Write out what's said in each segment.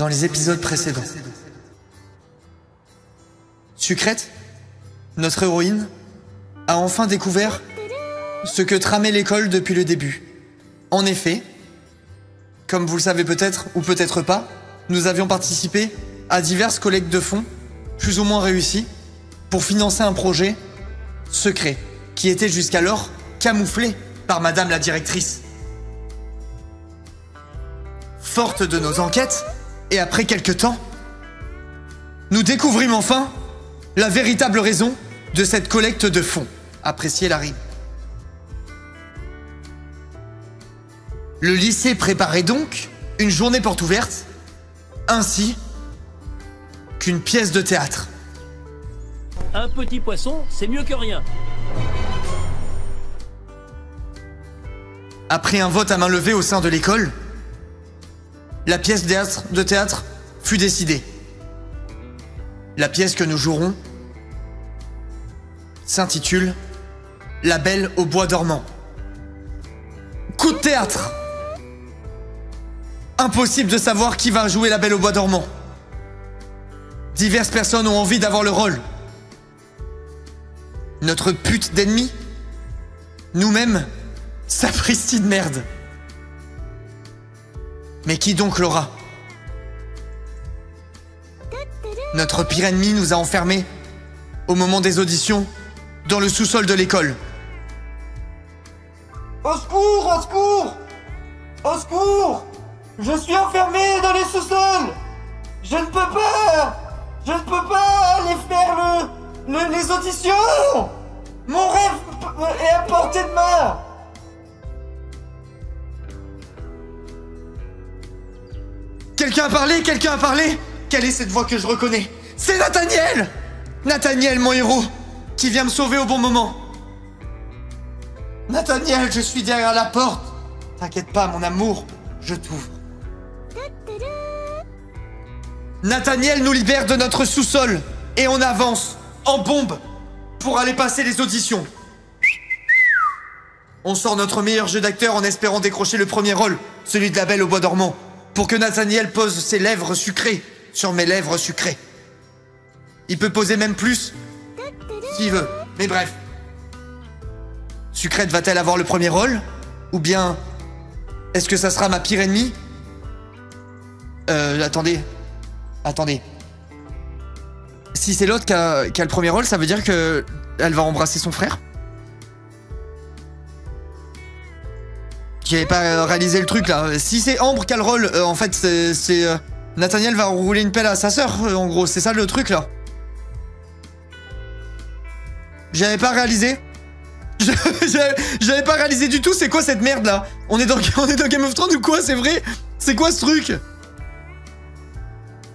dans les épisodes précédents. Sucrète, notre héroïne, a enfin découvert ce que tramait l'école depuis le début. En effet, comme vous le savez peut-être ou peut-être pas, nous avions participé à diverses collectes de fonds, plus ou moins réussies, pour financer un projet secret qui était jusqu'alors camouflé par Madame la directrice. Forte de nos enquêtes, et après quelque temps, nous découvrîmes enfin la véritable raison de cette collecte de fonds. Appréciez la rime. Le lycée préparait donc une journée porte ouverte, ainsi qu'une pièce de théâtre. Un petit poisson, c'est mieux que rien. Après un vote à main levée au sein de l'école, la pièce de théâtre fut décidée. La pièce que nous jouerons s'intitule La Belle au bois dormant. Coup de théâtre Impossible de savoir qui va jouer La Belle au bois dormant. Diverses personnes ont envie d'avoir le rôle. Notre pute d'ennemi Nous-mêmes Sapristi de merde mais qui donc l'aura? Notre pire ennemi nous a enfermés, au moment des auditions, dans le sous-sol de l'école. Au secours, au secours! Au secours! Je suis enfermé dans les sous-sols! Je ne peux pas! Je ne peux pas aller faire le, le- les auditions! Mon rêve est à portée de main Quelqu'un a parlé Quelqu'un a parlé Quelle est cette voix que je reconnais? C'est Nathaniel Nathaniel, mon héros, qui vient me sauver au bon moment. Nathaniel, je suis derrière la porte. T'inquiète pas, mon amour, je t'ouvre. Nathaniel nous libère de notre sous-sol et on avance en bombe pour aller passer les auditions. On sort notre meilleur jeu d'acteur en espérant décrocher le premier rôle, celui de la belle au bois dormant, pour que Nathaniel pose ses lèvres sucrées sur mes lèvres sucrées. Il peut poser même plus s'il veut, mais bref. Sucrète va-t-elle avoir le premier rôle? Ou bien est-ce que ça sera ma pire ennemie? Euh, attendez. Attendez. Si c'est l'autre qui a, le premier rôle, ça veut dire que elle va embrasser son frère? J'avais pas euh, réalisé le truc là. Si c'est Ambre qui a le rôle, euh, en fait, c'est. euh, Nathaniel va rouler une pelle à sa sœur, en gros. C'est ça le truc là. J'avais pas réalisé. J'avais pas réalisé du tout, c'est quoi cette merde là on est, dans, on est dans Game of Thrones ou quoi C'est vrai? C'est quoi ce truc?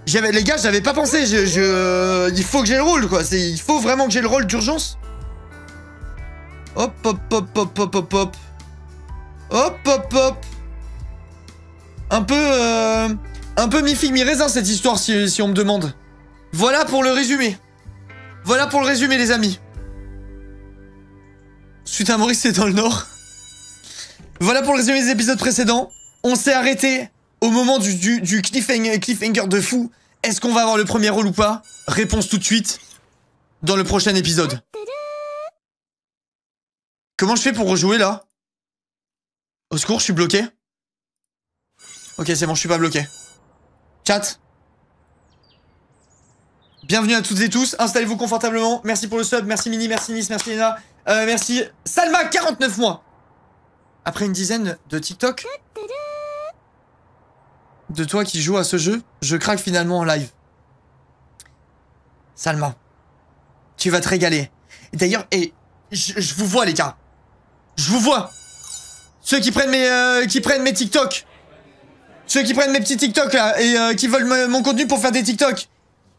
Les gars, j'avais pas pensé. Il faut que j'ai le rôle quoi. Il faut vraiment que j'ai le rôle d'urgence. Hop, hop, hop, hop, hop, hop, hop. Hop, hop, hop. Un peu. euh, un peu mi-figue, mi-raisin cette histoire, si, on me demande. Voilà pour le résumé. Voilà pour le résumé, les amis. Suite à Maurice, c'est dans le Nord. Voilà pour le résumé des épisodes précédents. On s'est arrêté au moment du, cliffhanger de fou. Est-ce qu'on va avoir le premier rôle ou pas? Réponse tout de suite dans le prochain épisode. Comment je fais pour rejouer là? Au secours, je suis bloqué. Ok, c'est bon, je suis pas bloqué. Chat. Bienvenue à toutes et tous, installez-vous confortablement. Merci pour le sub, merci Mini, merci Nice, merci Lena. Euh, merci Salma, 49 mois. Après une dizaine de TikTok de toi qui joues à ce jeu, je craque finalement en live. Salma, tu vas te régaler. D'ailleurs, et je vous vois les gars. Je vous vois. Ceux qui prennent mes euh, qui prennent mes TikTok. Ceux qui prennent mes petits TikTok là et euh, qui veulent mon contenu pour faire des TikTok.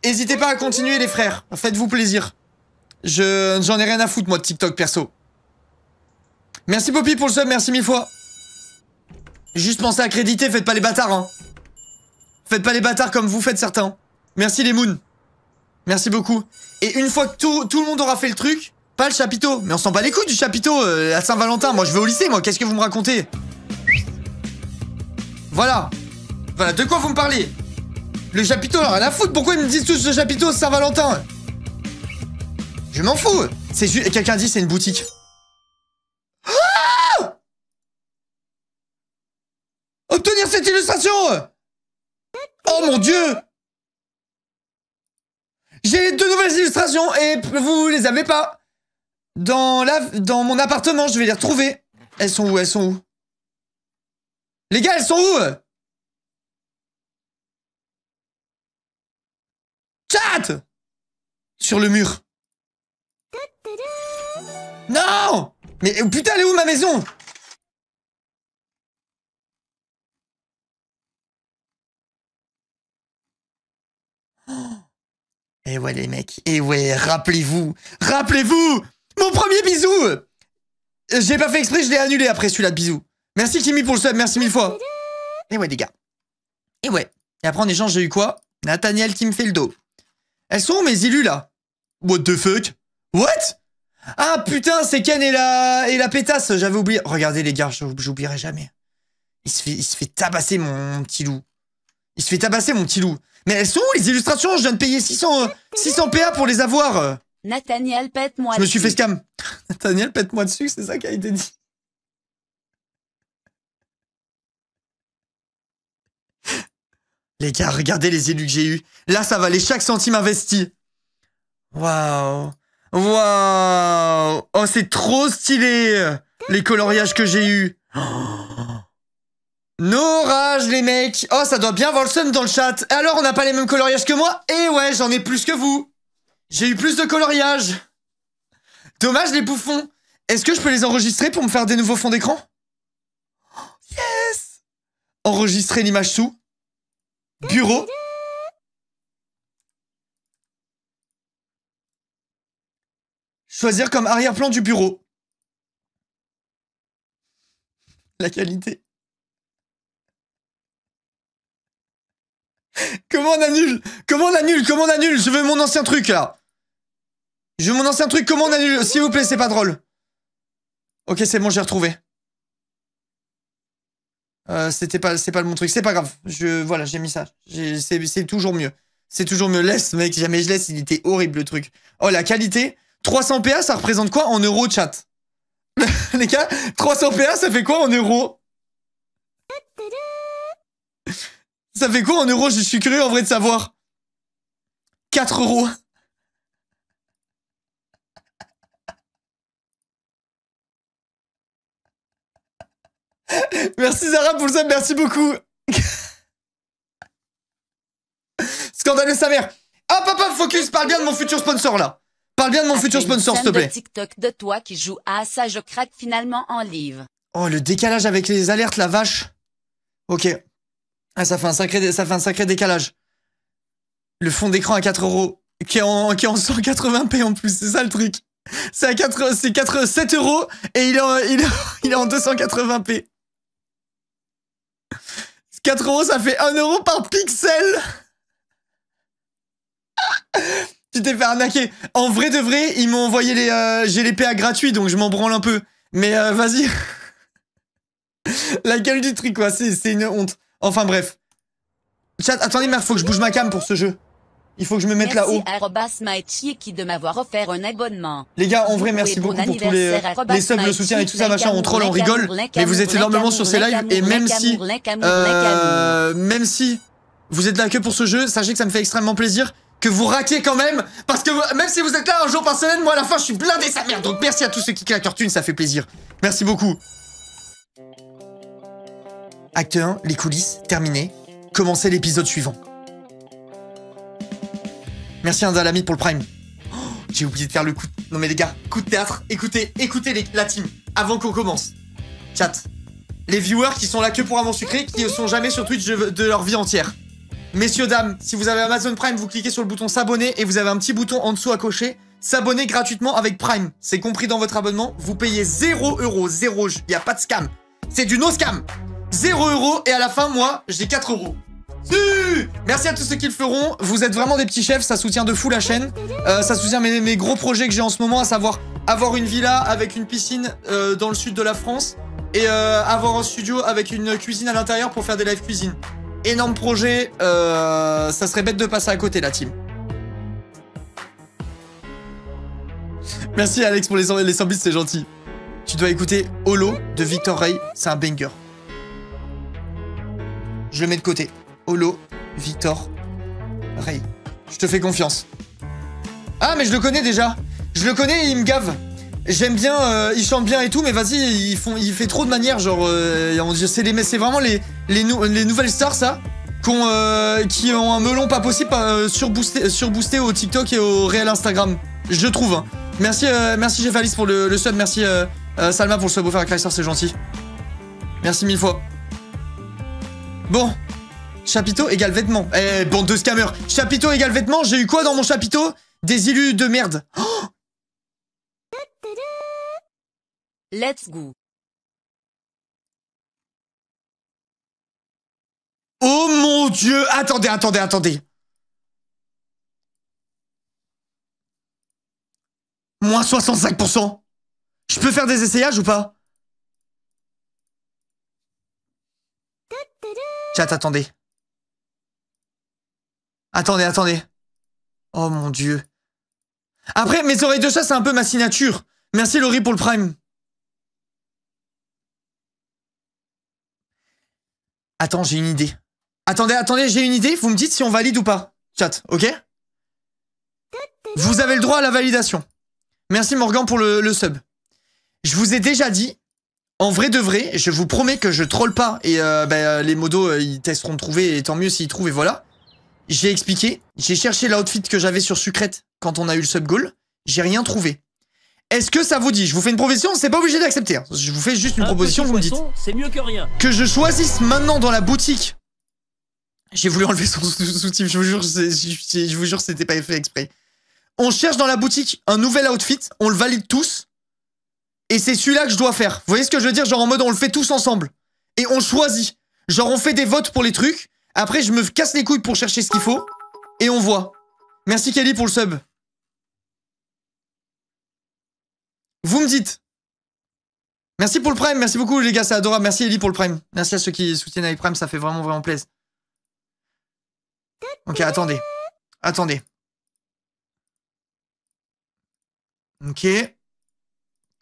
N'hésitez pas à continuer les frères. Faites-vous plaisir. Je j'en ai rien à foutre moi de TikTok perso. Merci Poppy pour le sub, merci mille fois. Juste pensez à créditer, faites pas les bâtards hein. Faites pas les bâtards comme vous faites certains. Merci les moons. Merci beaucoup. Et une fois que tout, tout le monde aura fait le truc, pas le chapiteau. Mais on s'en bat les couilles du chapiteau euh, à Saint-Valentin. Moi je vais au lycée moi, qu'est-ce que vous me racontez? Voilà. Voilà, de quoi vous me parlez? Le chapiteau, rien à foutre. Pourquoi ils me disent tous le chapiteau Saint-Valentin? Je m'en fous. C'est juste... Quelqu'un dit c'est une boutique. Ah Obtenir cette illustration Oh mon dieu J'ai deux nouvelles illustrations et vous les avez pas. Dans, la... Dans mon appartement, je vais les retrouver. Elles sont où Elles sont où? Les gars, elles sont où? Chat! Sur le mur. Non! Mais putain, elle est où ma maison? Eh ouais les mecs, et ouais, rappelez-vous, rappelez-vous Mon premier bisou J'ai pas fait exprès, je l'ai annulé après celui-là de bisou. Merci Kimi pour le sub, merci mille fois. Et ouais les gars. Et ouais. Et après en échange j'ai eu quoi? Nathaniel qui me fait le dos. Elles sont où mes élus là? What the fuck? What? Ah putain, c'est Ken et la, et la pétasse, j'avais oublié. Regardez les gars, j'ou- j'oublierai jamais. Il se, fait, tabasser mon petit loup. Il se fait tabasser mon petit loup. Mais elles sont où les illustrations? Je viens de payer 600, euh, 600 PA pour les avoir. Nathaniel, pète-moi Je me suis fait dessus. scam. Nathaniel, pète-moi dessus, c'est ça qui a été dit. Les gars, regardez les élus que j'ai eus. Là, ça valait chaque centime investi. Waouh. Waouh. Oh, c'est trop stylé. Les coloriages que j'ai eus. No rage, les mecs. Oh, ça doit bien avoir le seum dans le chat. Alors, on n'a pas les mêmes coloriages que moi? Eh ouais, j'en ai plus que vous. J'ai eu plus de coloriages. Dommage, les bouffons. Est-ce que je peux les enregistrer pour me faire des nouveaux fonds d'écran? Oh, Yes Enregistrer l'image sous. Bureau. Choisir comme arrière-plan du bureau. La qualité. Comment on annule? Comment on annule? Comment on annule? Je veux mon ancien truc là. Je veux mon ancien truc. Comment on annule? S'il vous plaît, c'est pas drôle. Ok, c'est bon, j'ai retrouvé. Euh, c'était pas, c'est pas bon truc. C'est pas grave. Je, voilà, j'ai mis ça. C'est toujours mieux. C'est toujours mieux. Laisse, mec. Jamais je laisse. Il était horrible le truc. Oh, la qualité. 300 PA, ça représente quoi en euros, chat? Les gars, 300 PA, ça fait quoi en euros? Ça fait quoi en euros? Je suis curieux en vrai de savoir. 4 euros. Merci Zara pour le sub, merci beaucoup. Scandaleux sa mère. Hop hop hop, focus, parle bien de mon futur sponsor là. Parle bien de mon futur Après une sponsor, s'il te plaît. TikTok de toi qui joue à ça, je craque finalement en livre. Oh, le décalage avec les alertes, la vache. Ok. Ah, ça fait un sacré, ça fait un sacré décalage. Le fond d'écran à 4 euros. Qui est en, qui est en 180p en plus, c'est ça le truc. C'est à 4, c'est 4, 7 euros et il est en, il est, il est en 280p. 4 euros, ça fait 1 euro par pixel. tu t'es fait arnaquer. En vrai de vrai, ils m'ont envoyé les, euh, j'ai les PA gratuits, donc je m'en branle un peu. Mais euh, vas-y. La gueule du truc, quoi. C'est une honte. Enfin, bref. Chat, attendez, mais faut que je bouge ma cam pour ce jeu. Il faut que je me mette Merci là-haut. arrobas Maïchi de m'avoir offert un abonnement. Les gars, en vrai, merci beaucoup pour tous les, anniversaire, les subs, le soutien et tout ça, machin. On troll, on rigole. Mais vous êtes énormément sur ces lives. Et même si, euh, même si vous êtes là que pour ce jeu, sachez que ça me fait extrêmement plaisir que vous raquiez quand même. Parce que vous- même si vous êtes là un jour par semaine, moi à la fin, je suis blindé sa mère. Donc merci à tous ceux qui claquent leur thune, ça fait plaisir. Merci beaucoup. Acte 1, les coulisses, terminé. Commencez l'épisode suivant. Merci Indalami pour le prime. Oh, J'ai oublié de faire le coup. Non mais les gars, coup de théâtre. Écoutez, écoutez la team avant qu'on commence. Chat. Les viewers qui sont là que pour un sucré, qui ne sont jamais sur Twitch de, de leur vie entière. Messieurs, dames, si vous avez Amazon Prime, vous cliquez sur le bouton s'abonner et vous avez un petit bouton en dessous à cocher. S'abonner gratuitement avec Prime. C'est compris dans votre abonnement. Vous payez 0 euros, 0. Il n'y a pas de scam. C'est du no scam. 0 euros et à la fin, moi, j'ai 4 euros. Merci à tous ceux qui le feront. Vous êtes vraiment des petits chefs. Ça soutient de fou la chaîne. Euh, ça soutient mes, gros projets que j'ai en ce moment, à savoir avoir une villa avec une piscine euh, dans le sud de la France et euh, avoir un studio avec une cuisine à l'intérieur pour faire des live cuisine. énorme projet. Ça serait bête de passer à côté, la team. Merci Alex pour les, les 100 bits, c'est gentil. Tu dois écouter Holo de Victor Ray, c'est un banger. Je le mets de côté. Holo, Victor, Ray. Je te fais confiance. Ah, mais je le connais déjà. Je le connais, il me gave. J'aime bien, euh, il chante bien et tout, mais vas-y, il fait trop de manières, genre, euh, c'est les, vraiment les, les, les nouvelles stars, ça, qui ont, euh, qui ont un melon pas possible, surboosté, au TikTok et au réel Instagram. Je trouve. Hein. Merci, merci Jeff Alice pour le, sub, merci Salma pour le sub offert à Chrysler, c'est gentil. Merci mille fois. Bon. Chapiteau égale vêtements. Eh, bande de scammers. Chapiteau égale vêtements, j'ai eu quoi dans mon chapiteau? Des élus de merde. Oh Let's go. Oh mon dieu Attendez, attendez, attendez. Moins 65%. Je peux faire des essayages ou pas? Chat, attendez. Attendez, attendez. Oh mon dieu. Après, mes oreilles de chat, c'est un peu ma signature. Merci Laurie pour le prime. Attends, j'ai une idée. Attendez, attendez, j'ai une idée. Vous me dites si on valide ou pas. Chat, ok? Vous avez le droit à la validation. Merci Morgan pour le, le sub. Je vous ai déjà dit, en vrai de vrai, je vous promets que je troll pas et euh, bah, les modos euh, ils testeront de trouver et tant mieux s'ils trouvent et voilà. J'ai expliqué, j'ai cherché l'outfit que j'avais sur Sucrète quand on a eu le sub goal, j'ai rien trouvé. Est-ce que ça vous dit? Je vous fais une proposition, c'est pas obligé d'accepter. hein. Je vous fais juste une Un proposition, vous me dites. C'est mieux que rien. Que je choisisse maintenant dans la boutique. J'ai voulu enlever son sous- sous-titre, je vous jure, je vous jure, c'était pas fait exprès. On cherche dans la boutique un nouvel outfit, on le valide tous, et c'est celui-là que je dois faire. Vous voyez ce que je veux dire? Genre en mode on le fait tous ensemble. Et on choisit. Genre on fait des votes pour les trucs, après je me casse les couilles pour chercher ce qu'il faut, et on voit. Merci Kelly pour le sub. Vous me dites. Merci pour le prime, merci beaucoup les gars, c'est adorable. Merci Ellie pour le prime. Merci à ceux qui soutiennent avec prime, ça fait vraiment vraiment plaisir. Ok, attendez. Attendez. Ok.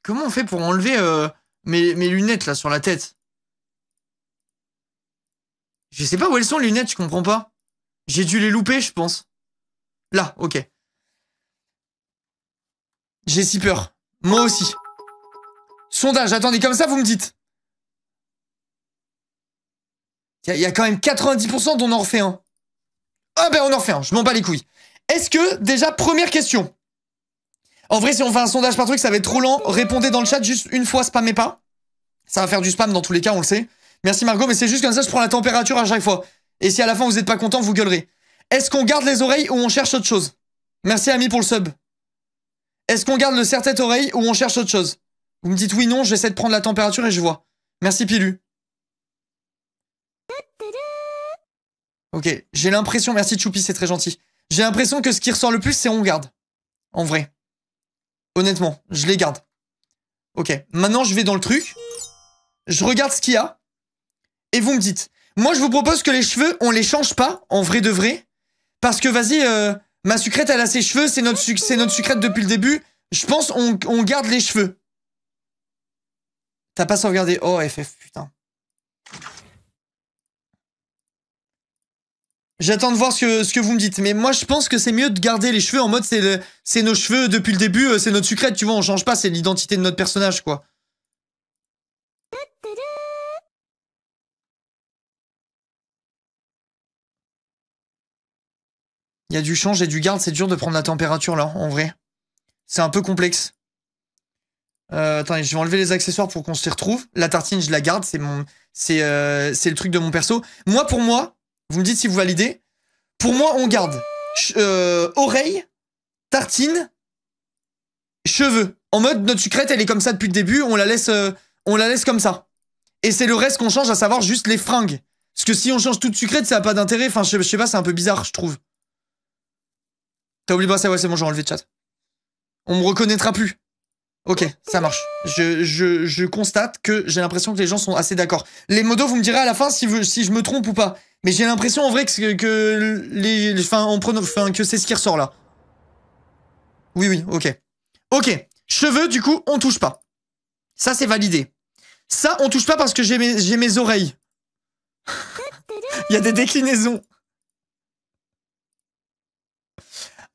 Comment on fait pour enlever euh, mes, lunettes là sur la tête? Je sais pas où elles sont les lunettes, je comprends pas. J'ai dû les louper, je pense. Là, ok. J'ai si peur. Moi aussi. Sondage, attendez, comme ça vous me dites. Il y, a- il y a quand même 90% dont on en refait un. Ah ben on en refait un, je m'en bats les couilles. Est-ce que, déjà, première question. En vrai, si on fait un sondage par truc, ça va être trop lent. Répondez dans le chat juste une fois, spammez pas. Ça va faire du spam dans tous les cas, on le sait. Merci Margot, mais c'est juste comme ça, je prends la température à chaque fois. Et si à la fin vous êtes pas content, vous gueulerez. Est-ce qu'on garde les oreilles ou on cherche autre chose? Merci Ami pour le sub. Est-ce qu'on garde le serre-tête oreille ou on cherche autre chose? Vous me dites oui, non, j'essaie de prendre la température et je vois. Merci Pilu. Ok, j'ai l'impression, merci Choupi, c'est très gentil. J'ai l'impression que ce qui ressort le plus, c'est on garde. En vrai. Honnêtement, je les garde. Ok, maintenant je vais dans le truc. Je regarde ce qu'il y a. Et vous me dites. Moi, je vous propose que les cheveux, on les change pas, en vrai de vrai. Parce que, vas-y, euh, ma sucrète, elle a ses cheveux, c'est notre, suc- notre sucrète depuis le début. Je pense on, on garde les cheveux. T'as pas sauvegardé Oh, FF, putain. J'attends de voir ce que, vous me dites. Mais moi, je pense que c'est mieux de garder les cheveux en mode c'est nos cheveux depuis le début, euh, c'est notre sucrète, tu vois, on change pas, c'est l'identité de notre personnage, quoi. Il y a du change et du garde, c'est dur de prendre la température là, en vrai. C'est un peu complexe. Euh, attendez, je vais enlever les accessoires pour qu'on s'y retrouve. La tartine, je la garde, c'est mon, c'est, euh, le truc de mon perso. Moi, pour moi, vous me dites si vous validez. Pour moi, on garde euh, oreille, tartine, cheveux. En mode notre sucrète, elle est comme ça depuis le début, on la laisse, euh, on la laisse comme ça. Et c'est le reste qu'on change, à savoir juste les fringues. Parce que si on change toute sucrète, ça n'a pas d'intérêt. Enfin, je, sais pas, c'est un peu bizarre, je trouve. T'as oublié de passer, ouais, c'est bon, j'ai enlevé le chat. On me reconnaîtra plus. Ok, ça marche. Je, constate que j'ai l'impression que les gens sont assez d'accord. Les modos, vous me direz à la fin si je me trompe ou pas. Mais j'ai l'impression en vrai que, les, enfin, que c'est ce qui ressort là. Oui, oui, ok. Ok. Cheveux, du coup, on touche pas. Ça, c'est validé. Ça, on touche pas parce que j'ai mes, mes oreilles. Il y a des déclinaisons.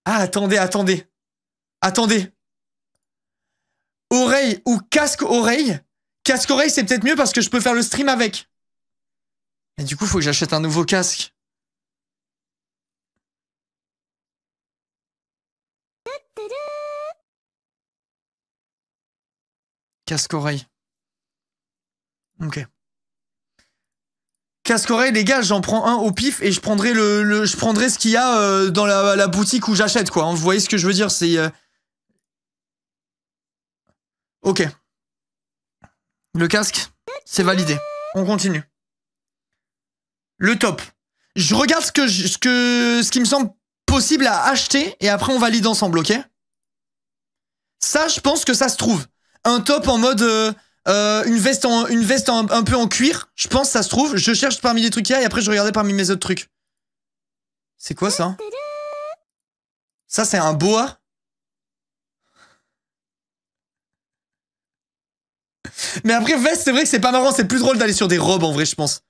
Ah, attendez, attendez. Attendez. Oreille ou casque oreille. Casque oreille, c'est peut-être mieux parce que je peux faire le stream avec. Et du coup, faut que j'achète un nouveau casque. Casque oreille. Ok. Casque oreille, les gars, j'en prends un au pif et je prendrai le, je prendrai ce qu'il y a euh, dans la, boutique où j'achète quoi. Vous voyez ce que je veux dire C'est euh, ok. Le casque, c'est validé. On continue. Le top. Je regarde ce que ce que ce qui me semble possible à acheter et après on valide ensemble, ok? Ça, je pense que ça se trouve. Un top en mode euh, euh, une veste en une veste en- un peu en cuir. Je pense ça se trouve. Je cherche parmi les trucs qu'il y a et après je regardais parmi mes autres trucs. C'est quoi ça? Ça c'est un boa? Mais après veste, c'est vrai que c'est pas marrant. C'est plus drôle d'aller sur des robes en vrai, je pense.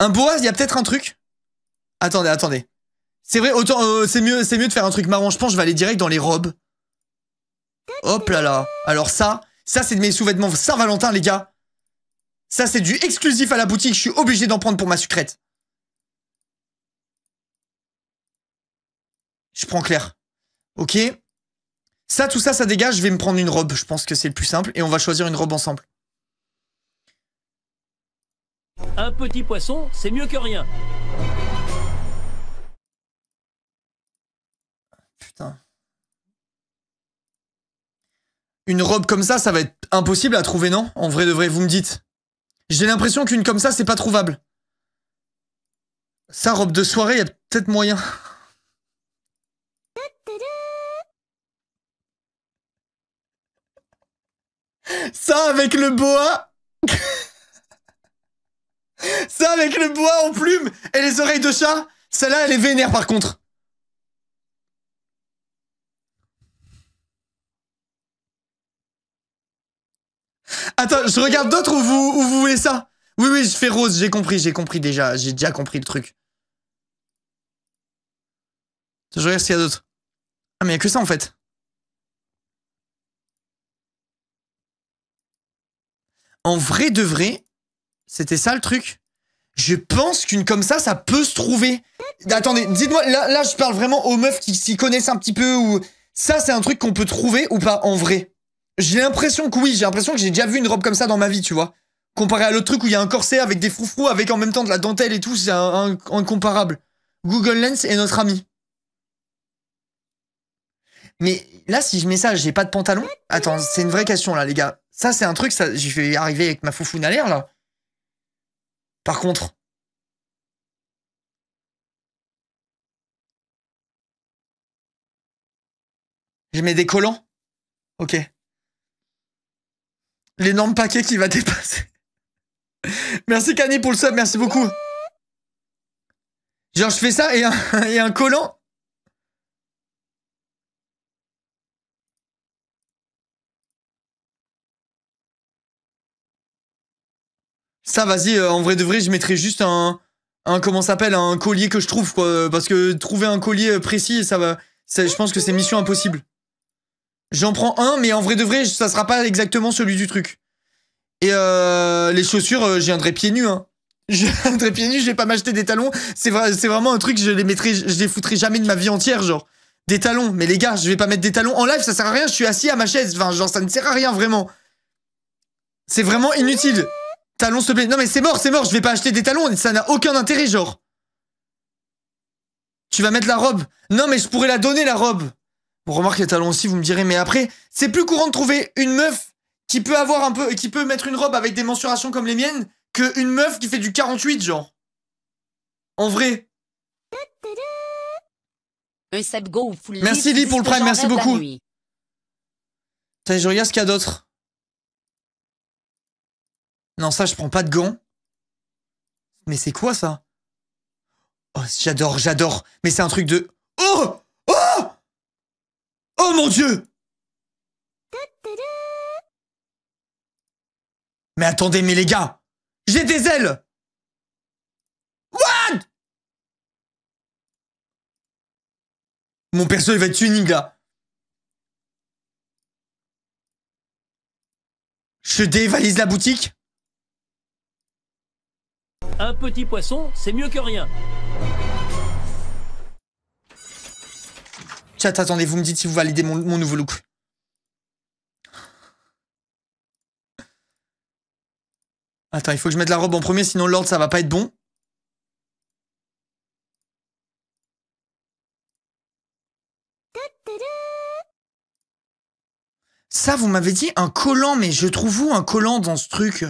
Un boa, il y a peut-être un truc? Attendez, attendez. C'est vrai, autant euh, c'est mieux, mieux de faire un truc marrant. Je pense que je vais aller direct dans les robes. Hop là là. Alors ça, ça c'est de mes sous-vêtements Saint-Valentin, les gars. Ça c'est du exclusif à la boutique. Je suis obligé d'en prendre pour ma sucrète. Je prends Claire. Ok. Ça, tout ça, ça dégage. Je vais me prendre une robe. Je pense que c'est le plus simple. Et on va choisir une robe ensemble. Un petit poisson, c'est mieux que rien. Putain. Une robe comme ça, ça va être impossible à trouver, non? En vrai de vrai, vous me dites. J'ai l'impression qu'une comme ça, c'est pas trouvable. Ça, robe de soirée, y a peut-être moyen. Ça avec le boa? Ça avec le boa en plume et les oreilles de chat Celle-là, elle est vénère par contre. Attends, je regarde d'autres où vous, où vous voulez ça? Oui, oui, je fais rose, j'ai compris, j'ai compris déjà, j'ai déjà compris le truc. Je regarde s'il y a d'autres. Ah, mais il y a que ça en fait. En vrai de vrai, c'était ça le truc? Je pense qu'une comme ça, ça peut se trouver. Attendez, dites-moi, là, là, je parle vraiment aux meufs qui s'y connaissent un petit peu ou. Ça, c'est un truc qu'on peut trouver ou pas en vrai? J'ai l'impression que oui, j'ai l'impression que j'ai déjà vu une robe comme ça dans ma vie, tu vois. Comparé à l'autre truc où il y a un corset avec des froufrous, avec en même temps de la dentelle et tout, c'est incomparable. Google Lens est notre ami. Mais là, si je mets ça, j'ai pas de pantalon? Attends, c'est une vraie question là, les gars. Ça, c'est un truc, ça, je vais arriver avec ma foufoune à l'air là. Par contre. Je mets des collants. Ok. L'énorme paquet qui va dépasser. merci Kanye pour le sub, merci beaucoup. Genre, je fais ça et un, et un collant. Ça, vas-y, euh, en vrai de vrai, je mettrais juste un, un comment s'appelle, un collier que je trouve, quoi. Parce que trouver un collier euh, précis, ça va, je pense que c'est mission impossible. J'en prends un, mais en vrai de vrai, ça sera pas exactement celui du truc. Et euh, les chaussures, euh, je viendrai pieds nus, hein. Je viendrai pieds nus, je vais pas m'acheter des talons. C'est vrai, vraiment un truc, je les mettrai, je les foutrai jamais de ma vie entière, genre. Des talons. Mais les gars, je vais pas mettre des talons en live, ça sert à rien, je suis assis à ma chaise. Enfin, genre, ça ne sert à rien, vraiment. C'est vraiment inutile. Talons, s'il te plaît. Non, mais c'est mort, c'est mort, je vais pas acheter des talons, ça n'a aucun intérêt, genre. Tu vas mettre la robe. Non, mais je pourrais la donner, la robe. Bon, remarque les talons aussi, vous me direz, mais après, c'est plus courant de trouver une meuf qui peut avoir un peu, qui peut mettre une robe avec des mensurations comme les miennes, que une meuf qui fait du 48, genre. En vrai. Full Merci, Lee, pour le prime, merci beaucoup. Attends, je regarde ce qu'il y a d'autre. Non, ça, je prends pas de gants. Mais c'est quoi ça? Oh, j'adore, j'adore. Mais c'est un truc de... Oh! Oh! Oh mon dieu! Mais attendez, mais les gars J'ai des ailes! What! Mon perso, il va être tuning, là. Je dévalise la boutique Un petit poisson, c'est mieux que rien. Chat, attendez, vous me dites si vous validez mon, mon nouveau look. Attends, il faut que je mette la robe en premier, sinon l'ordre, ça va pas être bon. Ça, vous m'avez dit un collant, mais je trouve où un collant dans ce truc?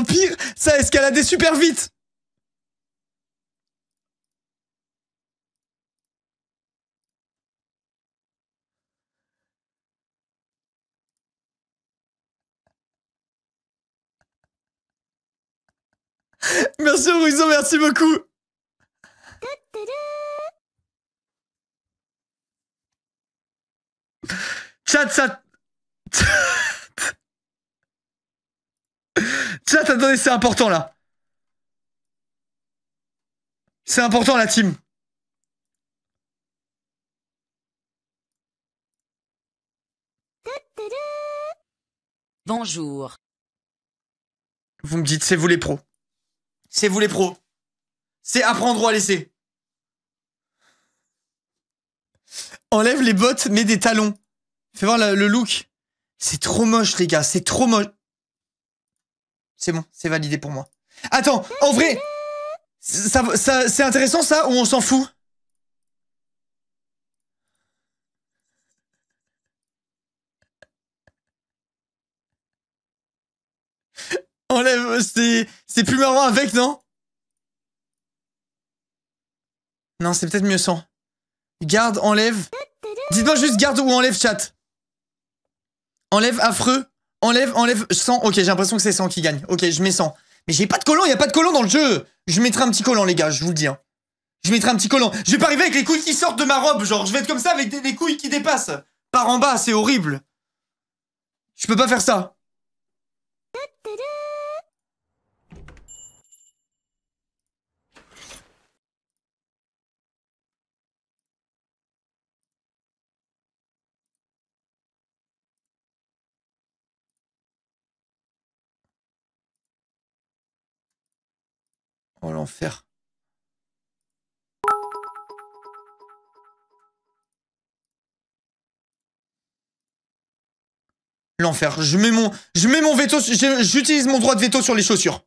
De pire ça a escaladé super vite. Merci Horizon, merci beaucoup. Chat, ça... Chat, attendez, c'est important là. C'est important la team. Bonjour. Vous me dites, c'est vous les pros. C'est vous les pros. C'est apprendre ou à laisser. Enlève les bottes, mets des talons. Fais voir le, le look. C'est trop moche, les gars. C'est trop moche. C'est bon, c'est validé pour moi. Attends, en vrai, ça, ça, c'est intéressant ça ou on s'en fout? Enlève, c'est, c'est plus marrant avec, non? Non, c'est peut-être mieux sans. Garde, enlève. Dites-moi juste garde ou enlève chat. Enlève affreux. Enlève, enlève 100. Ok, j'ai l'impression que c'est 100 qui gagne. Ok, je mets 100. Mais j'ai pas de collant, il a pas de collant dans le jeu. Je mettrai un petit collant, les gars, je vous le dis. hein. Je mettrai un petit collant. Je vais pas arriver avec les couilles qui sortent de ma robe, genre, je vais être comme ça avec des couilles qui dépassent. Par en bas, c'est horrible. Je peux pas faire ça. Oh l'enfer. L'enfer. Je mets mon, je mets mon veto, j'utilise mon droit de veto sur les chaussures.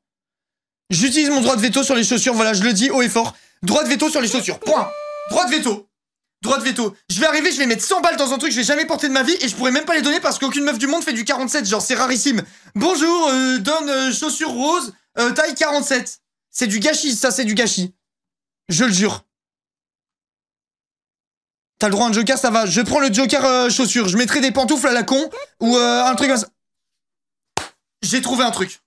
J'utilise mon droit de veto sur les chaussures, voilà, je le dis haut et fort. Droit de veto sur les chaussures, point. Droit de veto. Droit de veto. Je vais arriver, je vais mettre 100 balles dans un truc que je vais jamais porter de ma vie et je pourrais même pas les donner parce qu'aucune meuf du monde fait du 47, genre c'est rarissime. Bonjour, euh, donne euh, chaussures roses, euh, taille 47. C'est du gâchis, ça c'est du gâchis. Je le jure. T'as le droit à un joker, ça va. Je prends le joker euh, chaussures. Je mettrai des pantoufles à la con ou euh, un truc. J'ai trouvé un truc.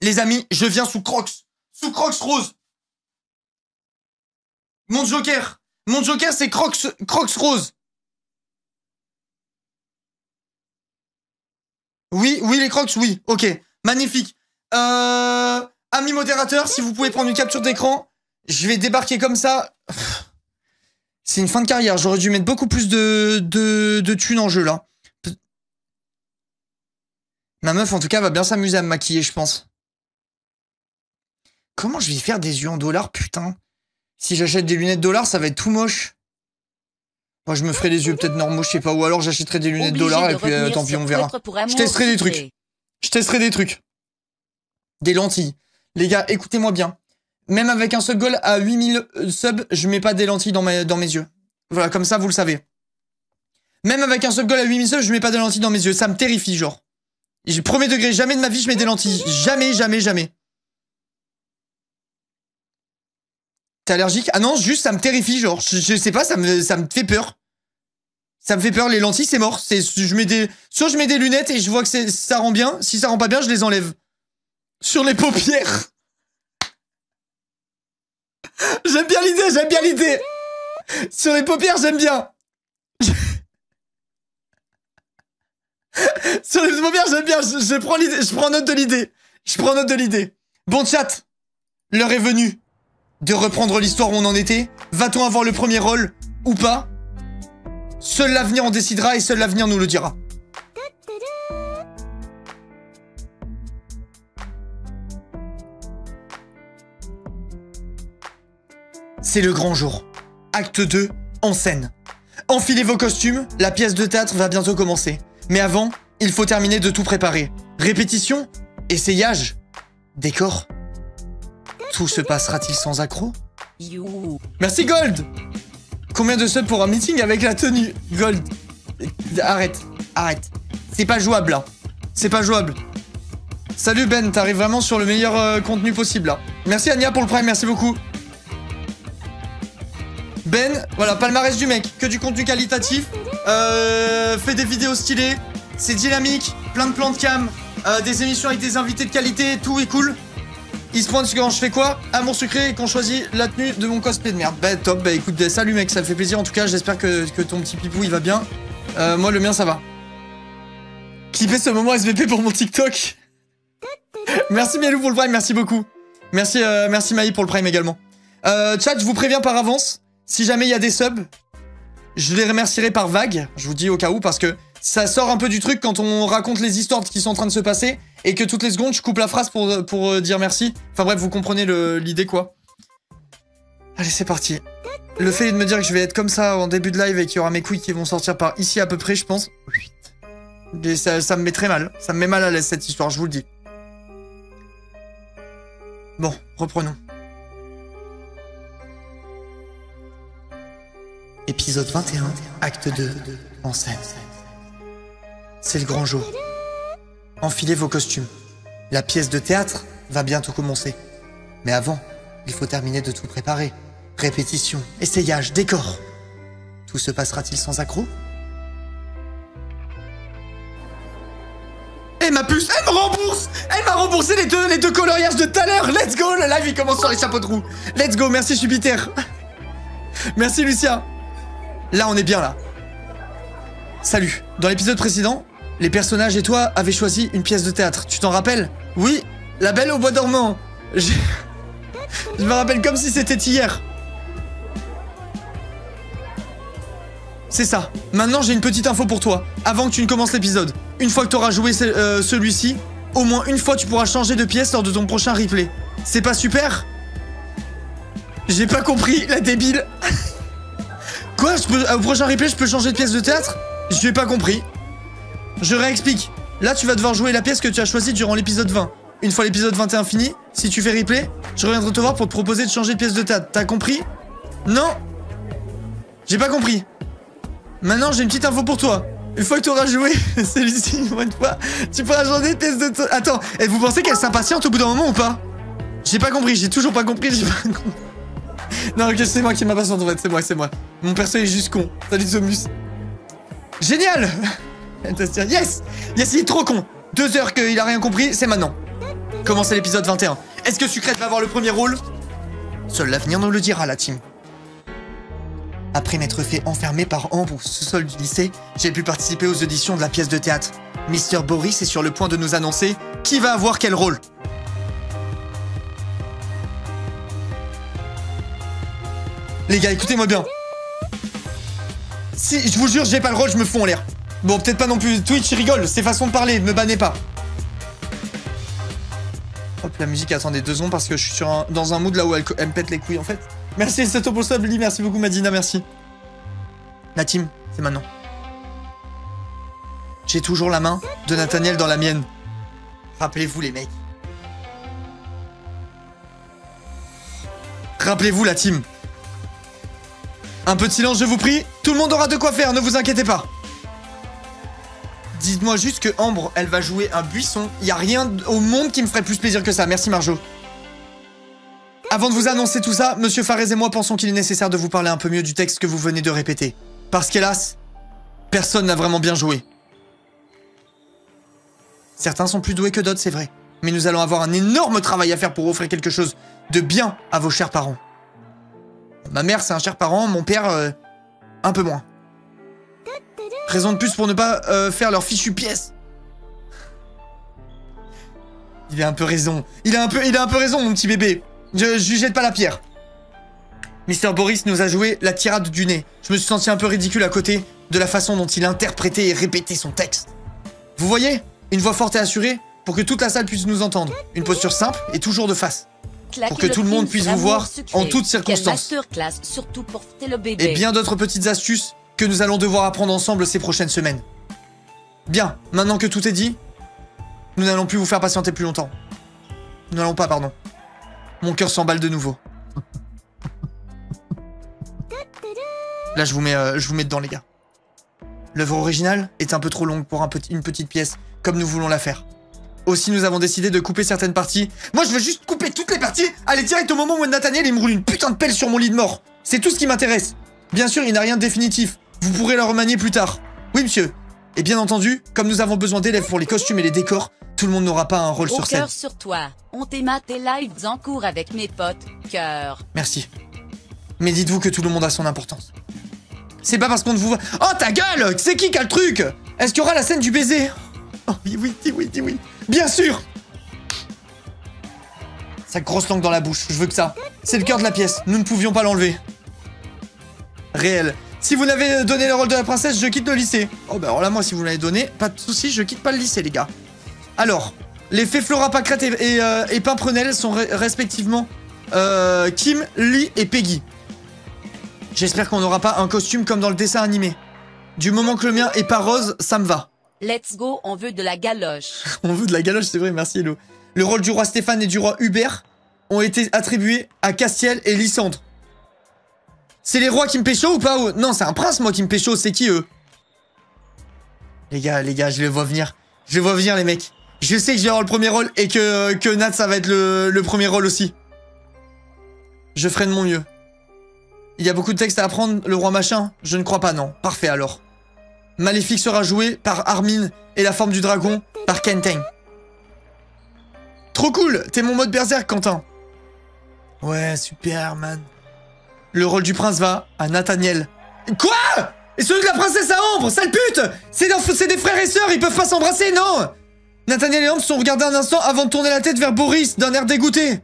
Les amis, je viens sous Crocs. Sous Crocs rose. Mon joker. Mon joker, c'est Crocs, Crocs rose. Oui, oui, les Crocs, oui. Ok, magnifique. Euh, ami modérateur, si vous pouvez prendre une capture d'écran, je vais débarquer comme ça. C'est une fin de carrière. J'aurais dû mettre beaucoup plus de, de, de thunes en jeu, là. Ma meuf, en tout cas, va bien s'amuser à me maquiller, je pense. Comment je vais faire des yeux en dollars, putain? Si j'achète des lunettes dollars, ça va être tout moche. Moi, je me ferai des yeux peut-être normaux, je sais pas. Ou alors, j'achèterai des lunettes Obligé dollars de et puis, euh, tant pis, on verra. Je testerai des trucs. Je testerai des trucs. Des lentilles. Les gars, écoutez-moi bien. Même avec un seul goal à 8000 subs, je mets pas des lentilles dans, mes- dans mes yeux. Voilà, comme ça, vous le savez. Même avec un sub goal à 8000 subs, je mets pas des lentilles dans mes yeux. Ça me terrifie, genre. Premier degré, jamais de ma vie, je mets des lentilles. Jamais, jamais, jamais. T'es allergique? Ah non, juste ça me terrifie, genre. Je, sais pas, ça me, ça me fait peur. Ça me fait peur, les lentilles, c'est mort. C'est, je mets des, soit je mets des lunettes et je vois que ça rend bien. Si ça rend pas bien, je les enlève. Sur les paupières. J'aime bien l'idée, j'aime bien l'idée. Sur les paupières, j'aime bien. Sur les paupières, j'aime bien. Je, prends l'idée, je prends note de l'idée. Je prends note de l'idée. Bon chat, l'heure est venue de reprendre l'histoire où on en était. Va-t-on avoir le premier rôle ou pas? Seul l'avenir en décidera et seul l'avenir nous le dira. C'est le grand jour. Acte 2, en scène. Enfilez vos costumes, la pièce de théâtre va bientôt commencer. Mais avant, il faut terminer de tout préparer. Répétition, essayage, décor. Tout se passera-t-il sans accroc. Merci Gold Combien de subs pour un meeting avec la tenue? Gold. Arrête, arrête. C'est pas jouable là. C'est pas jouable. Salut Ben, t'arrives vraiment sur le meilleur euh, contenu possible là. Merci Anya pour le prime, merci beaucoup. Ben, voilà, palmarès du mec, que du contenu qualitatif, euh, fait des vidéos stylées, c'est dynamique, plein de plans de cam, euh, des émissions avec des invités de qualité, tout est cool. Il se pointe quand je fais quoi? Amour sucré et qu'on choisit la tenue de mon cosplay de merde. Bah top, bah écoute, bah, salut mec, ça me fait plaisir en tout cas, j'espère que, que ton petit pipou il va bien. Euh, moi le mien ça va. Clipper ce moment SVP pour mon TikTok. merci Mialou pour le prime, merci beaucoup. Merci, euh, merci Maï pour le prime également. Euh, chat, je vous préviens par avance, si jamais il y a des subs, je les remercierai par vague, je vous dis au cas où, parce que ça sort un peu du truc quand on raconte les histoires qui sont en train de se passer et que toutes les secondes je coupe la phrase pour, pour euh, dire merci. Enfin bref, vous comprenez l'idée quoi. Allez, c'est parti. Le fait de me dire que je vais être comme ça en début de live et qu'il y aura mes couilles qui vont sortir par ici à peu près, je pense. Ça, ça me met très mal. Ça me met mal à l'aise cette histoire, je vous le dis. Bon, reprenons. Épisode 21, acte 2, en scène. C'est le grand jour. Enfilez vos costumes. La pièce de théâtre va bientôt commencer. Mais avant, il faut terminer de tout préparer. Répétition, essayage, décor. Tout se passera-t-il sans accroc? Elle m'a puce, elle me rembourse Elle m'a remboursé les deux, les deux coloriages de tout à l'heure Let's go live il commence sur les chapeaux de roue Let's go, merci Jupiter Merci Lucien Là on est bien là. Salut. Dans l'épisode précédent, les personnages et toi avaient choisi une pièce de théâtre. Tu t'en rappelles? Oui, La Belle au Bois dormant. Je me rappelle comme si c'était hier. C'est ça. Maintenant, j'ai une petite info pour toi. Avant que tu ne commences l'épisode. Une fois que tu auras joué euh, celui-ci, au moins une fois tu pourras changer de pièce lors de ton prochain replay. C'est pas super? J'ai pas compris, la débile. Quoi je peux, Au prochain replay, je peux changer de pièce de théâtre? Je n'ai pas compris. Je réexplique. Là, tu vas devoir jouer la pièce que tu as choisie durant l'épisode 20. Une fois l'épisode 21 fini, si tu fais replay, je reviendrai te voir pour te proposer de changer de pièce de théâtre. T'as compris? Non J'ai pas compris. Maintenant, j'ai une petite info pour toi. Une fois que tu auras joué celui-ci une fois, tu pourras changer de pièce de théâtre. Attends, et vous pensez qu'elle s'impatiente au bout d'un moment ou pas? J'ai pas compris, j'ai toujours pas compris, j'ai pas compris. Non, ok, c'est moi qui m'impatiente en fait, c'est moi, c'est moi. Mon perso est juste con. Salut Zomus. Génial Yes Yes, il est trop con Deux heures qu'il a rien compris, c'est maintenant. Commencez l'épisode 21. Est-ce que Sucrète va avoir le premier rôle? Seul l'avenir nous le dira, la team. Après m'être fait enfermer par Ambre au sous-sol du lycée, j'ai pu participer aux auditions de la pièce de théâtre. Mister Boris est sur le point de nous annoncer qui va avoir quel rôle. Les gars, écoutez-moi bien. Si, je vous jure, j'ai pas le rôle, je me fous en l'air. Bon, peut-être pas non plus. Twitch rigole, c'est façon de parler, me bannez pas. Hop, la musique, attendez deux secondes parce que je suis sur dans un mood là où elle, elle me pète les couilles en fait. Merci, c'est pour ça, Billy, merci beaucoup, Madina, merci. La team, c'est maintenant. J'ai toujours la main de Nathaniel dans la mienne. Rappelez-vous, les mecs. Rappelez-vous, la team. Un peu de silence, je vous prie. Tout le monde aura de quoi faire, ne vous inquiétez pas. Dites-moi juste que Ambre, elle va jouer un buisson. Il a rien au monde qui me ferait plus plaisir que ça. Merci Marjo. Avant de vous annoncer tout ça, Monsieur Farez et moi pensons qu'il est nécessaire de vous parler un peu mieux du texte que vous venez de répéter. Parce qu'hélas, personne n'a vraiment bien joué. Certains sont plus doués que d'autres, c'est vrai. Mais nous allons avoir un énorme travail à faire pour offrir quelque chose de bien à vos chers parents. Ma mère, c'est un cher parent, mon père, euh, un peu moins. Raison de plus pour ne pas euh, faire leur fichu pièce. Il a un peu raison. Il a un peu, il a un peu raison, mon petit bébé. Je, je lui jette pas la pierre. Mister Boris nous a joué la tirade du nez. Je me suis senti un peu ridicule à côté de la façon dont il interprétait et répétait son texte. Vous voyez? Une voix forte et assurée pour que toute la salle puisse nous entendre. Une posture simple et toujours de face. Pour que le tout le monde puisse vous voir sucré. en toutes circonstances. masterclass, surtout pour fêter le bébé. Et bien d'autres petites astuces que nous allons devoir apprendre ensemble ces prochaines semaines. Bien, maintenant que tout est dit, nous n'allons plus vous faire patienter plus longtemps. Nous n'allons pas, pardon. Mon cœur s'emballe de nouveau. Là, je vous mets, euh, je vous mets dedans, les gars. L'œuvre originale est un peu trop longue pour un petit- une petite pièce, comme nous voulons la faire. Aussi, nous avons décidé de couper certaines parties. Moi, je veux juste couper toutes les parties. Allez, direct au moment où Nathaniel, il me roule une putain de pelle sur mon lit de mort. C'est tout ce qui m'intéresse. Bien sûr, il n'a rien de définitif. Vous pourrez le remanier plus tard. Oui, monsieur. Et bien entendu, comme nous avons besoin d'élèves pour les costumes et les décors, tout le monde n'aura pas un rôle Au sur scène. cœur sur toi. On t'aima tes lives en cours avec mes potes. Cœur. Merci. Mais dites-vous que tout le monde a son importance. C'est pas parce qu'on ne vous voit... Oh, ta gueule C'est qui qui a le truc? Est-ce qu'il y aura la scène du baiser? Oh, oui, oui, oui, dis oui. Bien sûr Sa grosse langue dans la bouche, je veux que ça. C'est le cœur de la pièce, nous ne pouvions pas l'enlever. Réel. Si vous n'avez donné le rôle de la princesse, je quitte le lycée. Oh bah alors moi, si vous l'avez donné, pas de soucis, je quitte pas le lycée, les gars. Alors, les fées Flora Pâquerette et, euh, et Pimprenel sont re- respectivement euh, Kim, Lee et Peggy. J'espère qu'on n'aura pas un costume comme dans le dessin animé. Du moment que le mien est pas rose, ça me va. Let's go, on veut de la galoche. On veut de la galoche, c'est vrai, merci Hello. Le rôle du roi Stéphane et du roi Hubert ont été attribués à Castiel et Lysandre. C'est les rois qui me pécho ou pas Non, c'est un prince moi qui me pécho, c'est qui eux? Les gars, les gars, je les vois venir. Je les vois venir les mecs. Je sais que je vais avoir le premier rôle et que, que Nat ça va être le, le premier rôle aussi. Je ferai de mon mieux. Il y a beaucoup de textes à apprendre, le roi machin Je ne crois pas, non. Parfait alors. Maléfique sera joué par Armin et la forme du dragon par Kenteng. Trop cool T'es mon mode berserk, Quentin. Ouais, super, man. Le rôle du prince va à Nathaniel. Quoi? Et celui de la princesse à Ambre, sale pute C'est des frères et sœurs, ils peuvent pas s'embrasser, non? Nathaniel et Ambre sont regardés un instant avant de tourner la tête vers Boris d'un air dégoûté.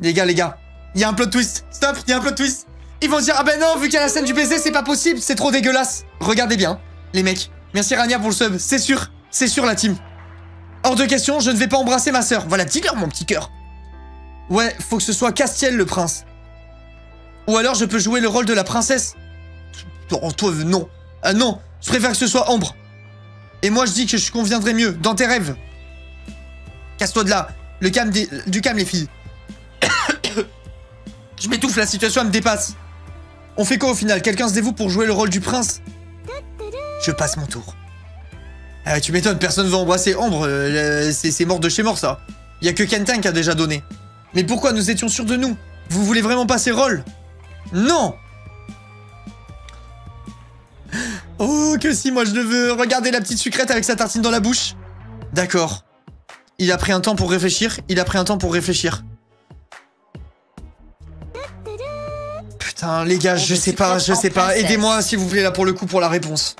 Les gars, les gars, il y a un plot twist. Stop, il y a un plot twist. Ils vont dire ah ben non, vu qu'il y a la scène du baiser, c'est pas possible, c'est trop dégueulasse. Regardez bien, les mecs. Merci Rania pour le sub, c'est sûr, c'est sûr la team. Hors de question, je ne vais pas embrasser ma sœur. Voilà, dis-leur mon petit cœur. Ouais, faut que ce soit Castiel le prince. Ou alors je peux jouer le rôle de la princesse. Non, toi, non. Ah non, je préfère que ce soit Ambre. Et moi je dis que je conviendrai mieux, dans tes rêves. Casse-toi de là. Le calme du calme les filles. je m'étouffe, la situation elle me dépasse. On fait quoi au final? Quelqu'un se dévoue pour jouer le rôle du prince? Je passe mon tour. Ah, tu m'étonnes, personne veut embrasser Ambre, euh, c'est c'est mort de chez mort ça. Y a que Kentin qui a déjà donné. Mais pourquoi nous étions sûrs de nous? Vous voulez vraiment passer rôle? Non Oh, que si, moi je veux regarder la petite sucrète avec sa tartine dans la bouche. D'accord. Il a pris un temps pour réfléchir, il a pris un temps pour réfléchir. Putain, les gars, je sais pas, je sais pas. Aidez-moi, s'il vous plaît, là, pour le coup, pour la réponse.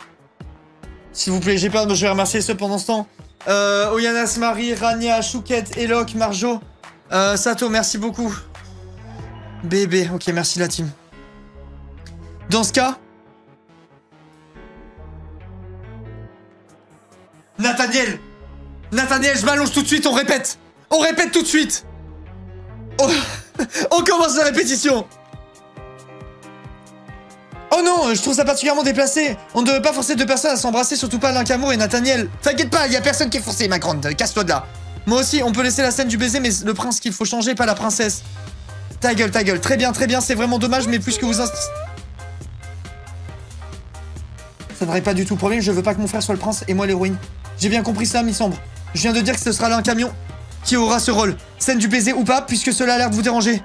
S'il vous plaît, j'ai peur, je vais remercier ceux pendant ce temps. Euh, Oyanas Marie, Rania, Chouquette, Elok, Marjo. Euh, Sato, merci beaucoup. Bébé, ok, merci la team. Dans ce cas... Nathaniel Nathaniel, je m'allonge tout de suite, on répète On répète tout de suite Oh, On commence la répétition Oh non, je trouve ça particulièrement déplacé. On ne devrait pas forcer deux personnes à s'embrasser, surtout pas Lincamour et Nathaniel. T'inquiète pas, il y a personne qui est forcé, ma grande. Casse-toi de là. Moi aussi, on peut laisser la scène du baiser, mais le prince qu'il faut changer, pas la princesse. Ta gueule, ta gueule. Très bien, très bien, c'est vraiment dommage, mais plus que vous. Ça n'aurait pas du tout problème, je veux pas que mon frère soit le prince et moi l'héroïne. J'ai bien compris ça, Miss Ambre. Je viens de dire que ce sera l'un camion qui aura ce rôle. Scène du baiser ou pas, puisque cela a l'air de vous déranger.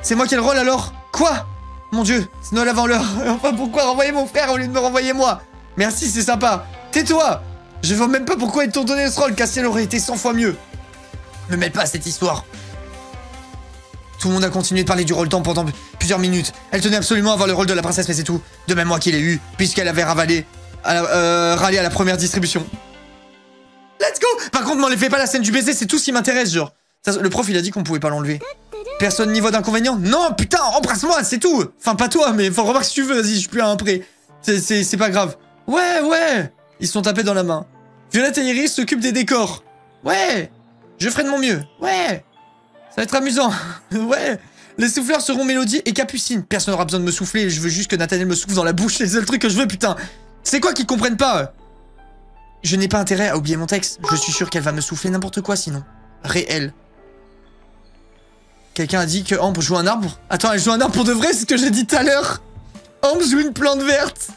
C'est moi qui ai le rôle alors? Quoi? Mon dieu, c'est Noël avant l'heure. Enfin, pourquoi renvoyer mon frère au lieu de me renvoyer moi Merci, c'est sympa. Tais-toi Je vois même pas pourquoi ils t'ont donné ce rôle, Castiel aurait été 100 fois mieux. Me mêle pas à cette histoire. Tout le monde a continué de parler du rôle temps pendant plusieurs minutes. Elle tenait absolument à avoir le rôle de la princesse, mais c'est tout. De même moi qui l'ai eu, puisqu'elle avait ravalé, à la- euh, râlé à la première distribution. Let's go Par contre, m'enlevez pas la scène du baiser, c'est tout ce qui m'intéresse, genre. Le prof, il a dit qu'on pouvait pas l'enlever. Personne n'y voit d'inconvénient? Non, putain, embrasse-moi, c'est tout Enfin, pas toi, mais enfin, remarque si tu veux, vas-y, je suis plus à un prêt. C'est- pas grave. Ouais, ouais Ils se sont tapés dans la main. Violette et Iris s'occupent des décors. Ouais Je ferai de mon mieux. Ouais Ça va être amusant. ouais Les souffleurs seront Mélodie et Capucine. Personne n'aura besoin de me souffler, je veux juste que Nathaniel me souffle dans la bouche, c'est le seul truc que je veux, putain C'est quoi qu'ils comprennent pas? Je n'ai pas intérêt à oublier mon texte. Je suis sûr qu'elle va me souffler n'importe quoi sinon. Réel. Quelqu'un a dit que Ambre joue un arbre Attends, elle joue un arbre pour de vrai, c'est ce que j'ai dit tout à l'heure Ambre joue une plante verte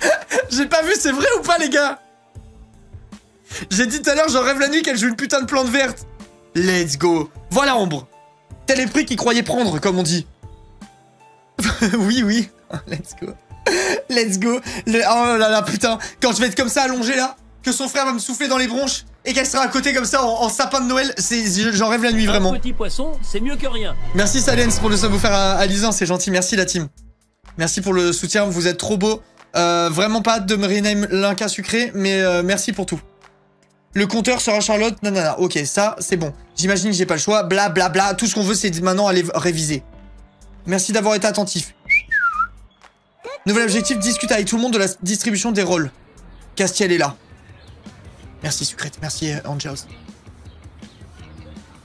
J'ai pas vu, c'est vrai ou pas les gars? J'ai dit tout à l'heure, j'en rêve la nuit qu'elle joue une putain de plante verte Let's go Voilà Ambre Tel est prix qu'il croyait prendre, comme on dit. oui, oui. Let's go. Let's go. Oh là là, putain. Quand je vais être comme ça allongé là, que son frère va me souffler dans les bronches et qu'elle sera à côté comme ça en, en sapin de Noël, j'en rêve la nuit vraiment. Un petit poisson, c'est mieux que rien. Merci Salens pour le sub offert à, à Lisan, c'est gentil. Merci la team. Merci pour le soutien, vous êtes trop beau. Euh, vraiment pas hâte de me rename l'Inca sucré, mais euh, merci pour tout. Le compteur sera Charlotte, nanana. Ok, ça, c'est bon. J'imagine que j'ai pas le choix. Bla bla bla. Tout ce qu'on veut, c'est maintenant aller réviser. Merci d'avoir été attentif. Nouvel objectif, discute avec tout le monde de la distribution des rôles. Castiel est là. Merci Sucrète, merci euh, Angels.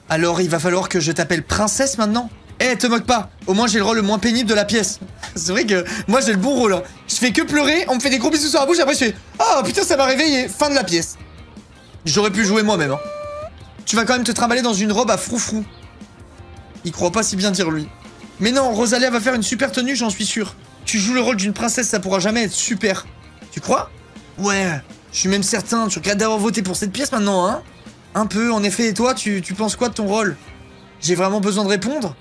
Alors, il va falloir que je t'appelle princesse maintenant? Eh, te moque pas Au moins, j'ai le rôle le moins pénible de la pièce. C'est vrai que moi, j'ai le bon rôle. hein. Je fais que pleurer, on me fait des gros bisous sur la bouche, après je fais « Oh, putain, ça m'a réveillé !» Fin de la pièce. J'aurais pu jouer moi-même. hein. Tu vas quand même te trimballer dans une robe à froufrou. Il croit pas si bien dire lui. Mais non, Rosalia va faire une super tenue, j'en suis sûr. Tu joues le rôle d'une princesse, ça pourra jamais être super. Tu crois? Ouais, je suis même certain. Tu regrettes d'avoir voté pour cette pièce maintenant, hein Un peu, en effet. Et toi, tu, tu penses quoi de ton rôle? J'ai vraiment besoin de répondre?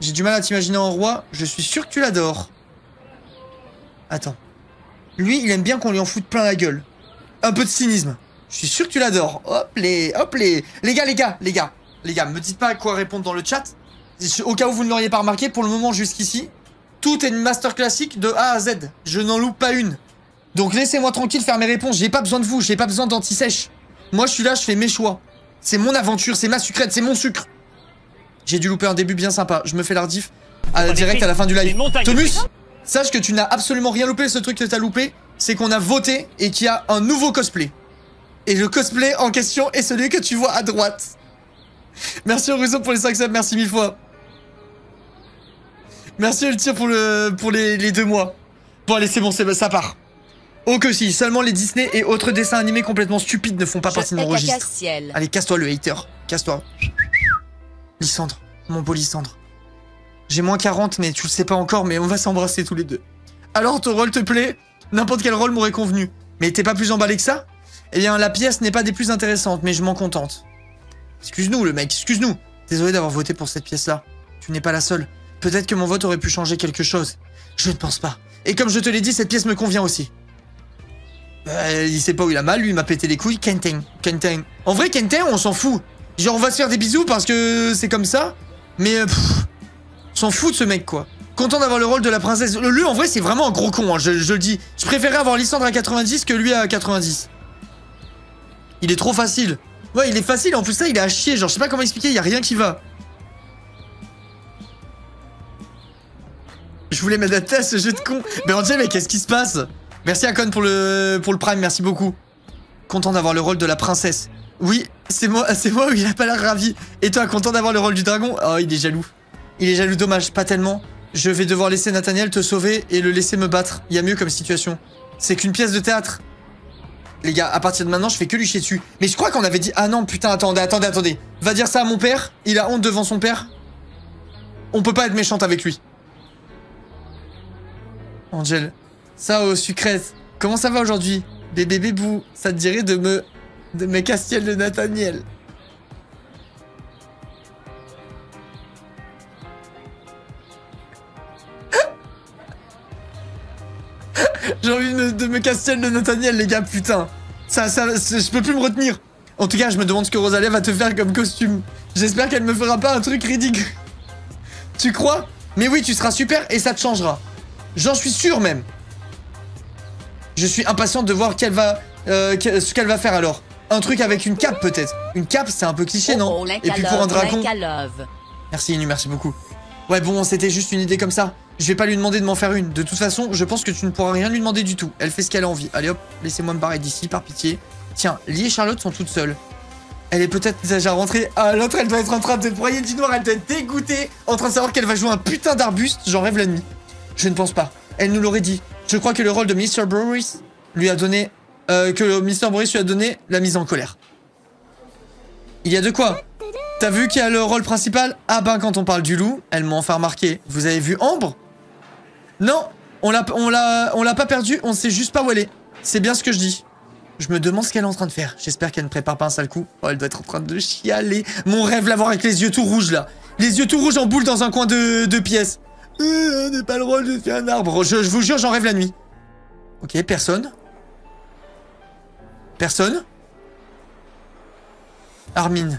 J'ai du mal à t'imaginer en roi. Je suis sûr que tu l'adores. Attends. Lui, il aime bien qu'on lui en foute plein la gueule. Un peu de cynisme. Je suis sûr que tu l'adores. Hop les, hop les. Les gars, les gars, les gars, les gars, me dites pas à quoi répondre dans le chat. Au cas où vous ne l'auriez pas remarqué, pour le moment jusqu'ici, tout est une master classique de A à Z. Je n'en loupe pas une. Donc laissez-moi tranquille faire mes réponses. J'ai pas besoin de vous, j'ai pas besoin d'anti-sèche. Moi je suis là, je fais mes choix. C'est mon aventure, c'est ma sucrète, c'est mon sucre. J'ai dû louper un début bien sympa. Je me fais l'ardif à la direct à la fin du live. Thomas, sache que tu n'as absolument rien loupé. Ce truc que t'as loupé, c'est qu'on a voté et qu'il y a un nouveau cosplay. Et le cosplay en question est celui que tu vois à droite. Merci Russo pour les 5 subs, merci mille fois. Merci Ultir pour, le, pour les, les deux mois. Bon allez c'est bon, ça part. Oh que si, seulement les Disney et autres dessins animés complètement stupides ne font pas partie de mon registre. Allez, casse-toi le hater. Casse-toi. Lysandre, mon beau Lysandre. J'ai moins 40, mais tu le sais pas encore, mais on va s'embrasser tous les deux. Alors, ton rôle te plaît? N'importe quel rôle m'aurait convenu. Mais t'es pas plus emballé que ça? Eh bien, la pièce n'est pas des plus intéressantes, mais je m'en contente. Excuse-nous, le mec, excuse-nous. Désolé d'avoir voté pour cette pièce-là. Tu n'es pas la seule. Peut-être que mon vote aurait pu changer quelque chose. Je ne pense pas. Et comme je te l'ai dit, cette pièce me convient aussi. Euh, il sait pas où il a mal, lui il m'a pété les couilles. Kenteng, Kenteng. En vrai, Kenteng, on s'en fout. Genre, on va se faire des bisous parce que c'est comme ça. Mais, euh, on s'en fout de ce mec, quoi. Content d'avoir le rôle de la princesse. Lui, en vrai, c'est vraiment un gros con, hein, je, le dis. Je préférais avoir Lysandre à 90 que lui à 90. Il est trop facile. Ouais, il est facile, en plus, ça, il est à chier. Genre, je sais pas comment expliquer, il y a rien qui va. Je voulais m'adapter à ce jeu de con. Mais Angel, mais qu'est-ce qui se passe? Merci à Con pour le, pour le prime, merci beaucoup. Content d'avoir le rôle de la princesse. Oui, c'est moi, c'est moi il a pas l'air ravi. Et toi, content d'avoir le rôle du dragon? Oh, il est jaloux. Il est jaloux, dommage, pas tellement. Je vais devoir laisser Nathaniel te sauver et le laisser me battre. Il y a mieux comme situation. C'est qu'une pièce de théâtre. Les gars, à partir de maintenant, je fais que lui chier dessus. Mais je crois qu'on avait dit... Ah non, putain, attendez, attendez, attendez. Va dire ça à mon père. Il a honte devant son père. On peut pas être méchante avec lui. Angel. Sao, oh, sucrète, comment ça va aujourd'hui? Bébé bébou, ça te dirait de me... de mes castiels de Nathaniel J'ai envie de, de me castiel de Nathaniel, les gars, putain ça, ça, je peux plus me retenir En tout cas, je me demande ce que Rosalia va te faire comme costume. J'espère qu'elle me fera pas un truc ridicule. tu crois? Mais oui, tu seras super et ça te changera. J'en suis sûr même je suis impatiente de voir qu'elle va, euh, ce qu'elle va faire alors. Un truc avec une cape peut-être. Une cape, c'est un peu cliché, non Oh, Et puis pour un dragon. Merci Inu, merci beaucoup. Ouais bon, c'était juste une idée comme ça. Je vais pas lui demander de m'en faire une. De toute façon, je pense que tu ne pourras rien lui demander du tout. Elle fait ce qu'elle a envie. Allez hop, laissez-moi me barrer d'ici, par pitié. Tiens, Lee et Charlotte sont toutes seules. Elle est peut-être déjà rentrée. Ah, l'autre, elle doit être en train de broyer du noir. Elle doit être dégoûtée. En train de savoir qu'elle va jouer un putain d'arbuste. J'en rêve la nuit. Je ne pense pas. Elle nous l'aurait dit. Je crois que le rôle de Mr. Boris lui a donné. euh, que Mr. Lui a donné la mise en colère. Il y a de quoi T'as vu qui a le rôle principal? Ah ben quand on parle du loup, elles m'ont enfin remarqué. Vous avez vu Ambre? Non, on l'a l'a pas perdu, on sait juste pas où elle est. C'est bien ce que je dis. Je me demande ce qu'elle est en train de faire. J'espère qu'elle ne prépare pas un sale coup. Oh, elle doit être en train de chialer. Mon rêve l'avoir avec les yeux tout rouges là. Les yeux tout rouges en boule dans un coin de pièce. Euh, n'est pas le rôle, je suis un arbre. Je, je vous jure, j'en rêve la nuit. Ok, personne. Personne. Armin.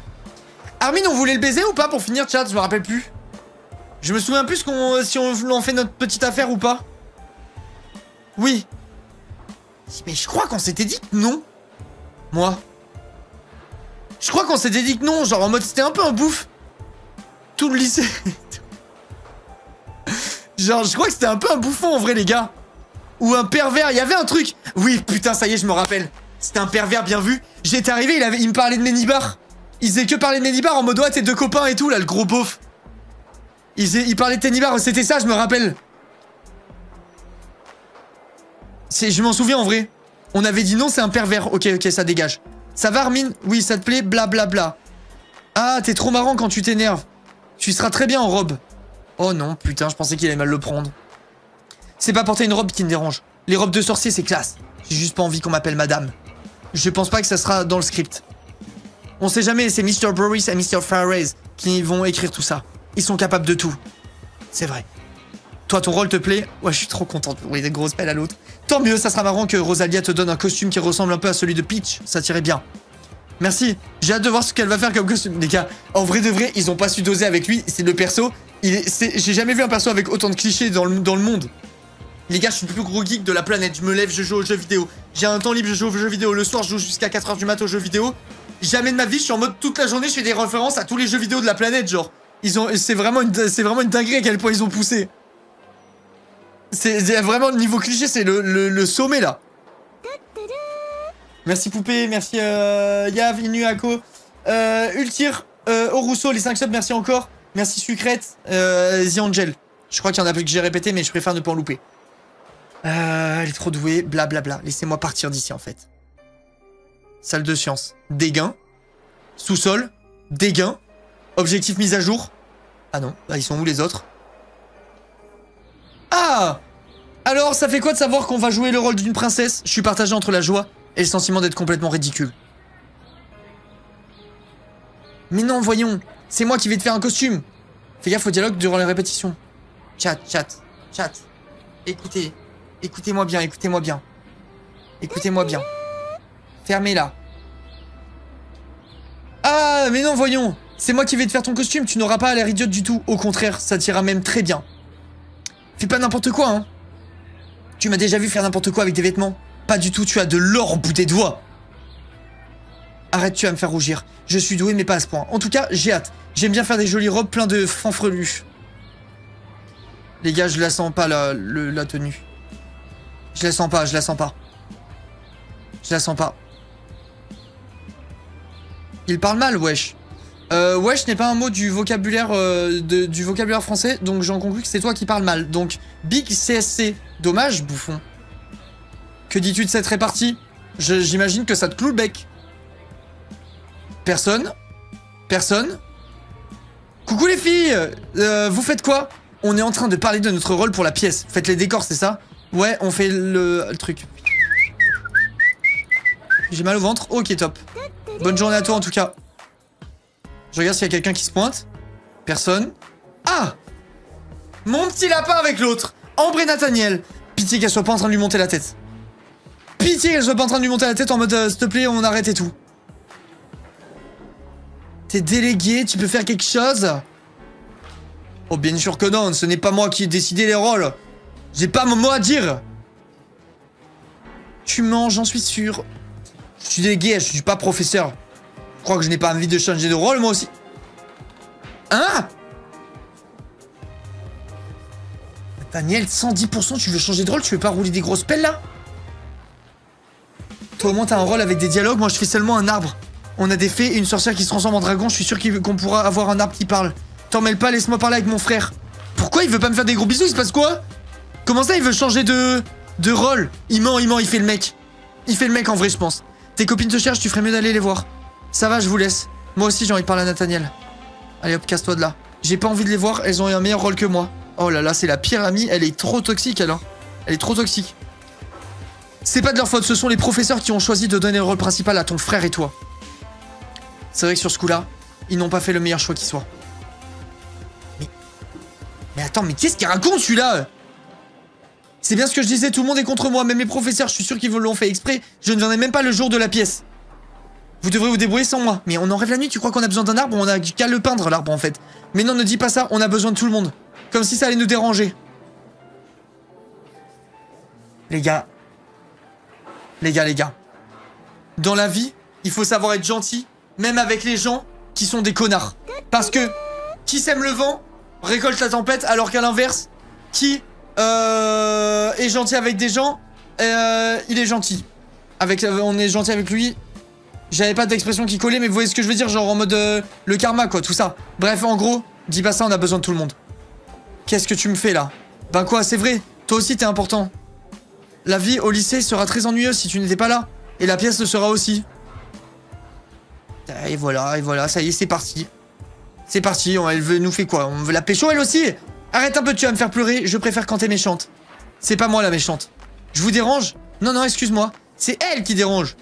Armin, on voulait le baiser ou pas pour finir, chat? Je me rappelle plus. Je me souviens plus qu'on, si on en fait notre petite affaire ou pas. Oui. Mais je crois qu'on s'était dit que non. Moi. Je crois qu'on s'était dit que non, genre en mode c'était un peu un bouffe. Tout le lycée. genre, je crois que c'était un peu un bouffon en vrai, les gars. Ou un pervers, il y avait un truc. Oui, putain, ça y est, je me rappelle. C'était un pervers bien vu. J'étais arrivé, il, avait, il me parlait de Ménibar. Il faisait que parler de Ménibar en mode ouais, tes deux copains et tout, là, le gros beauf. Il, parlait de Ménibar, c'était ça, je me rappelle. Je m'en souviens en vrai. On avait dit non, c'est un pervers. Ok, ok, ça dégage. Ça va, Armin? Oui, ça te plaît? Blablabla. Bla, bla. Ah, t'es trop marrant quand tu t'énerves. Tu seras très bien en robe. Oh non, putain, je pensais qu'il allait mal le prendre. C'est pas porter une robe qui me dérange. Les robes de sorcier, c'est classe. J'ai juste pas envie qu'on m'appelle madame. Je pense pas que ça sera dans le script. On sait jamais, c'est Mr. Boris et Mr. Fares qui vont écrire tout ça. Ils sont capables de tout. C'est vrai. Toi, ton rôle te plaît? Ouais, je suis trop contente. Oui, des grosses pelles à l'autre. Tant mieux, ça sera marrant que Rosalia te donne un costume qui ressemble un peu à celui de Peach. Ça tirait bien. Merci. J'ai hâte de voir ce qu'elle va faire comme costume. Les gars, en vrai de vrai, ils ont pas su doser avec lui. C'est le perso. J'ai jamais vu un perso avec autant de clichés dans le, dans le monde. Les gars, je suis le plus gros geek de la planète. Je me lève, je joue aux jeux vidéo. J'ai un temps libre, je joue aux jeux vidéo. Le soir, je joue jusqu'à 4h du mat aux jeux vidéo. Jamais de ma vie, je suis en mode toute la journée, je fais des références à tous les jeux vidéo de la planète, genre. Ils ont, c'est vraiment une, vraiment une dinguerie à quel point ils ont poussé. C'est vraiment le niveau cliché, c'est le, le, le sommet là. Merci Poupée, merci euh, Yav, Inuako, euh, Ultir, euh, Orusso, les 5 subs, merci encore. Merci Sucrète, euh, The. Je crois qu'il y en a plus que j'ai répété, mais je préfère ne pas en louper. Euh, elle est trop douée, blablabla. Laissez-moi partir d'ici en fait. Salle de sciences. Dégain. Sous-sol. Dégain. Objectif mise à jour. Ah non, ils sont où les autres? Ah Alors, ça fait quoi de savoir qu'on va jouer le rôle d'une princesse? Je suis partagé entre la joie et le sentiment d'être complètement ridicule. Mais non, voyons, c'est moi qui vais te faire un costume. Fais gaffe au dialogue durant les répétitions. Chat, chat, chat. Écoutez, écoutez-moi bien, écoutez-moi bien. Écoutez-moi bien. Fermez-la. Ah, mais non, voyons. C'est moi qui vais te faire ton costume, tu n'auras pas l'air idiote du tout. Au contraire, ça t'ira même très bien. Fais pas n'importe quoi, hein. Tu m'as déjà vu faire n'importe quoi avec des vêtements. Pas du tout, tu as de l'or au bout des doigts. Arrête, tu vas me faire rougir. Je suis doué, mais pas à ce point. En tout cas, j'ai hâte. J'aime bien faire des jolies robes plein de fanfreluches. Les gars, je la sens pas, la, la tenue. Je la sens pas, je la sens pas. Je la sens pas. Il parle mal, wesh. Euh, wesh n'est pas un mot du vocabulaire, euh, du vocabulaire français, donc j'en conclus que c'est toi qui parles mal. Donc, Big CSC. Dommage, bouffon. Que dis-tu de cette répartie? J'imagine que ça te cloue le bec. Personne Personne Coucou les filles Euh, Vous faites quoi? On est en train de parler de notre rôle pour la pièce. Faites les décors, c'est ça? Ouais, on fait le, truc. J'ai mal au ventre? Ok, top. Bonne journée à toi en tout cas. Je regarde s'il y a quelqu'un qui se pointe. Personne. Ah Mon petit lapin avec l'autre. Ambre et Nathaniel. Pitié qu'elle soit pas en train de lui monter la tête. Pitié qu'elle soit pas en train de lui monter la tête en mode euh, s'il te plaît, on arrête et tout. T'es délégué, tu peux faire quelque chose Oh, bien sûr que non, ce n'est pas moi qui ai décidé les rôles. J'ai pas mon mot à dire. Tu mens, j'en suis sûr. Je suis délégué, je suis pas professeur. Je crois que je n'ai pas envie de changer de rôle, moi aussi. Hein Daniel, 110%, tu veux changer de rôle Tu veux pas rouler des grosses pelles, là? Toi, au moins, t'as un rôle avec des dialogues. Moi, je fais seulement un arbre. On a des fées et une sorcière qui se transforme en dragon. Je suis sûr qu'on pourra avoir un arbre qui parle. T'en mêles pas, laisse-moi parler avec mon frère. Pourquoi il veut pas me faire des gros bisous Il se passe quoi Comment ça, il veut changer de... de rôle Il ment, il ment, il fait le mec. Il fait le mec en vrai, je pense. Tes copines te cherchent, tu ferais mieux d'aller les voir. Ça va, je vous laisse. Moi aussi, j'ai envie de parler à Nathaniel. Allez hop, casse-toi de là. J'ai pas envie de les voir, elles ont eu un meilleur rôle que moi. Oh là là, c'est la pire amie, elle est trop toxique, elle. hein. Elle est trop toxique. C'est pas de leur faute, ce sont les professeurs qui ont choisi de donner le rôle principal à ton frère et toi. C'est vrai que sur ce coup-là, ils n'ont pas fait le meilleur choix qui soit. Mais. Mais attends, mais qu'est-ce qu'il raconte celui-là? C'est bien ce que je disais, tout le monde est contre moi, même les professeurs, je suis sûr qu'ils l'ont fait exprès. Je ne viendrai même pas le jour de la pièce. Vous devrez vous débrouiller sans moi. Mais on en rêve la nuit, tu crois qu'on a besoin d'un arbre? On a qu'à le peindre, l'arbre, en fait. Mais non, ne dis pas ça, on a besoin de tout le monde. Comme si ça allait nous déranger. Les gars. Les gars, les gars. Dans la vie, il faut savoir être gentil, même avec les gens qui sont des connards. Parce que qui sème le vent récolte la tempête, alors qu'à l'inverse, qui euh, est gentil avec des gens, euh, il est gentil. Avec, euh, on est gentil avec lui. J'avais pas d'expression qui collait, mais vous voyez ce que je veux dire, genre en mode le karma, quoi, tout ça. Bref, en gros, dis pas ça, on a besoin de tout le monde. Qu'est-ce que tu me fais là? Ben quoi, c'est vrai, toi aussi t'es important. La vie au lycée sera très ennuyeuse si tu n'étais pas là. Et la pièce le sera aussi. Et voilà, et voilà, ça y est, c'est parti. C'est parti, elle veut, nous fait quoi? On veut la pécho elle aussi? Arrête un peu, tu vas me faire pleurer, je préfère quand t'es méchante. C'est pas moi la méchante. Je vous dérange? Non, non, excuse-moi. C'est elle qui dérange.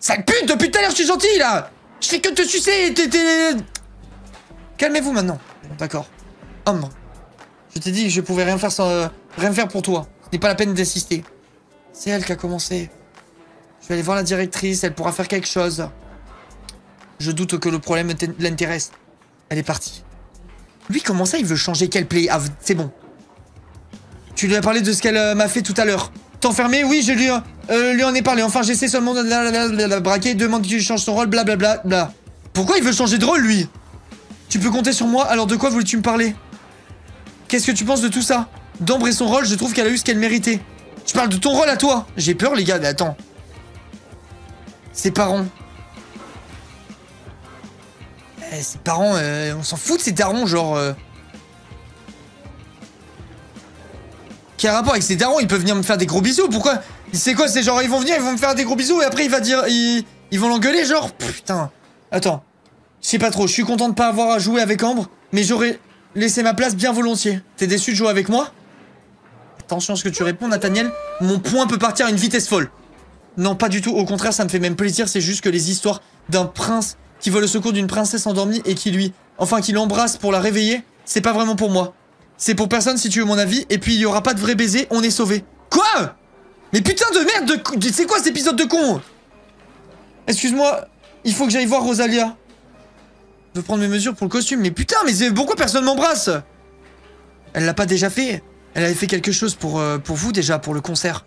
Sale pute, depuis tout à l'heure je suis gentil là Je fais que te sucer, t'es... Calmez-vous maintenant. D'accord. Homme. Je t'ai dit je pouvais rien faire sans... euh, rien faire pour toi. Ce n'est pas la peine d'insister. C'est elle qui a commencé. Je vais aller voir la directrice, elle pourra faire quelque chose. Je doute que le problème l'intéresse. Elle est partie. Lui, comment ça, il veut changer quel play? Ah, c'est bon. Tu lui as parlé de ce qu'elle euh, m'a fait tout à l'heure. T'enfermer Oui, je lui, euh, lui en ai parlé. Enfin, j'essaie seulement de la, braquer, demande qu'il change son rôle, blablabla. Bla. Pourquoi il veut changer de rôle, lui? Tu peux compter sur moi, alors de quoi voulais-tu me parler? Qu'est-ce que tu penses de tout ça? D'Ambre et son rôle, je trouve qu'elle a eu ce qu'elle méritait. Je parle de ton rôle à toi J'ai peur, les gars, mais attends. Ses parents. Eh, ses parents, euh, on s'en fout de ses darons, genre... euh. Quel rapport avec ses darons? Ils peuvent venir me faire des gros bisous, pourquoi? C'est quoi C'est genre, ils vont venir, ils vont me faire des gros bisous, et après il va dire... Ils, ils vont l'engueuler, genre... Putain. Attends. Je sais pas trop, je suis content de pas avoir à jouer avec Ambre, mais j'aurais laissé ma place bien volontiers. T'es déçu de jouer avec moi? Attention à ce que tu réponds, Nathaniel. Mon point peut partir à une vitesse folle. Non, pas du tout. Au contraire, ça me fait même plaisir. C'est juste que les histoires d'un prince qui vole le secours d'une princesse endormie et qui lui, enfin, qui l'embrasse pour la réveiller, c'est pas vraiment pour moi. C'est pour personne si tu veux mon avis. Et puis il y aura pas de vrai baiser, on est sauvé. Quoi? Mais putain de merde de, c'est quoi cet épisode de con? Excuse-moi, il faut que j'aille voir Rosalia. Je veux prendre mes mesures pour le costume. Mais putain, mais pourquoi personne m'embrasse? Elle l'a pas déjà fait Elle avait fait quelque chose pour, euh, pour vous déjà, pour le concert.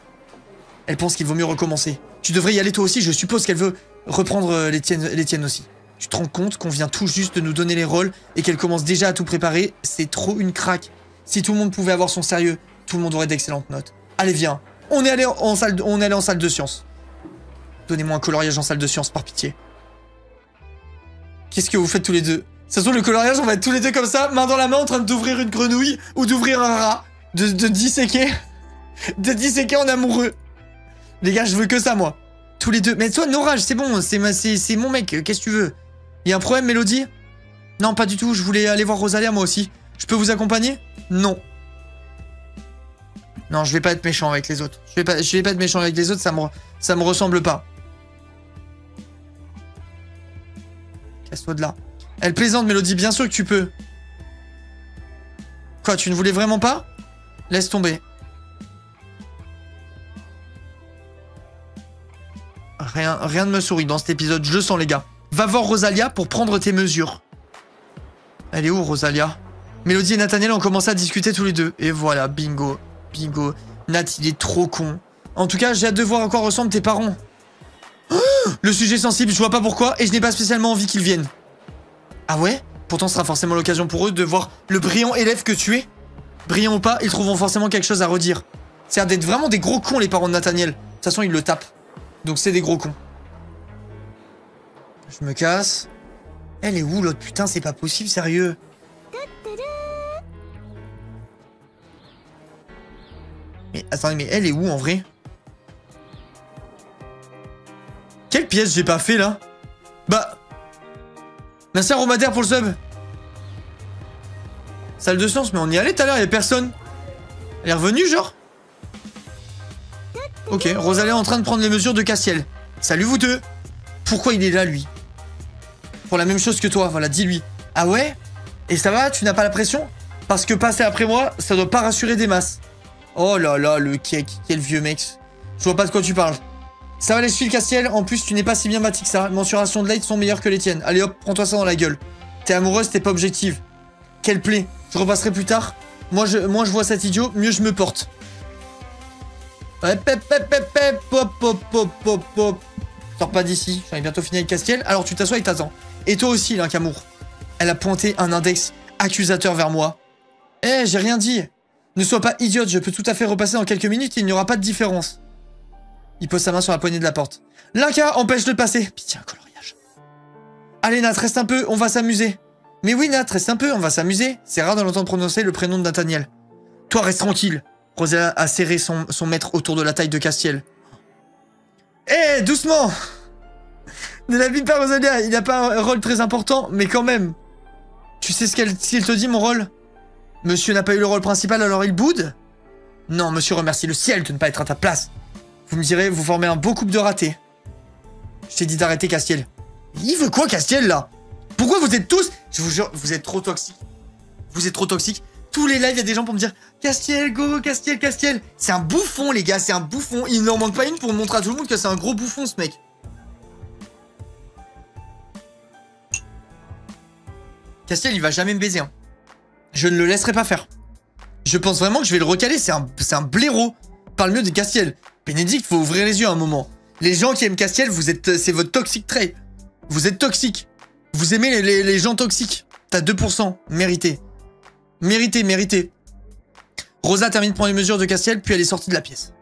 Elle pense qu'il vaut mieux recommencer. Tu devrais y aller toi aussi, je suppose qu'elle veut reprendre euh, les, tiennes, les tiennes aussi. Tu te rends compte qu'on vient tout juste de nous donner les rôles et qu'elle commence déjà à tout préparer? C'est trop une craque. Si tout le monde pouvait avoir son sérieux, tout le monde aurait d'excellentes notes. Allez, viens. On est allé en salle de, on est allé en salle de. Donnez-moi un coloriage en salle de sciences, par pitié. Qu'est-ce que vous faites tous les deux? Ça se trouve, le coloriage, on va être tous les deux comme ça, main dans la main, en train d'ouvrir une grenouille ou d'ouvrir un rat. De, de disséquer. De disséquer en amoureux. Les gars, je veux que ça, moi. Tous les deux. Mais toi, Norage, c'est bon, c'est mon mec, qu'est-ce que tu veux? Il y a un problème, Mélodie Non, pas du tout, je voulais aller voir Rosalia moi aussi. Je peux vous accompagner Non. Non, je vais pas être méchant avec les autres. Je vais pas, vais pas être méchant avec les autres, ça me, me ressemble pas. Casse-toi de là. Elle plaisante, Mélodie, bien sûr que tu peux. Quoi, tu ne voulais vraiment pas Laisse tomber. Rien, rien ne me sourit dans cet épisode, je le sens les gars. Va voir Rosalia pour prendre tes mesures. Elle est où Rosalia? Mélodie et Nathaniel ont commencé à discuter tous les deux. Et voilà, bingo, bingo. Nat, il est trop con. En tout cas, j'ai hâte de voir à quoi tes parents. Oh le sujet sensible, je vois pas pourquoi, et je n'ai pas spécialement envie qu'ils viennent. Ah ouais? Pourtant, ce sera forcément l'occasion pour eux de voir le brillant élève que tu es. Brillant ou pas, ils trouveront forcément quelque chose à redire. C'est d'être vraiment des gros cons, les parents de Nathaniel. De toute façon, ils le tapent. Donc c'est des gros cons. Je me casse. Elle est où l'autre putain? C'est pas possible, sérieux. Mais attendez, mais elle est où en vrai? Quelle pièce j'ai pas fait là? Bah. Merci à Romadère pour le sub. Salle de science, mais on y allait tout à l'heure, y'a personne. Elle est revenue, genre? Ok, Rosalie est en train de prendre les mesures de Castiel. Salut vous deux Pourquoi il est là, lui? Pour la même chose que toi, voilà, dis-lui. Ah ouais? Et ça va, tu n'as pas la pression? Parce que passer après moi, ça doit pas rassurer des masses. Oh là là, le cake, quel vieux mec. Je vois pas de quoi tu parles. Ça va les suivre, Castiel? En plus, tu n'es pas si bien bâti que ça. Les mensurations de light sont meilleures que les tiennes. Allez hop, prends-toi ça dans la gueule. T'es amoureuse, t'es pas objective. Quelle plaie. Je repasserai plus tard. Moi je, moi, je vois cet idiot, mieux je me porte. Sors pas d'ici, j'en ai bientôt fini avec Castiel. Alors tu t'assois et t'attends. Et toi aussi, Linkamour. Elle a pointé un index accusateur vers moi. Eh, j'ai rien dit. Ne sois pas idiote, je peux tout à fait repasser dans quelques minutes, il n'y aura pas de différence. Il pose sa main sur la poignée de la porte. Linka, empêche de passer. Pitié, un coloriage. Allez, Nat, reste un peu, on va s'amuser. Mais oui, Nat, reste un peu, on va s'amuser. C'est rare de l'entendre prononcer le prénom de Nathaniel. Toi, reste tranquille. Rosa a serré son, son, maître autour de la taille de Castiel. Eh, doucement Il n'a pas un rôle très important, mais quand même. Tu sais ce qu'elle te dit, mon rôle? Monsieur n'a pas eu le rôle principal, alors il boude? Non, monsieur remercie le ciel de ne pas être à ta place. Vous me direz, vous formez un beau couple de ratés. Je t'ai dit d'arrêter Castiel. Il veut quoi, Castiel, là? Pourquoi vous êtes tous... Je vous jure, vous êtes trop toxiques. Vous êtes trop toxiques. Tous les lives, il y a des gens pour me dire Castiel, go, Castiel, Castiel. C'est un bouffon, les gars, c'est un bouffon. Il n'en manque pas une pour montrer à tout le monde que c'est un gros bouffon, ce mec. Castiel, il va jamais me baiser. Hein. Je ne le laisserai pas faire. Je pense vraiment que je vais le recaler. C'est un, un blaireau. Parle mieux de Castiel. Bénédicte, faut ouvrir les yeux un moment. Les gens qui aiment Castiel, vous êtes, c'est votre toxic trait. Vous êtes toxique. Vous aimez les, les gens toxiques. T'as 2%. Mérité. Mérité, mérité. Rosa termine de prendre les mesures de Castiel, puis elle est sortie de la pièce.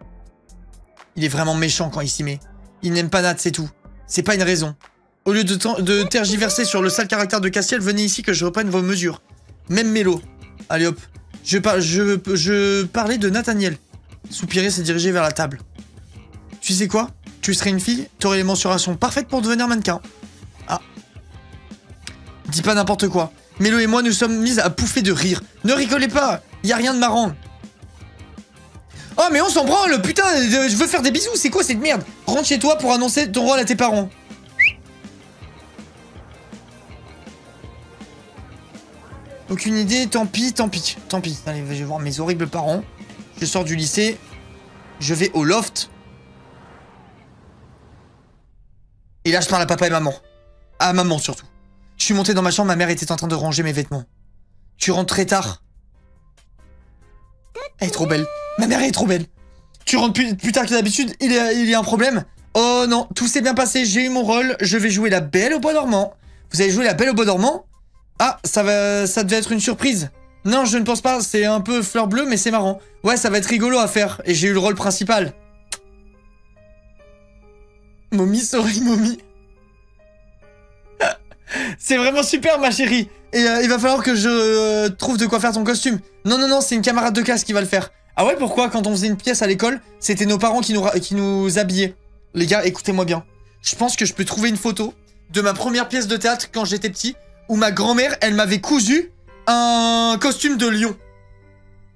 Il est vraiment méchant quand il s'y met. Il n'aime pas Nat, c'est tout. C'est pas une raison. Au lieu de, tergiverser sur le sale caractère de Castiel, venez ici que je reprenne vos mesures. Même Mélo. Allez hop. Je, par je, je parlais de Nathaniel. Soupirer s'est dirigé vers la table. Tu sais quoi? Tu serais une fille, t'aurais les mensurations parfaites pour devenir mannequin. Ah. Dis pas n'importe quoi. Mélo et moi nous sommes mis à pouffer de rire. Ne rigolez pas Y a rien de marrant. Oh mais on s'en branle Putain, je veux faire des bisous, c'est quoi cette merde? Rentre chez toi pour annoncer ton rôle à tes parents. Aucune idée, tant pis, tant pis, tant pis. Allez, je vais voir mes horribles parents. Je sors du lycée. Je vais au loft. Et là, je parle à papa et maman. À maman surtout. Je suis monté dans ma chambre, ma mère était en train de ranger mes vêtements. Tu rentres très tard. Elle est trop belle. Ma mère est trop belle. Tu rentres plus, tard que d'habitude, il, il y a un problème Oh non, tout s'est bien passé, j'ai eu mon rôle, je vais jouer la belle au bois dormant. Vous avez joué la belle au bois dormant? Ah, ça, va, ça devait être une surprise. Non, je ne pense pas, c'est un peu fleur bleue, mais c'est marrant. Ouais, ça va être rigolo à faire, et j'ai eu le rôle principal. Mommy, sorry, mommy. c'est vraiment super, ma chérie. Et euh, il va falloir que je euh, trouve de quoi faire ton costume. Non, non, non, c'est une camarade de classe qui va le faire. Ah ouais, pourquoi Quand on faisait une pièce à l'école, c'était nos parents qui nous, qui nous habillaient. Les gars, écoutez-moi bien. Je pense que je peux trouver une photo de ma première pièce de théâtre quand j'étais petit, où ma grand-mère, elle m'avait cousu un costume de lion.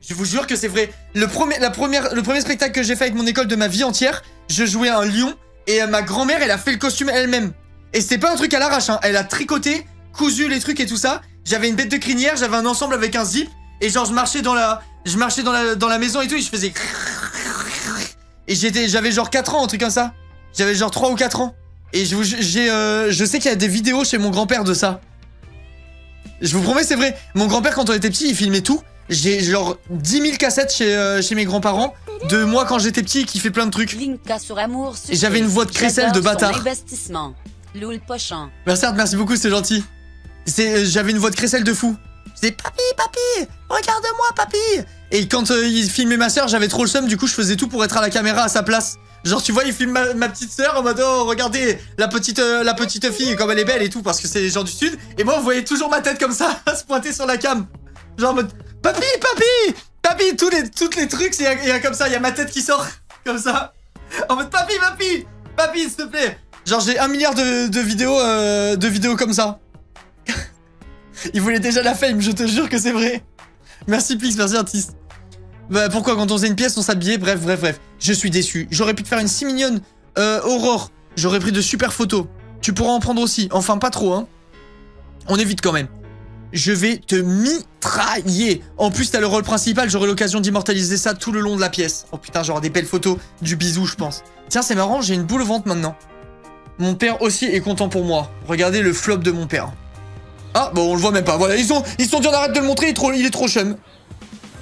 Je vous jure que c'est vrai. Le premier, la première, le premier spectacle que j'ai fait avec mon école de ma vie entière, je jouais un lion et euh, ma grand-mère, elle a fait le costume elle-même. Et c'était pas un truc à l'arrache, hein. Elle a tricoté, cousu les trucs et tout ça. J'avais une bête de crinière, j'avais un ensemble avec un zip. Et genre, je marchais dans la, je marchais dans la, dans la maison et tout, et je faisais. Et j'étais, j'avais genre 4 ans, un truc comme ça. J'avais genre 3 ou 4 ans. Et je, j'ai, euh, je sais qu'il y a des vidéos chez mon grand-père de ça. Je vous promets, c'est vrai. Mon grand-père, quand on était petit, il filmait tout. J'ai genre 10 000 cassettes chez, euh, chez mes grands-parents de moi quand j'étais petit qui fait plein de trucs. Et j'avais une voix de crécelle de bâtard. Loul. Merci, Art, merci beaucoup, c'est gentil. Euh, j'avais une voix de crécelle de fou. Disais, papi, papi, regarde-moi, papi. Et quand euh, il filmait ma soeur, j'avais trop le seum, du coup, je faisais tout pour être à la caméra à sa place. Genre, tu vois, il filme ma, petite soeur en mode, oh, regardez, la petite, euh, la petite fille, comme elle est belle et tout, parce que c'est les gens du Sud. Et moi, vous voyez toujours ma tête comme ça, se pointer sur la cam. Genre en mode, papi, papi, papi, tous les, toutes les trucs, il y, a- comme ça, il y a ma tête qui sort, comme ça. En mode, papi, papi, papi, s'il te plaît. Genre, j'ai un milliard de, de vidéos, euh, de vidéos comme ça. Il voulait déjà la fame, je te jure que c'est vrai. Merci Pix, merci artiste. Bah pourquoi quand on faisait une pièce on s'habillait Bref, bref, bref. Je suis déçu. J'aurais pu te faire une si mignonne euh, Aurore. J'aurais pris de super photos. Tu pourras en prendre aussi. Enfin pas trop hein. On évite quand même. Je vais te mitrailler. En plus t'as le rôle principal, j'aurai l'occasion d'immortaliser ça tout le long de la pièce. Oh putain, j'aurai des belles photos du bisou je pense. Tiens c'est marrant, j'ai une boule au ventre maintenant. Mon père aussi est content pour moi. Regardez le flop de mon père. Ah, bon, on le voit même pas. Voilà, ils sont, ils sont dit on arrête de le montrer, trop, il est trop chum.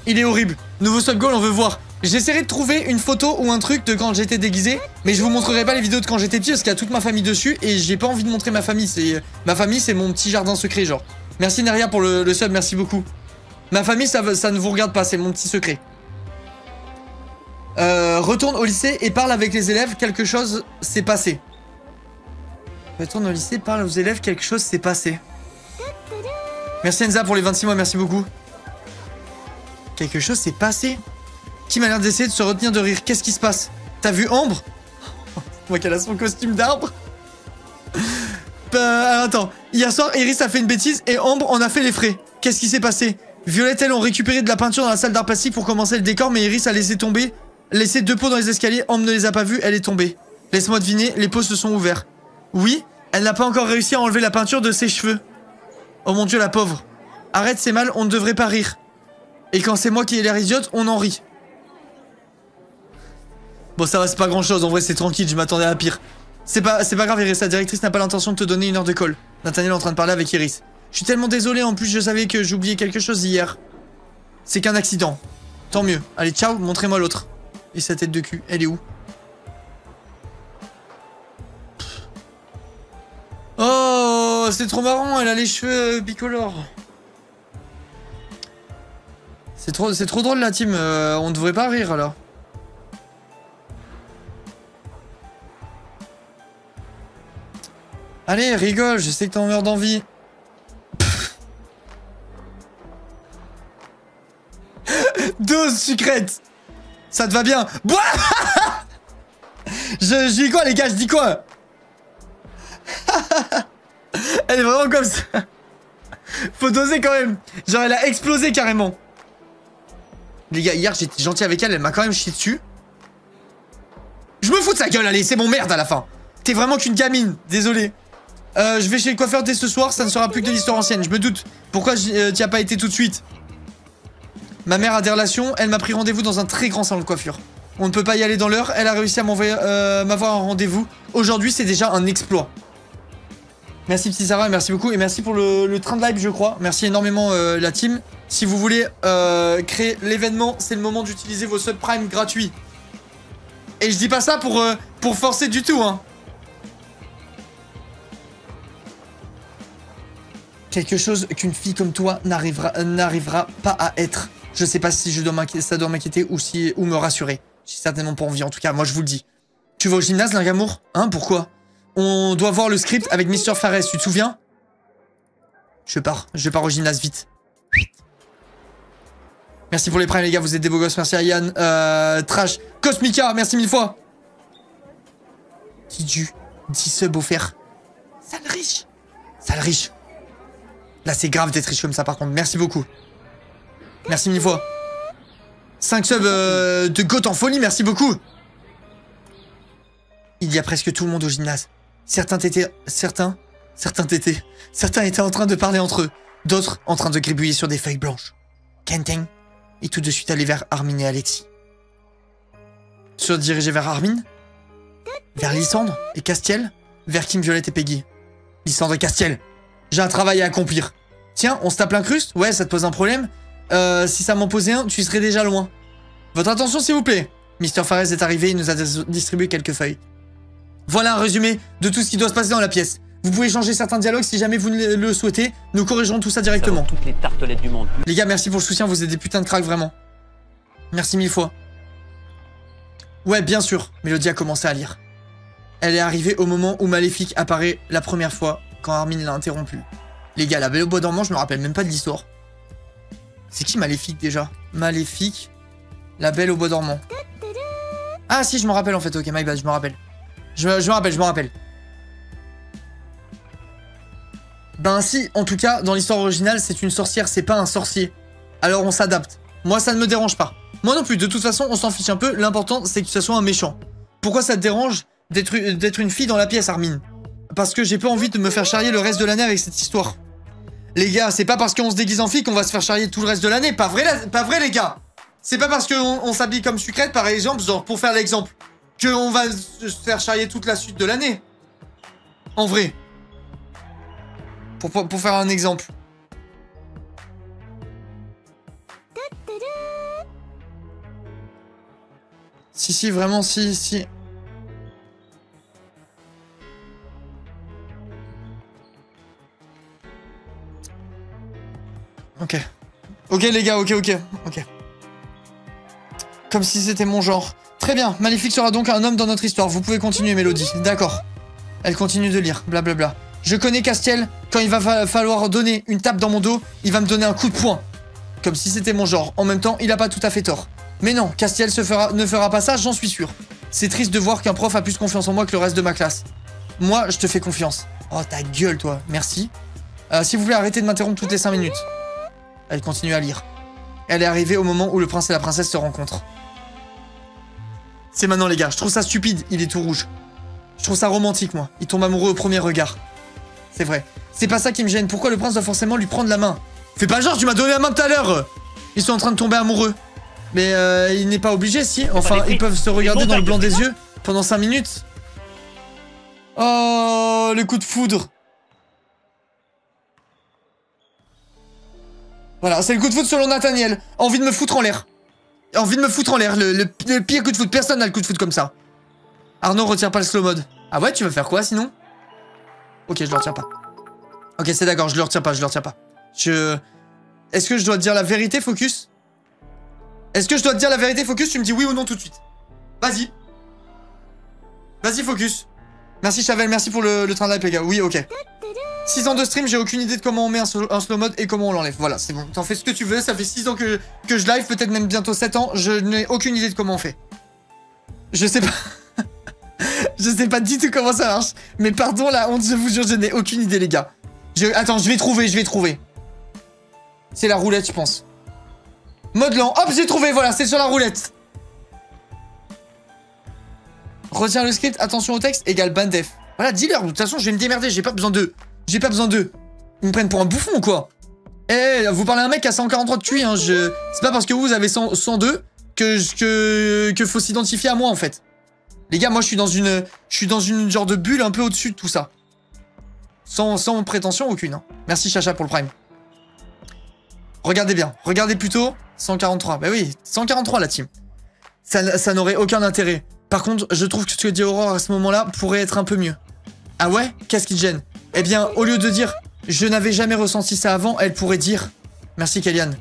Il est horrible. Nouveau sub goal, on veut voir. J'essaierai de trouver une photo ou un truc de quand j'étais déguisé, mais je vous montrerai pas les vidéos de quand j'étais petit parce qu'il y a toute ma famille dessus et j'ai pas envie de montrer ma famille. C'est ma famille, c'est mon petit jardin secret, genre. Merci Neria pour le, sub, merci beaucoup. Ma famille, ça, ça ne vous regarde pas, c'est mon petit secret. Euh, retourne au lycée et parle avec les élèves, quelque chose s'est passé. Retourne au lycée, parle aux élèves, quelque chose s'est passé. Merci Enza pour les 26 mois, merci beaucoup. Quelque chose s'est passé Qui m'a l'air d'essayer de se retenir de rire Qu'est-ce qui se passe? T'as vu Ambre? Moi qu'elle a son costume d'arbre. Bah, attends, hier soir, Iris a fait une bêtise et Ambre en a fait les frais. Qu'est-ce qui s'est passé? Violette, elle, ont récupéré de la peinture dans la salle d'art pour commencer le décor, mais Iris a laissé tomber, laissé deux pots dans les escaliers, Ambre ne les a pas vus, elle est tombée. Laisse-moi deviner, les pots se sont ouverts. Oui, elle n'a pas encore réussi à enlever la peinture de ses cheveux. Oh mon dieu, la pauvre. Arrête, c'est mal, on ne devrait pas rire. Et quand c'est moi qui ai l'air idiote, on en rit. Bon, ça va, c'est pas grand chose, en vrai, c'est tranquille, je m'attendais à pire. C'est pas, pas grave, Iris, la directrice n'a pas l'intention de te donner une heure de colle. Nathaniel est en train de parler avec Iris. Je suis tellement désolé, en plus, je savais que j'oubliais quelque chose hier. C'est qu'un accident. Tant mieux. Allez, ciao, montrez-moi l'autre. Et sa tête de cul, elle est où? Oh, c'est trop marrant, elle a les cheveux euh, bicolores. C'est trop, drôle la team, euh, on devrait pas rire là. Allez, rigole, je sais que t'en meurs d'envie. Dose sucrète Ça te va bien Bois je dis quoi les gars, je dis quoi? Elle est vraiment comme ça. Faut doser quand même. Genre elle a explosé carrément. Les gars, hier j'étais gentil avec elle, elle m'a quand même chié dessus. Je me fous de sa gueule, allez, c'est mon merde à la fin. T'es vraiment qu'une gamine, désolé. Euh, je vais chez le coiffeur dès ce soir, ça ne sera plus que de l'histoire ancienne, je me doute. Pourquoi euh, t'y as pas été tout de suite? Ma mère a des relations, elle m'a pris rendez-vous dans un très grand salon de coiffure. On ne peut pas y aller dans l'heure, elle a réussi à euh, m'avoir un rendez-vous. Aujourd'hui, c'est déjà un exploit. Merci petit Sarah, merci beaucoup et merci pour le, le train de live je crois. Merci énormément euh, la team. Si vous voulez euh, créer l'événement, c'est le moment d'utiliser vos subprimes gratuits. Et je dis pas ça pour, euh, pour forcer du tout hein. Quelque chose qu'une fille comme toi n'arrivera pas à être. Je sais pas si je dois ça doit m'inquiéter ou si ou me rassurer. J'ai certainement pas envie en tout cas, moi je vous le dis. Tu vas au gymnase, Lingamour Hein, pourquoi? On doit voir le script avec Mr. Fares, tu te souviens? Je pars, je pars au gymnase vite. Merci pour les primes les gars, vous êtes des beaux gosses, merci à Yann, euh, Trash, Cosmica, merci mille fois. Tidu, 10 subs offerts. Sale riche Sale riche Là c'est grave d'être riche comme ça par contre, merci beaucoup. Merci mille fois. 5 subs euh, de Goth en folie, merci beaucoup. Il y a presque tout le monde au gymnase. Certains étaient... Certains... Certains étaient... Certains étaient en train de parler entre eux. D'autres en train de gribouiller sur des feuilles blanches. Kenteng est tout de suite allé vers Armin et Alexis. Se diriger vers Armin Vers Lysandre et Castiel Vers Kim, Violette et Peggy Lysandre et Castiel J'ai un travail à accomplir. Tiens, on se tape l'incruste? Ouais, ça te pose un problème euh, Si ça m'en posait un, tu serais déjà loin. Votre attention, s'il vous plaît Mr. Fares est arrivé, il nous a dis- distribué quelques feuilles. Voilà un résumé de tout ce qui doit se passer dans la pièce. Vous pouvez changer certains dialogues si jamais vous le le souhaitez. Nous corrigerons tout ça directement. toutes les tartelettes du monde. Les gars, merci pour le soutien, vous êtes des putains de cracks, vraiment. Merci mille fois. Ouais, bien sûr, Mélodie a commencé à lire. Elle est arrivée au moment où Maléfique apparaît la première fois, quand Armin l'a interrompu. Les gars, la Belle au Bois dormant, je me rappelle même pas de l'histoire. C'est qui Maléfique déjà? Maléfique, la Belle au Bois dormant. Ah si, je me rappelle en fait, ok, my bad, je me rappelle. Je me rappelle, je me rappelle. Ben si, en tout cas, dans l'histoire originale, c'est une sorcière, c'est pas un sorcier. Alors on s'adapte. Moi, ça ne me dérange pas. Moi non plus, de toute façon, on s'en fiche un peu. L'important, c'est que ce soit un méchant. Pourquoi ça te dérange d'être une fille dans la pièce, Armin? Parce que j'ai pas envie de me faire charrier le reste de l'année avec cette histoire. Les gars, c'est pas parce qu'on se déguise en fille qu'on va se faire charrier tout le reste de l'année. Pas vrai, les gars C'est pas parce qu'on on s'habille comme sucrète, par exemple, genre pour faire l'exemple, qu'on va se faire charrier toute la suite de l'année. En vrai. Pour, faire un exemple. Si, si, vraiment, si, si. Ok. Ok, les gars, ok, ok, ok. Comme si c'était mon genre. Très bien, Maléfique sera donc un homme dans notre histoire. Vous pouvez continuer, Mélodie. D'accord. Elle continue de lire, blablabla. Je connais Castiel, quand il va fa- falloir donner une tape dans mon dos, il va me donner un coup de poing. Comme si c'était mon genre. En même temps, il a pas tout à fait tort. Mais non, Castiel ne fera pas ça, j'en suis sûr. C'est triste de voir qu'un prof a plus confiance en moi que le reste de ma classe. Moi, je te fais confiance. Oh, ta gueule, toi. Merci. Euh, S'il vous plaît, arrêtez de m'interrompre toutes les 5 minutes. Elle continue à lire. Elle est arrivée au moment où le prince et la princesse se rencontrent. C'est maintenant, les gars. Je trouve ça stupide, il est tout rouge. Je trouve ça romantique, moi. Il tombe amoureux au premier regard. C'est vrai. C'est pas ça qui me gêne. Pourquoi le prince doit forcément lui prendre la main Fais pas genre, tu m'as donné la main tout à l'heure Ils sont en train de tomber amoureux. Mais euh, il n'est pas obligé, si. Enfin, ils peuvent se regarder dans le blanc des yeux pendant 5 minutes. Oh, le coup de foudre. Voilà, c'est le coup de foudre selon Nathaniel. Envie de me foutre en l'air. Envie de me foutre en l'air. Le, le- le pire coup de foudre. Personne n'a le coup de foudre comme ça. Arnaud, retire pas le slow mode. Ah ouais, tu veux faire quoi sinon? Ok, je le retire pas. Ok, c'est d'accord, je le retire pas, je le retire pas. Je... Est-ce que je dois te dire la vérité, Focus? Est-ce que je dois te dire la vérité, Focus? Tu me dis oui ou non tout de suite. Vas-y. Vas-y, Focus. Merci, Chavel, merci pour le, train de live, les gars. Oui, ok. 6 ans de stream, j'ai aucune idée de comment on met un slow mode et comment on l'enlève. Voilà, c'est bon. T'en fais ce que tu veux, ça fait 6 ans que, que je live, peut-être même bientôt 7 ans. Je n'ai aucune idée de comment on fait. Je sais pas. Je sais pas du tout comment ça marche. Mais pardon, la honte, je vous jure, je n'ai aucune idée, les gars. Attends, je vais trouver, je vais trouver. C'est la roulette, je pense. Mode lent. Hop, j'ai trouvé, voilà, c'est sur la roulette. Retiens le script, attention au texte, égale bandef. Voilà, dis-leur, de toute façon, je vais me démerder, j'ai pas besoin d'eux. J'ai pas besoin d'eux. Ils me prennent pour un bouffon ou quoi Eh, vous parlez à un mec à 143 de QI, hein, je... C'est pas parce que vous avez 100 102 que, que, que faut s'identifier à moi, en fait. Les gars, moi, je suis dans une... Je suis dans une genre de bulle un peu au-dessus de tout ça. Sans, sans prétention aucune. hein. Merci, Chacha, pour le prime. Regardez bien. Regardez plutôt. 143. Bah oui, 143, la team. Ça, ça n'aurait aucun intérêt. Par contre, je trouve que ce que dit Aurore à ce moment-là pourrait être un peu mieux. Ah ouais? Qu'est-ce qui te gêne? Eh bien, au lieu de dire « Je n'avais jamais ressenti ça avant », elle pourrait dire « Merci, Kellyanne.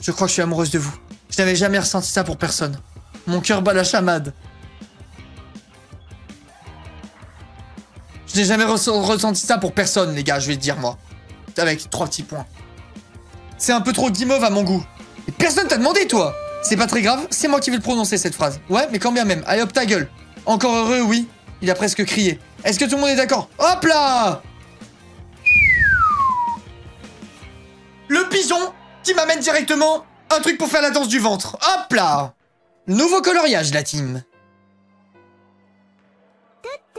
Je crois que je suis amoureuse de vous. Je n'avais jamais ressenti ça pour personne. Mon cœur bat la chamade. Je n'ai jamais ress- ressenti ça pour personne, les gars, je vais te dire, moi. Avec trois petits points. C'est un peu trop guimauve à mon goût. Et personne t'a demandé, toi C'est pas très grave, c'est moi qui vais le prononcer, cette phrase. Ouais, mais quand bien même. Allez, hop, ta gueule. Encore heureux, oui. Il a presque crié. Est-ce que tout le monde est d'accord? Hop là Le pigeon qui m'amène directement un truc pour faire la danse du ventre. Hop là Nouveau coloriage, la team.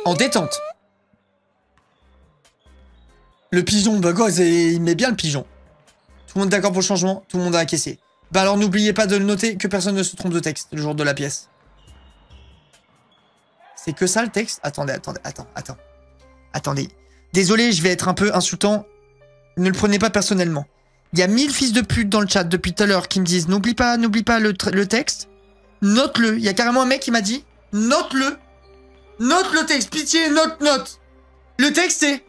En détente. Le pigeon, bah c'est- il met bien le pigeon. Tout le monde d'accord pour le changement, tout le monde a acquiescé. Bah alors n'oubliez pas de le noter que personne ne se trompe de texte le jour de la pièce. C'est que ça le texte? Attendez, attendez, attends, attends. Attendez. Désolé, je vais être un peu insultant. Ne le prenez pas personnellement. Il y a mille fils de pute dans le chat depuis tout à l'heure qui me disent n'oublie pas, n'oublie pas le, texte. Note-le. Il y a carrément un mec qui m'a dit note-le. Note le texte, pitié, note, note. Le texte c'est.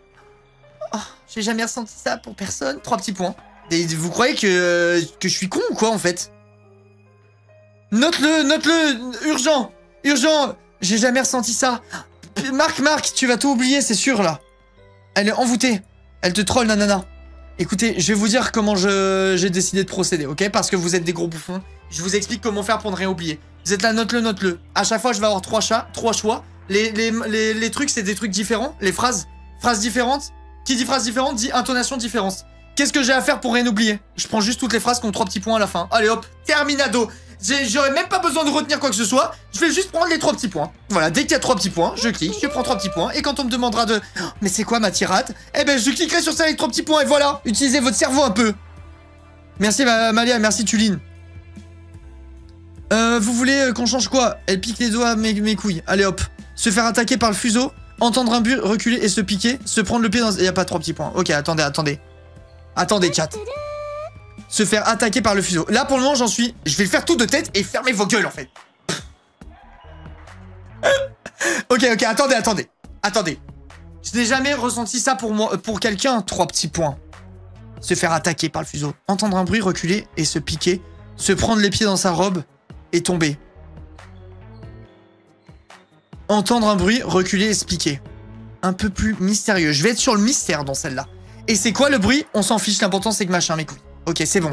J'ai jamais ressenti ça pour personne. Trois petits points. Vous croyez que, que je suis con ou quoi en fait? Note-le, note-le, urgent, urgent. J'ai jamais ressenti ça. Marc, Marc, tu vas tout oublier, c'est sûr là. Elle est envoûtée. Elle te troll, nanana. Écoutez, je vais vous dire comment j'ai décidé de procéder, ok? Parce que vous êtes des gros bouffons. Je vous explique comment faire pour ne rien oublier. Vous êtes là, note-le, note-le. À chaque fois, je vais avoir trois chats, trois choix. Les, les, les, les trucs, c'est des trucs différents. Les phrases, phrases différentes. Qui dit phrase différente dit intonation différente. Qu'est-ce que j'ai à faire pour rien oublier? Je prends juste toutes les phrases qui ont trois petits points à la fin. Allez hop, terminado. J'aurais même pas besoin de retenir quoi que ce soit. Je vais juste prendre les trois petits points. Voilà, dès qu'il y a trois petits points, je clique, je prends trois petits points. Et quand on me demandera de Oh, mais c'est quoi ma tirade? Eh ben je cliquerai sur ça avec trois petits points et voilà. Utilisez votre cerveau un peu. Merci Ma- Malia, merci Tuline. Euh, vous voulez euh, qu'on change quoi? Elle pique les doigts à mes couilles. Allez hop. Se faire attaquer par le fuseau, entendre un but, reculer et se piquer, se prendre le pied dans... Il y a pas trois petits points. Ok, attendez, attendez. Attendez, chat. Se faire attaquer par le fuseau. Là, pour le moment, j'en suis. Je vais le faire tout de tête et fermer vos gueules, en fait. ok, ok, attendez, attendez. Attendez. Je n'ai jamais ressenti ça pour moi, pour quelqu'un. Trois petits points. Se faire attaquer par le fuseau. Entendre un bruit, reculer et se piquer. Se prendre les pieds dans sa robe et tomber. Entendre un bruit, reculer piquer. Un peu plus mystérieux. Je vais être sur le mystère dans celle-là. Et c'est quoi le bruit? On s'en fiche, l'important c'est que machin couilles. Ok, c'est bon.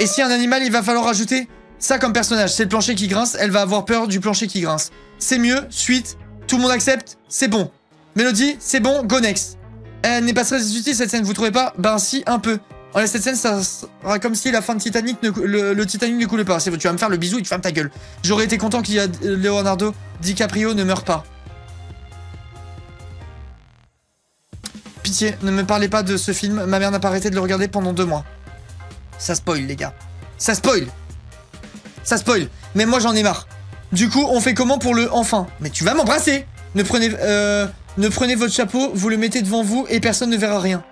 Et si un animal, il va falloir rajouter ça comme personnage? C'est le plancher qui grince, elle va avoir peur du plancher qui grince. C'est mieux, suite, tout le monde accepte, c'est bon. Mélodie, c'est bon, go next. Elle n'est pas très utile cette scène, vous trouvez pas? Ben si, un peu. Cette scène, ça sera comme si la fin de Titanic, ne le, Titanic ne coulait pas. C'est tu vas me faire le bisou et tu fermes ta gueule. J'aurais été content qu'il y a Leonardo DiCaprio ne meure pas. Pitié, ne me parlez pas de ce film, ma mère n'a pas arrêté de le regarder pendant deux mois. Ça spoil, les gars. Ça spoil Ça spoil Mais moi, j'en ai marre. Du coup, on fait comment pour le enfin? Mais tu vas m'embrasser Ne prenez... Euh, ne prenez votre chapeau, vous le mettez devant vous et personne ne verra rien.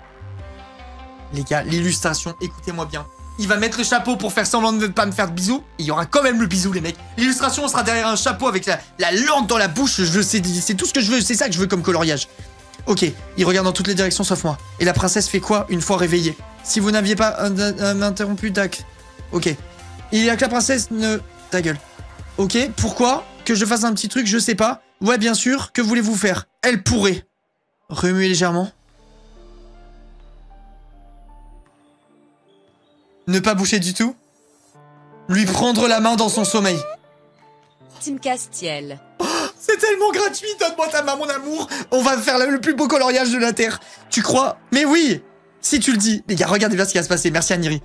Les gars, l'illustration, écoutez-moi bien. Il va mettre le chapeau pour faire semblant de ne pas me faire de bisous. Il y aura quand même le bisou, les mecs. L'illustration sera derrière un chapeau avec la, la dans la bouche. Je sais, c'est tout ce que je veux. C'est ça que je veux comme coloriage. Ok, il regarde dans toutes les directions sauf moi. Et la princesse fait quoi une fois réveillée? Si vous n'aviez pas un- un- un interrompu, tac. Ok. Il y a que la princesse ne... Ta gueule. Ok, pourquoi? Que je fasse un petit truc, je sais pas. Ouais, bien sûr, que voulez-vous faire? Elle pourrait. Remuer légèrement. Ne pas boucher du tout? Lui prendre la main dans son sommeil. Team Castiel. C'est tellement gratuit, donne-moi ta main, mon amour. On va faire le le plus beau coloriage de la Terre. Tu crois? Mais oui Si tu le dis. Les gars, regardez bien ce qui va se passer. Merci Aniri.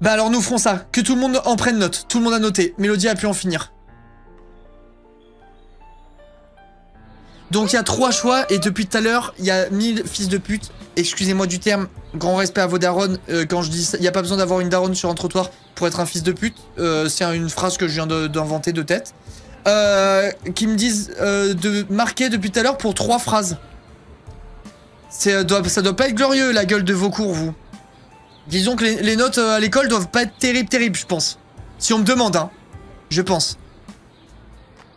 Bah alors nous ferons ça. Que tout le monde en prenne note. Tout le monde a noté. Mélodie a pu en finir. Donc il y a trois choix et depuis tout à l'heure, il y a mille fils de pute. Excusez-moi du terme, grand respect à vos darons. Euh, quand je dis ça, il n'y a pas besoin d'avoir une daronne sur un trottoir pour être un fils de pute. Euh, C'est une phrase que je viens d'inventer de tête. Euh, qui me disent de marquer depuis tout à l'heure pour trois phrases. Euh, doit- ça doit pas être glorieux la gueule de vos cours, vous. Disons que les, notes à l'école doivent pas être terribles, terribles, je pense. Si on me demande, hein. Je pense.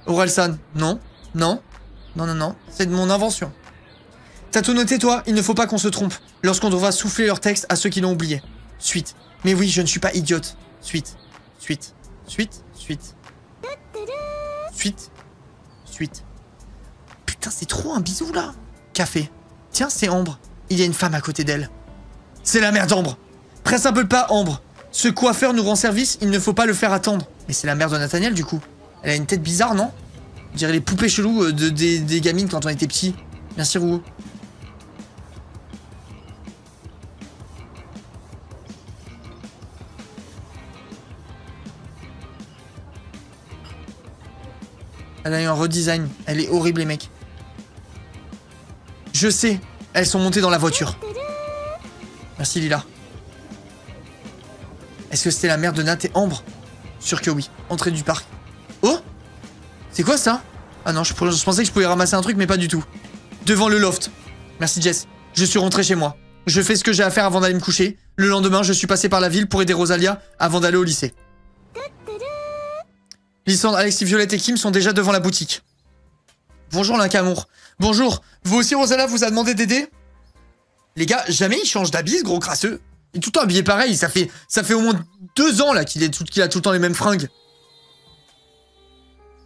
Orelsan, non, non, non, non, non, c'est de mon invention. T'as tout noté, toi? Il ne faut pas qu'on se trompe. Lorsqu'on devra souffler leur texte à ceux qui l'ont oublié. Suite. Mais oui, je ne suis pas idiote. Suite. Suite. Suite. Suite. Suite. Suite. Putain, c'est trop un bisou là. Café. Tiens, c'est Ambre. Il y a une femme à côté d'elle. C'est la mère d'Ambre. Presse un peu le pas, Ambre. Ce coiffeur nous rend service, il ne faut pas le faire attendre. Mais c'est la mère de Nathaniel du coup. Elle a une tête bizarre, non? On dirait les poupées cheloues euh, de, des, gamines quand on était petit. Merci Rouault. Elle a eu un redesign. Elle est horrible, les mecs. Je sais. Elles sont montées dans la voiture. Merci, Lila. Est-ce que c'était la mère de Nat et Ambre? Sûr que oui. Entrée du parc. Oh C'est quoi ça? Ah non, je, pensais que je pouvais ramasser un truc, mais pas du tout. Devant le loft. Merci Jess. Je suis rentré chez moi. Je fais ce que j'ai à faire avant d'aller me coucher. Le lendemain, je suis passé par la ville pour aider Rosalia avant d'aller au lycée. Lysandre, Alexis, Violette et Kim sont déjà devant la boutique. Bonjour Lincamour. Bonjour. Vous aussi, Rosalia vous a demandé d'aider? Les gars, jamais il change d'habit, gros crasseux. Il est tout le temps habillé pareil. Ça fait, ça fait au moins deux ans là qu'il a tout le temps les mêmes fringues.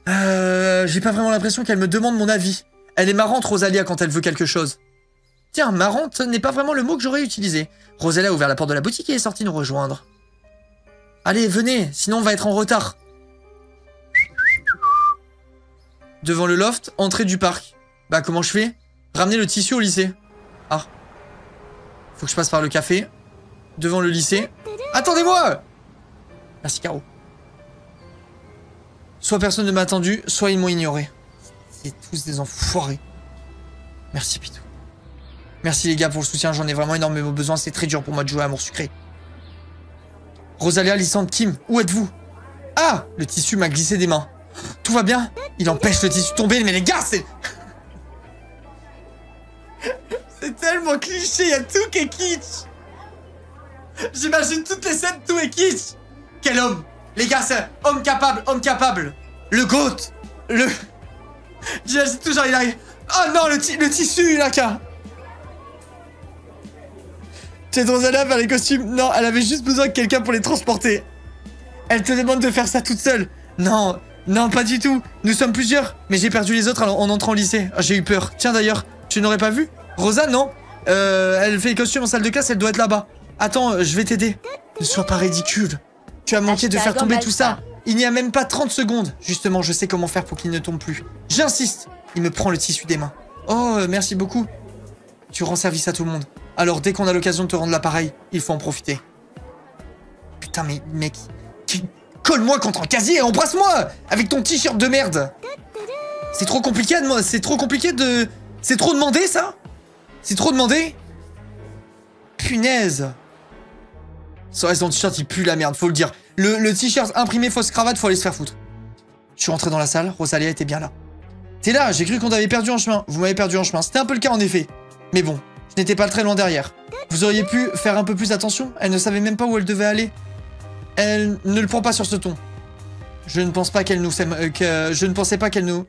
Euh, j'ai pas vraiment l'impression qu'elle me demande mon avis. Elle est marrante, Rosalia, quand elle veut quelque chose. Tiens, marrante n'est pas vraiment le mot que j'aurais utilisé. Rosalia a ouvert la porte de la boutique et est sortie nous rejoindre. Allez, venez, sinon on va être en retard. Devant le loft, entrée du parc. Bah, comment je fais? Ramener le tissu au lycée. Ah. Faut que je passe par le café. Devant le lycée. Attendez-moi Merci, Caro. Soit personne ne m'a attendu, soit ils m'ont ignoré. C'est tous des enfoirés. Merci, Pitou. Merci les gars pour le soutien, j'en ai vraiment énormément besoin, c'est très dur pour moi de jouer à Amour Sucré. Rosalia, Lysandre, Kim, où êtes-vous? Ah Le tissu m'a glissé des mains. Tout va bien? Il empêche le tissu de tomber, mais les gars, c'est... c'est tellement cliché, il y a tout qui est kitsch J'imagine toutes les scènes, tout est kitsch Quel homme Les gars, homme capable, homme capable Le GOAT Le... J'imagine toujours, il arrive... Oh non, le, le tissu, là, Tu es Rosalia vers les costumes Non, elle avait juste besoin de quelqu'un pour les transporter. Elle te demande de faire ça toute seule. Non, non, pas du tout. Nous sommes plusieurs. Mais j'ai perdu les autres en, entrant au lycée. Ah, j'ai eu peur. Tiens d'ailleurs, tu n'aurais pas vu? Rosa, non euh, Elle fait les costumes en salle de classe, elle doit être là-bas. Attends, je vais t'aider. Ne sois pas ridicule. Tu as manqué de faire tomber tout ça. Il n'y a même pas 30 secondes. Justement, je sais comment faire pour qu'il ne tombe plus. J'insiste. Il me prend le tissu des mains. Oh, euh, merci beaucoup. Tu rends service à tout le monde. Alors, dès qu'on a l'occasion de te rendre l'appareil, il faut en profiter. Putain, mais mec, colle-moi contre un casier et embrasse-moi avec ton t-shirt de merde. C'est trop compliqué, de... c'est trop compliqué de... C'est trop demandé, ça? C'est trop demandé? Punaise Ton t-shirt, il pue la merde, faut le dire. Le, t-shirt imprimé fausse cravate, faut aller se faire foutre. Je suis rentré dans la salle, Rosalia était bien là. T'es là, j'ai cru qu'on t'avait perdu en chemin. Vous m'avez perdu en chemin, c'était un peu le cas en effet. Mais bon, je n'étais pas très loin derrière. Vous auriez pu faire un peu plus attention Elle ne savait même pas où elle devait aller. Elle ne le prend pas sur ce ton. Je ne pense pas qu'elle nous s'aime... Euh, je ne pensais pas qu'elle nous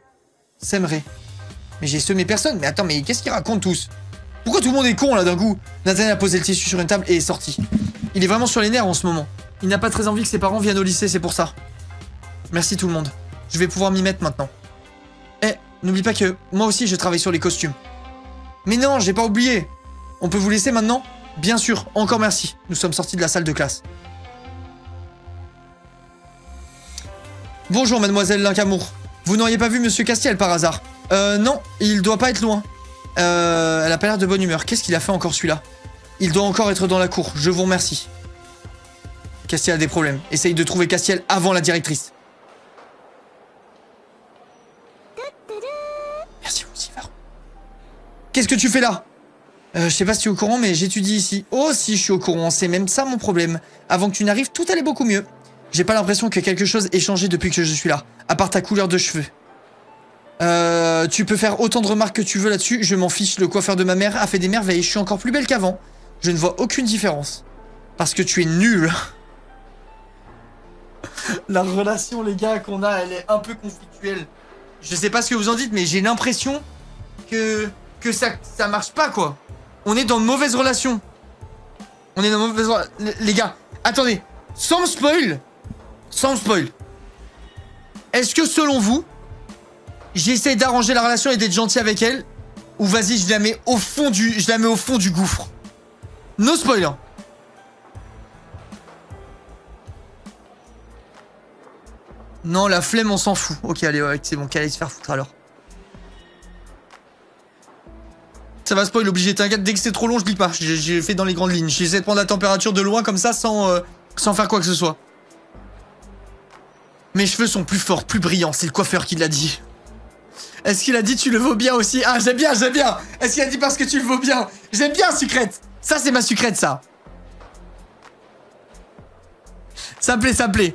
s'aimerait. Mais j'ai semé personne. Mais attends, mais qu'est-ce qu'ils racontent tous? Pourquoi tout le monde est con là d'un coup? Nathaniel a posé le tissu sur une table et est sorti. Il est vraiment sur les nerfs en ce moment. Il n'a pas très envie que ses parents viennent au lycée, c'est pour ça. Merci tout le monde. Je vais pouvoir m'y mettre maintenant. Eh, n'oublie pas que moi aussi je travaille sur les costumes. Mais non, j'ai pas oublié. On peut vous laisser maintenant? Bien sûr, encore merci. Nous sommes sortis de la salle de classe. Bonjour mademoiselle Lincamour. Vous n'auriez pas vu monsieur Castiel par hasard? Euh non, il doit pas être loin. Euh, elle a pas l'air de bonne humeur. Qu'est-ce qu'il a fait encore celui-là? Il doit encore être dans la cour. Je vous remercie. Castiel a des problèmes. Essaye de trouver Castiel avant la directrice. Merci aussi, Qu'est-ce que tu fais là? Euh, je sais pas si tu es au courant, mais j'étudie ici. Oh, si je suis au courant, c'est même ça mon problème. Avant que tu n'arrives, tout allait beaucoup mieux. J'ai pas l'impression que quelque chose ait changé depuis que je suis là, à part ta couleur de cheveux. Euh, tu peux faire autant de remarques que tu veux là-dessus, je m'en fiche, le coiffeur de ma mère a fait des merveilles, je suis encore plus belle qu'avant. Je ne vois aucune différence. Parce que tu es nul. La relation, les gars, qu'on a, elle est un peu conflictuelle. Je sais pas ce que vous en dites, mais j'ai l'impression que, que ça, ça marche pas, quoi. On est dans de mauvaises relations. On est dans de mauvaises relations. Les gars, attendez. Sans spoil, sans spoil. Est-ce que selon vous, j'essaie d'arranger la relation et d'être gentil avec elle? Ou vas-y, je la mets au fond du, je la mets au fond du gouffre? No spoiler. Non, la flemme, on s'en fout. Ok, allez, c'est bon, qu'elle se faire foutre alors. Ça va spoil, obligé, t'inquiète, dès que c'est trop long, je lis pas. J'ai fait dans les grandes lignes. J'essaie de prendre la température de loin comme ça sans, euh, sans faire quoi que ce soit. Mes cheveux sont plus forts, plus brillants, c'est le coiffeur qui l'a dit. Est-ce qu'il a dit tu le vaux bien aussi? Ah, j'aime bien, j'aime bien Est-ce qu'il a dit parce que tu le vaux bien? J'aime bien, sucrète Ça, c'est ma sucrète, ça. Ça plaît, ça plaît.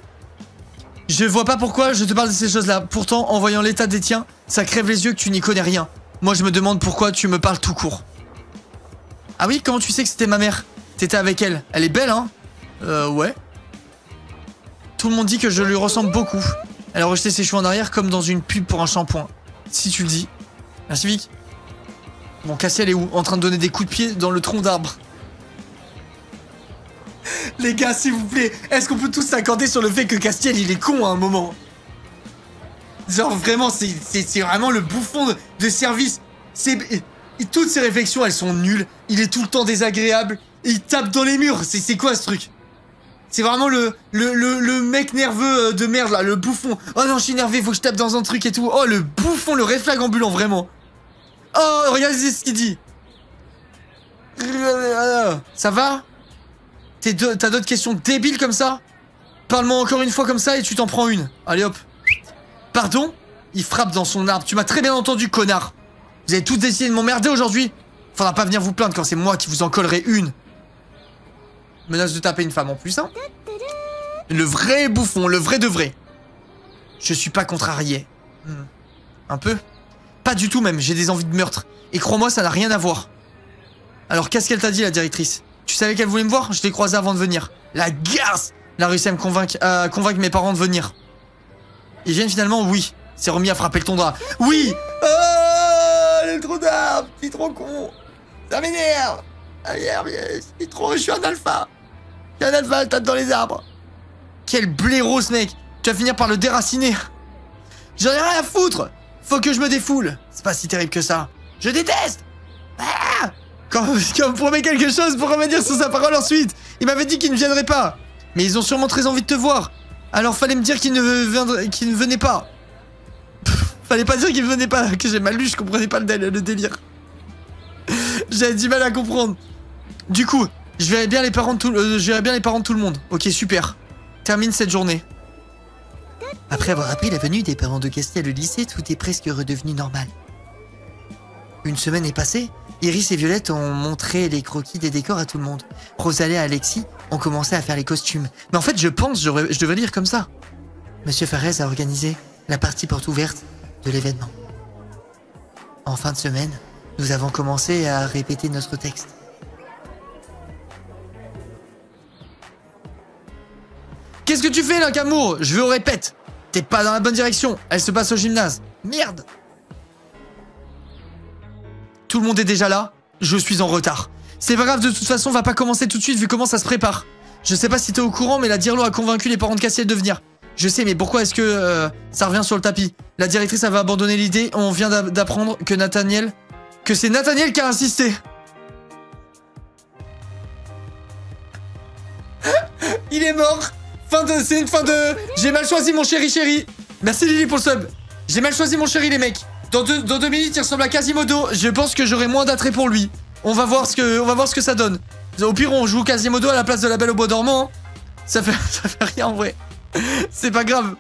Je vois pas pourquoi je te parle de ces choses-là. Pourtant, en voyant l'état des tiens, ça crève les yeux que tu n'y connais rien. Moi, je me demande pourquoi tu me parles tout court. Ah oui, comment tu sais que c'était ma mère? T'étais avec elle. Elle est belle, hein? Euh, ouais. Tout le monde dit que je lui ressemble beaucoup. Elle a rejeté ses cheveux en arrière comme dans une pub pour un shampoing. Si tu le dis. Merci Vic. Bon, Cassiel est où En train de donner des coups de pied dans le tronc d'arbre. Les gars, s'il vous plaît, est-ce qu'on peut tous s'accorder sur le fait que Castiel, il est con à un moment Genre, vraiment, c'est vraiment le bouffon de, service. C'est... Toutes ses réflexions, elles sont nulles. Il est tout le temps désagréable. Il tape dans les murs. C'est quoi ce truc C'est vraiment le, le, le, le mec nerveux euh, de merde, là, le bouffon. Oh non, je suis énervé, faut que je tape dans un truc et tout. Oh, le bouffon, le réflag ambulant, vraiment. Oh, regardez ce qu'il dit. Ça va? T'as d'autres questions débiles comme ça? Parle-moi encore une fois comme ça et tu t'en prends une. Allez hop. Pardon? Il frappe dans son arbre. Tu m'as très bien entendu, connard. Vous avez tous décidé de m'emmerder aujourd'hui? Faudra pas venir vous plaindre quand c'est moi qui vous en collerai une. Menace de taper une femme en plus, hein Le vrai bouffon, le vrai de vrai. Je suis pas contrarié. Hmm. Un peu Pas du tout même, j'ai des envies de meurtre. Et crois-moi, ça n'a rien à voir. Alors qu'est-ce qu'elle t'a dit, la directrice? Tu savais qu'elle voulait me voir? Je l'ai croisée avant de venir. La garce! Elle a réussi à me convaincre, à convaincre mes parents de venir. Ils viennent finalement, oui. C'est remis à frapper le tondra. Oui! Oh Le trou d'arbre C'est trop con. Ça m'énerve. C'est trop... Je suis un alpha. Je un alpha, tape dans les arbres. Quel blaireau, ce mec. Tu vas finir par le déraciner. J'en ai rien à foutre Faut que je me défoule. C'est pas si terrible que ça. Je déteste. Ah quand, on me promet quelque chose pour revenir sur sa parole ensuite Il m'avait dit qu'il ne viendrait pas. Mais ils ont sûrement très envie de te voir. Alors fallait me dire qu'il ne, venait pas. Fallait pas dire qu'il ne venait pas. Que j'ai mal lu, je comprenais pas le, dél- le délire. J'avais du mal à comprendre. Du coup, je verrai bien les parents tout, euh, bien les parents de tout le monde. Ok, super. Termine cette journée Après avoir appris la venue des parents de Castiel au lycée, tout est presque redevenu normal. Une semaine est passée, Iris et Violette ont montré les croquis des décors à tout le monde. Rosalie et Alexis ont commencé à faire les costumes. Mais en fait, je pense, j'aurais- je devrais lire comme ça Monsieur Farès a organisé la partie porte ouverte de l'événement. En fin de semaine, nous avons commencé à répéter notre texte. Qu'est-ce que tu fais là, Camour? Je veux répète. T'es pas dans la bonne direction. Elle se passe au gymnase. Merde. Tout le monde est déjà là. Je suis en retard. C'est pas grave, de toute façon, on va pas commencer tout de suite vu comment ça se prépare. Je sais pas si t'es au courant, mais la Dirlo a convaincu les parents de Cassiel de venir. Je sais, mais pourquoi est-ce que euh, ça revient sur le tapis? La directrice avait abandonné l'idée. On vient d'a- d'apprendre que Nathaniel... Que c'est Nathaniel qui a insisté. Il est mort Fin de... C'est une fin de... J'ai mal choisi mon chéri chéri. Merci Lily pour le sub. J'ai mal choisi mon chéri les mecs. Dans deux, minutes il ressemble à Quasimodo. Je pense que j'aurai moins d'attrait pour lui. On va voir ce que, on va voir ce que ça donne. Au pire on joue Quasimodo à la place de la Belle au Bois dormant hein. ça, fait, ça fait rien en vrai. C'est pas grave.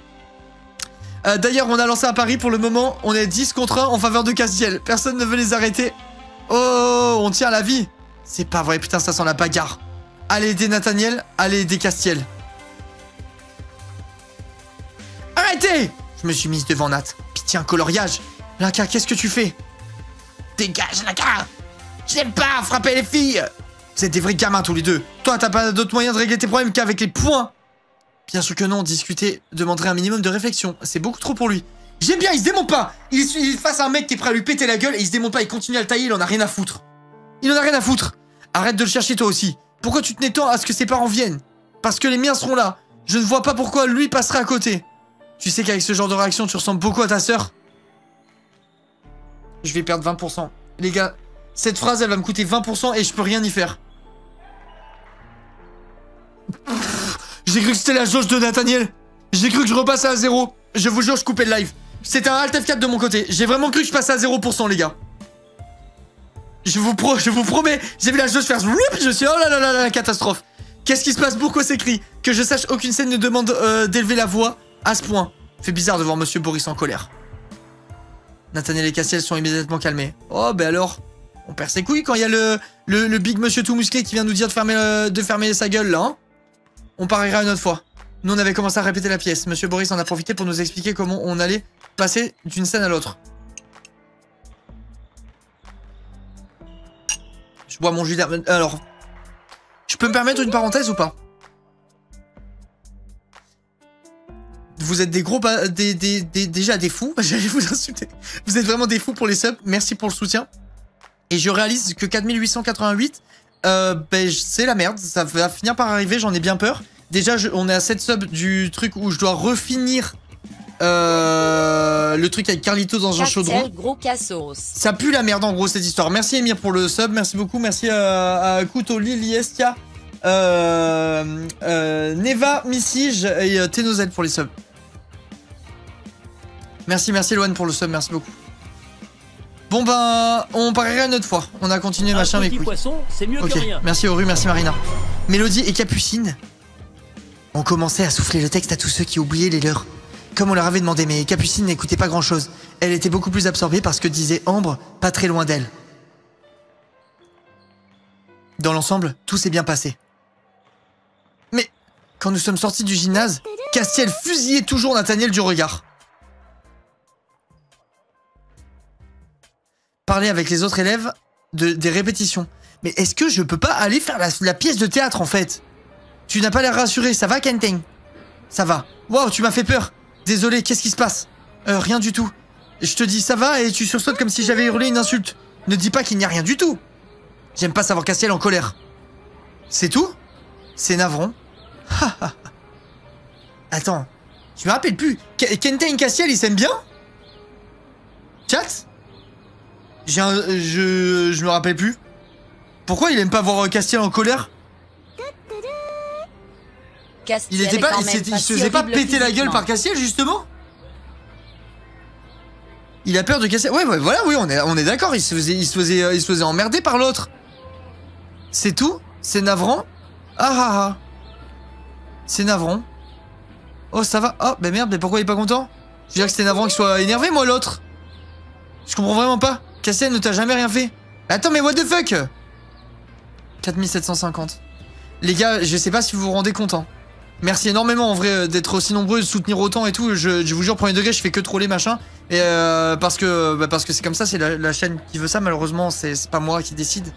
Euh, D'ailleurs on a lancé un pari pour le moment. On est 10 contre 1 en faveur de Castiel. Personne ne veut les arrêter. Oh on tient à la vie. C'est pas vrai putain ça sent la bagarre. Allez aider Nathaniel, allez aider Castiel Arrêtez Je me suis mise devant Nat. Pitié, un coloriage. Laka, qu'est-ce que tu fais? Dégage, Laka J'aime pas frapper les filles Vous êtes des vrais gamins tous les deux. Toi, t'as pas d'autre moyen de régler tes problèmes qu'avec les poings Bien sûr que non, discuter demanderait un minimum de réflexion. C'est beaucoup trop pour lui. J'aime bien, il se démonte pas il, il face à un mec qui est prêt à lui péter la gueule et il se démonte pas, il continue à le tailler, il en a rien à foutre. Il en a rien à foutre Arrête de le chercher toi aussi. Pourquoi tu tenais tant à ce que ses parents viennent? Parce que les miens seront là. Je ne vois pas pourquoi lui passerait à côté. Tu sais qu'avec ce genre de réaction, tu ressembles beaucoup à ta sœur Je vais perdre 20%. Les gars, cette phrase, elle va me coûter 20% et je peux rien y faire. J'ai cru que c'était la jauge de Nathaniel. J'ai cru que je repassais à zéro. Je vous jure, je coupais le live. C'était un Alt F4 de mon côté. J'ai vraiment cru que je passais à 0%, les gars. Je vous, pro je vous promets, j'ai vu la jauge faire je suis oh là là là là, la catastrophe. Qu'est-ce qui se passe? Pourquoi c'est écrit? Que je sache, aucune scène ne demande euh, d'élever la voix à ce point. Fait bizarre de voir Monsieur Boris en colère. Nathaniel et Cassiel sont immédiatement calmés. Oh, ben alors On perd ses couilles quand il y a le, big monsieur tout musclé qui vient nous dire de fermer, euh, sa gueule, là, hein On pariera une autre fois. Nous, on avait commencé à répéter la pièce. Monsieur Boris en a profité pour nous expliquer comment on allait passer d'une scène à l'autre. Je bois mon jus d'herbe. Alors, je peux me permettre une parenthèse ou pas? Vous êtes des gros... Des, des, des- déjà des fous. J'allais vous insulter. Vous êtes vraiment des fous pour les subs. Merci pour le soutien. Et je réalise que 4888, euh, ben, c'est la merde. Ça va finir par arriver, j'en ai bien peur. Déjà, je- on est à 7 subs du truc où je dois refinir euh, le truc avec Carlito dans un chaudron. Gros cassos. Ça pue la merde en gros cette histoire. Merci Emir pour le sub, merci beaucoup, merci à, à Kuto, Lily, Estia, euh, euh, Neva, Missige et euh, Tenozel pour les subs. Merci, merci Loane pour le sub, merci beaucoup. Bon ben, on parierait une autre fois. On a continué Un machin, couilles. poisson, c'est mieux que rien. merci Oru, merci Marina. Mélodie et Capucine ont commencé à souffler le texte à tous ceux qui oubliaient les leurs. Comme on leur avait demandé, mais Capucine n'écoutait pas grand-chose. Elle était beaucoup plus absorbée par ce que disait Ambre, pas très loin d'elle. Dans l'ensemble, tout s'est bien passé. Mais, quand nous sommes sortis du gymnase, Castiel fusillait toujours Nathaniel du regard. Parler avec les autres élèves de, des répétitions. Mais est-ce que je peux pas aller faire la, pièce de théâtre en fait? Tu n'as pas l'air rassuré, ça va Kenteng Ça va. Waouh, tu m'as fait peur. Désolé, qu'est-ce qui se passe? Euh, rien du tout. Je te dis ça va et tu sursautes comme si j'avais hurlé une insulte. Ne dis pas qu'il n'y a rien du tout. J'aime pas savoir Castiel en colère. C'est tout? C'est navrant. Attends, je me rappelle plus. Ke- Kenteng Castiel, ils s'aiment bien? Chat? J'ai un... Je... Je me rappelle plus. Pourquoi il aime pas voir euh, Castiel en colère? Castiel Il était pas, il, il se faisait pas péter la gueule par Castiel justement? Il a peur de Castiel. Ouais, ouais, voilà, oui, on est, on est d'accord. Il se faisait, il se faisait, euh, il se faisait emmerder par l'autre. C'est tout? C'est navrant? Ah ah ah. C'est navrant. Oh, ça va. Oh, bah merde, mais pourquoi il est pas content? Je veux dire que c'était navrant qu'il soit énervé, moi, l'autre. Je comprends vraiment pas. Castiel ne t'a jamais rien fait. Attends, mais what the fuck 4750. Les gars, je sais pas si vous vous rendez compte. hein. Merci énormément en vrai euh, d'être aussi nombreux, de soutenir autant et tout. Je, je vous jure, premier degré, je fais que troller machin. Et euh, parce que bah, parce que c'est comme ça, c'est la, la chaîne qui veut ça. Malheureusement, c'est pas moi qui décide.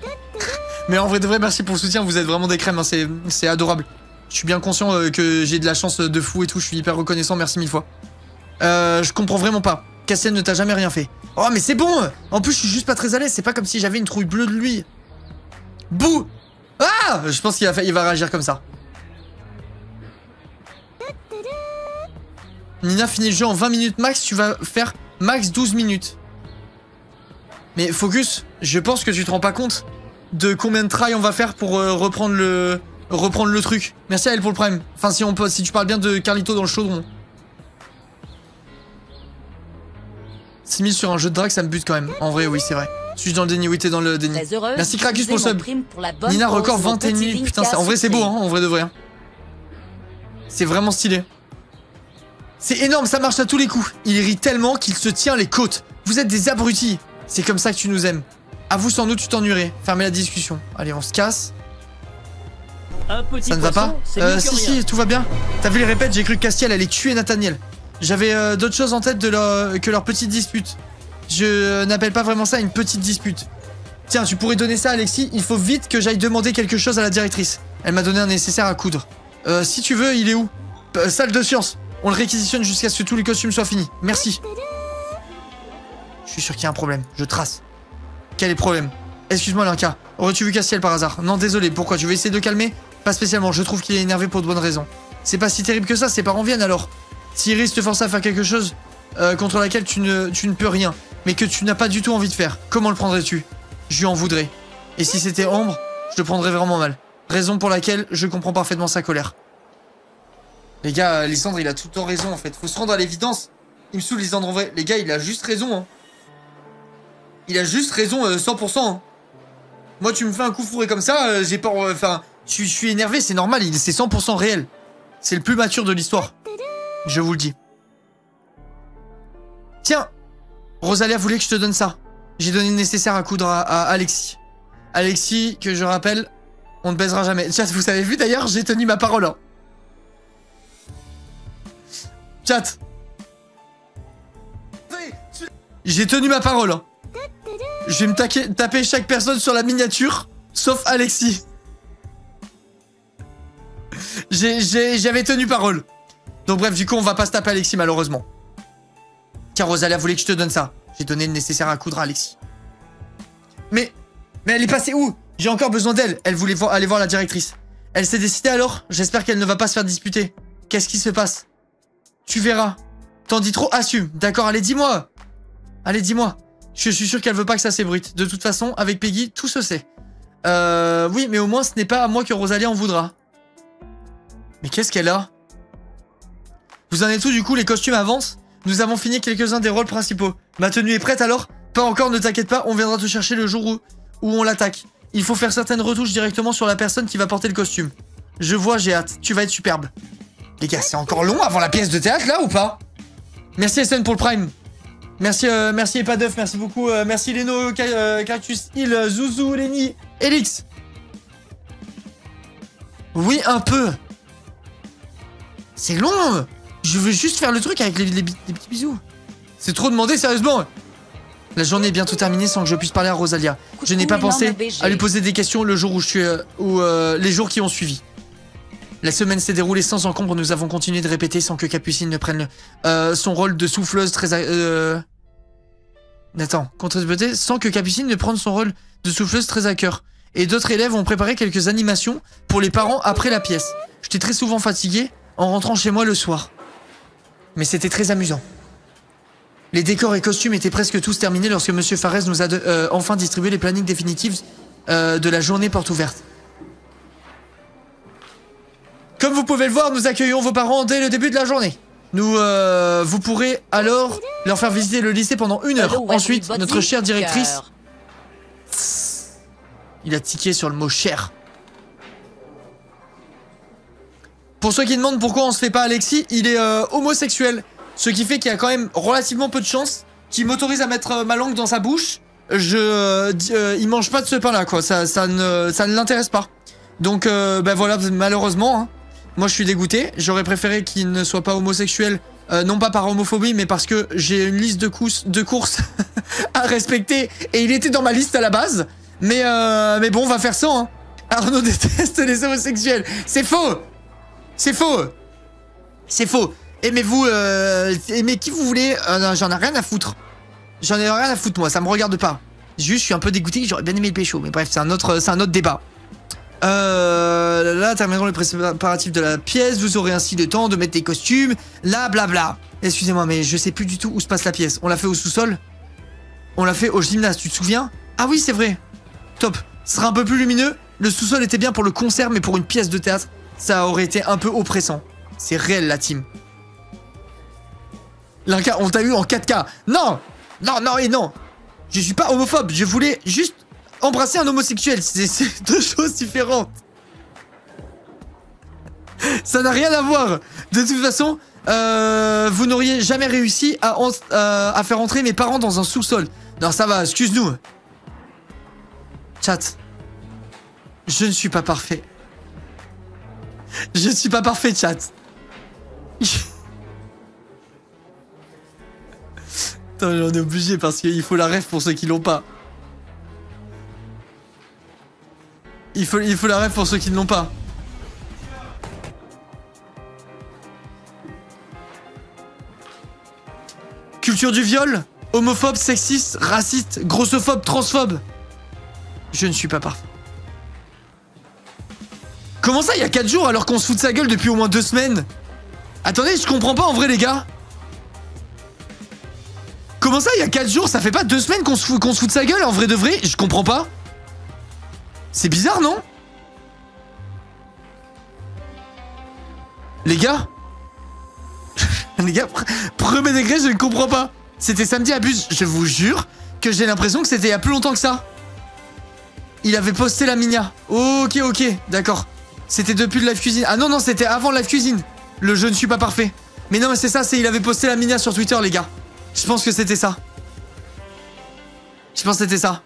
Mais en vrai de vrai, merci pour le soutien. Vous êtes vraiment des crèmes. hein, c'est adorable. Je suis bien conscient euh, que j'ai de la chance de fou et tout. Je suis hyper reconnaissant. Merci mille fois. Euh, je comprends vraiment pas. Cassian ne t'a jamais rien fait. Oh mais c'est bon. En plus, je suis juste pas très à l'aise. C'est pas comme si j'avais une trouille bleue de lui. Bouh Ah Je pense qu'il va, il va réagir comme ça. Nina finit le jeu en 20 minutes max, tu vas faire max 12 minutes. Mais Focus, je pense que tu te rends pas compte de combien de try on va faire pour euh, reprendre le reprendre le truc. Merci à elle pour le prime. Enfin si on peut, si tu parles bien de Carlito dans le chaudron. 6000 sur un jeu de drague, ça me bute quand même. En vrai, oui, c'est vrai. Suis-je dans le déni Oui, t'es dans le déni. Merci Krakus pour le sub. pour Nina record mon 21 petit minutes. Putain, en vrai, c'est beau, hein, en vrai de vrai. hein. C'est vraiment stylé. C'est énorme, ça marche à tous les coups. Il rit tellement qu'il se tient les côtes. Vous êtes des abrutis. C'est comme ça que tu nous aimes. À vous, sans nous, tu t'ennuierais. Fermez la discussion. Allez, on se casse. Un petit Ça ne va pas c'est Euh, si, si, tout va bien. T'as vu les répètes, j'ai cru que Castiel allait tuer Nathaniel. J'avais euh, d'autres choses en tête que leur petite dispute. Je n'appelle pas vraiment ça une petite dispute. Tiens, tu pourrais donner ça, Alexis. Il faut vite que j'aille demander quelque chose à la directrice. Elle m'a donné un nécessaire à coudre. Euh, si tu veux, il est où? Euh, Salle de science. On le réquisitionne jusqu'à ce que tous les costumes soient finis. Merci. Je suis sûr qu'il y a un problème. Je trace. Quel est le problème? Excuse-moi, Linka. Aurais-tu vu Castiel par hasard? Non, désolé. Pourquoi? Tu veux essayer de calmer? Pas spécialement. Je trouve qu'il est énervé pour de bonnes raisons. C'est pas si terrible que ça. Ses parents viennent alors. Iris te force à faire quelque chose euh, contre laquelle tu ne, peux rien, mais que tu n'as pas du tout envie de faire, comment le prendrais-tu? Je lui en voudrais. Et si c'était Ambre, je le prendrais vraiment mal. Raison pour laquelle je comprends parfaitement sa colère. Les gars, Lysandre, il a tout le temps raison en fait. Faut se rendre à l'évidence. Il me saoule, Lysandre, en vrai. Les gars, il a juste raison. Hein. Il a juste raison, euh, 100%. hein. Moi, tu me fais un coup fourré comme ça, euh, j'ai pas. euh, Enfin, je suis- énervé, c'est normal, c'est 100% réel. C'est le plus mature de l'histoire. Je vous le dis. Tiens, Rosalia voulait que je te donne ça. J'ai donné le nécessaire à coudre à, Alexis. Alexis, que je rappelle, on ne baisera jamais. Tiens, vous avez vu d'ailleurs, j'ai tenu ma parole. hein. Chat. J'ai tenu ma parole. hein. Je vais me taper chaque personne sur la miniature, sauf Alexis. J'avais tenu parole. Donc bref, du coup, on va pas se taper Alexis, malheureusement. Tiens, Rosalia voulait que je te donne ça? J'ai donné le nécessaire à coudre à Alexis. Mais, mais elle est passée où? J'ai encore besoin d'elle. Elle voulait aller voir la directrice. Elle s'est décidée alors? J'espère qu'elle ne va pas se faire disputer. Qu'est-ce qui se passe? Tu verras. T'en dis trop, assume. D'accord, allez, dis-moi. Allez, dis-moi. Je suis sûr qu'elle veut pas que ça s'ébruite. De toute façon, avec Peggy, tout se sait. Euh, oui, mais au moins, ce n'est pas à moi que Rosalia en voudra. Mais qu'est-ce qu'elle a? Vous en êtes où du coup Les costumes avancent? Nous avons fini quelques-uns des rôles principaux. Ma tenue est prête alors? Pas encore, ne t'inquiète pas, on viendra te chercher le jour où, on l'attaque. Il faut faire certaines retouches directement sur la personne qui va porter le costume. Je vois, j'ai hâte. Tu vas être superbe. Les gars, c'est encore long avant la pièce de théâtre là ou pas? Merci SN pour le prime. Merci, euh, merci merci beaucoup. euh, merci Leno, euh, Cactus, Il, euh, Zouzou, Lenny, Elix. Oui, un peu. C'est long. Je veux juste faire le truc avec les, les bi- les petits bisous. C'est trop demandé, sérieusement. La journée est bientôt terminée sans que je puisse parler à Rosalia. Je n'ai pas pensé à lui poser des questions le jour où je suis, euh, ou euh, les jours qui ont suivi. La semaine s'est déroulée sans encombre. Nous avons continué de répéter sans que Capucine ne prenne le- euh, son rôle de souffleuse très. à- Euh... Attends, contre sans que Capucine ne prenne son rôle de souffleuse très à cœur. Et d'autres élèves ont préparé quelques animations pour les parents après la pièce. J'étais très souvent fatigué en rentrant chez moi le soir. Mais c'était très amusant. Les décors et costumes étaient presque tous terminés lorsque Monsieur Fares nous a de- euh, enfin distribué les plannings définitifs euh, de la journée porte ouverte. Comme vous pouvez le voir, nous accueillons vos parents dès le début de la journée. Nous, euh, vous pourrez alors leur faire visiter le lycée pendant une heure. Ensuite, notre chère directrice, il a tiqué sur le mot cher. Pour ceux qui demandent pourquoi on se fait pas Alexis, il est euh, homosexuel. Ce qui fait qu'il y a quand même relativement peu de chances qu'il m'autorise à mettre euh, ma langue dans sa bouche. Je, euh, euh, il mange pas de ce pain-là, quoi. Ça, ça ne, ça ne l'intéresse pas. Donc, euh, ben voilà, malheureusement, hein. moi je suis dégoûté. J'aurais préféré qu'il ne soit pas homosexuel, non pas par homophobie, mais parce que j'ai une liste de, courses- de courses à respecter et il était dans ma liste à la base. Mais, mais bon, on va faire ça. Hein. Arnaud déteste les homosexuels. C'est faux. C'est faux. C'est faux. Aimez-vous, euh, aimez qui vous voulez. Euh, J'en ai rien à foutre. J'en ai rien à foutre moi. Ça me regarde pas. Juste, je suis un peu dégoûté. J'aurais bien aimé le pécho, mais bref, c'est un autre, un autre débat. Euh, là, terminerons les préparatifs de la pièce. Vous aurez ainsi le temps de mettre des costumes. Là, blabla. Excusez-moi, mais je sais plus du tout où se passe la pièce. On l'a fait au sous-sol? On l'a fait au gymnase, tu te souviens? Ah oui, c'est vrai. Top. Ce sera un peu plus lumineux. Le sous-sol était bien pour le concert, mais pour une pièce de théâtre, ça aurait été un peu oppressant. C'est réel, la team. Linka, on t'a eu en 4K. Non Non, non et non Je suis pas homophobe, je voulais juste embrasser un homosexuel. C'est deux choses différentes. Ça n'a rien à voir. De toute façon, euh, vous n'auriez jamais réussi à, euh, à faire entrer mes parents dans un sous-sol. Non, ça va, excuse-nous. Chat. Je ne suis pas parfait. Je suis pas parfait, chat. Attends, j'en ai obligé parce qu'il faut la ref pour ceux qui l'ont pas. Il faut, il faut la ref pour ceux qui ne l'ont pas. Culture du viol Homophobe, sexiste, raciste, grossophobe, transphobe Je ne suis pas parfait. Comment ça, il y a 4 jours alors qu'on se fout de sa gueule depuis au moins 2 semaines Attendez, je comprends pas en vrai, les gars. Comment ça, il y a 4 jours Ça fait pas 2 semaines qu'on se, fout, de sa gueule en vrai de vrai Je comprends pas. C'est bizarre, non Les gars Les gars, pr- premier degré, je ne comprends pas. C'était samedi à Buse, je vous jure que j'ai l'impression que c'était il y a plus longtemps que ça. Il avait posté la minia. Ok, ok, d'accord. C'était depuis le live cuisine. Ah non, non, c'était avant live cuisine. Le je ne suis pas parfait. Mais non, mais c'est ça, c'est il avait posté la minia sur Twitter, les gars. Je pense que c'était ça. Je pense que c'était ça.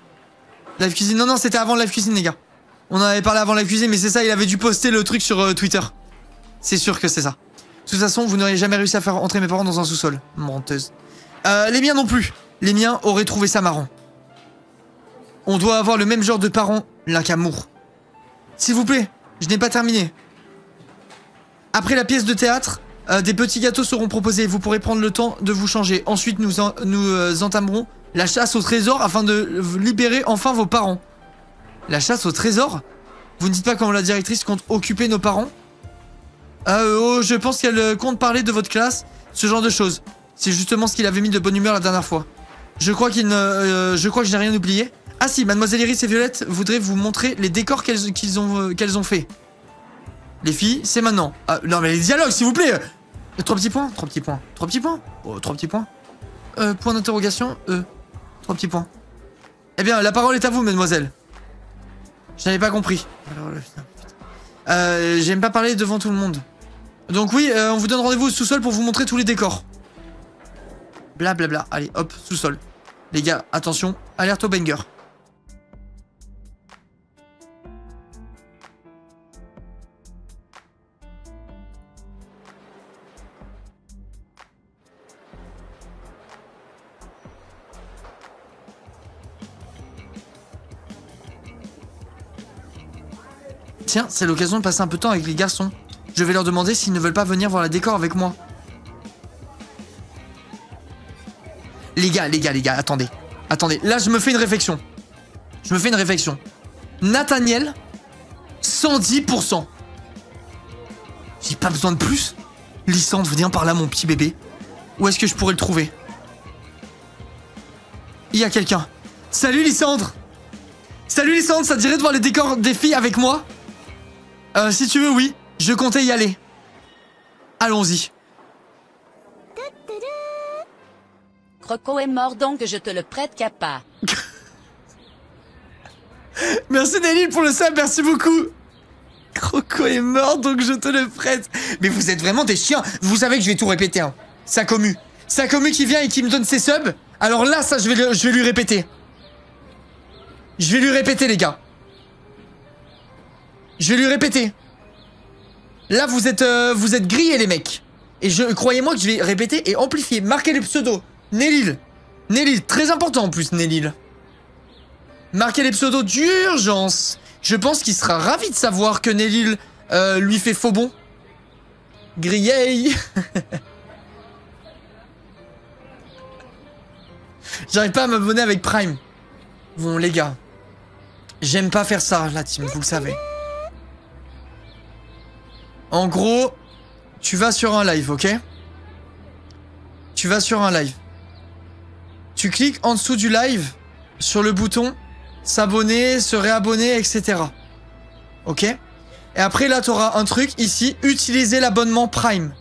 Live cuisine. Non, non, c'était avant live cuisine, les gars. On en avait parlé avant la cuisine, mais c'est ça, il avait dû poster le truc sur euh, Twitter. C'est sûr que c'est ça. De toute façon, vous n'auriez jamais réussi à faire entrer mes parents dans un sous-sol. Menteuse. Euh, les miens non plus. Les miens auraient trouvé ça marrant. On doit avoir le même genre de parents, l'un qu'amour. S'il vous plaît, je n'ai pas terminé. Après la pièce de théâtre, euh, des petits gâteaux seront proposés. Vous pourrez prendre le temps de vous changer. Ensuite, nous, euh, entamerons la chasse au trésor afin de libérer enfin vos parents. La chasse au trésor? Vous ne dites pas comment la directrice compte occuper nos parents? Euh, oh, je pense qu'elle euh, compte parler de votre classe, ce genre de choses. C'est justement ce qu'il avait mis de bonne humeur la dernière fois. Je crois qu'il ne, je crois que je n'ai rien oublié. Ah si, Mademoiselle Iris et Violette voudraient vous montrer les décors qu'elles ont, euh, fait. Les filles, c'est maintenant. Ah, non mais les dialogues, s'il vous plaît. Euh, Trois petits points, trois petits points, trois petits points. Oh, trois petits points. Euh, point d'interrogation. Euh, trois petits points. Eh bien, la parole est à vous, mademoiselle. Je n'avais pas compris. J'aime pas parler devant tout le monde. Donc oui, on vous donne rendez-vous au sous-sol pour vous montrer tous les décors. Blablabla. Allez, hop, sous-sol. Les gars, attention, alerte au banger. Tiens, c'est l'occasion de passer un peu de temps avec les garçons. Je vais leur demander s'ils ne veulent pas venir voir la décor avec moi. Les gars, les gars, les gars, attendez. Attendez, là je me fais une réflexion. Je me fais une réflexion. Nathaniel, 110%. J'ai pas besoin de plus Lysandre, viens par là mon petit bébé. Où est-ce que je pourrais le trouver? Il y a quelqu'un. Salut Lysandre Salut Lysandre, ça dirait de voir les décors des filles avec moi? Euh, si tu veux, oui. Je comptais y aller. Allons-y. Croco est mort donc je te le prête capa. Merci Nelly pour le sub, merci beaucoup. Croco est mort, donc je te le prête. Mais vous êtes vraiment des chiens. Vous savez que je vais tout répéter. Hein. Sa commu. Sa commu qui vient et qui me donne ses subs. Alors là, ça, je vais, le- je vais lui répéter. Je vais lui répéter, les gars. Je vais lui répéter. Là, vous êtes, euh, vous êtes grillés, les mecs. Et je croyez-moi que je vais répéter et amplifier. Marquez les pseudos. Nélil. Nélil, très important en plus, Nélil. Marquez les pseudos d'urgence. Je pense qu'il sera ravi de savoir que Nélil euh, lui fait faux bon. Grillé. J'arrive pas à m'abonner avec Prime. Bon, les gars. J'aime pas faire ça, la team, vous le savez. En gros, tu vas sur un live, ok? Tu vas sur un live. Tu cliques en dessous du live sur le bouton s'abonner, se réabonner, etc. Ok? Et après là, tu auras un truc ici, utiliser l'abonnement Prime.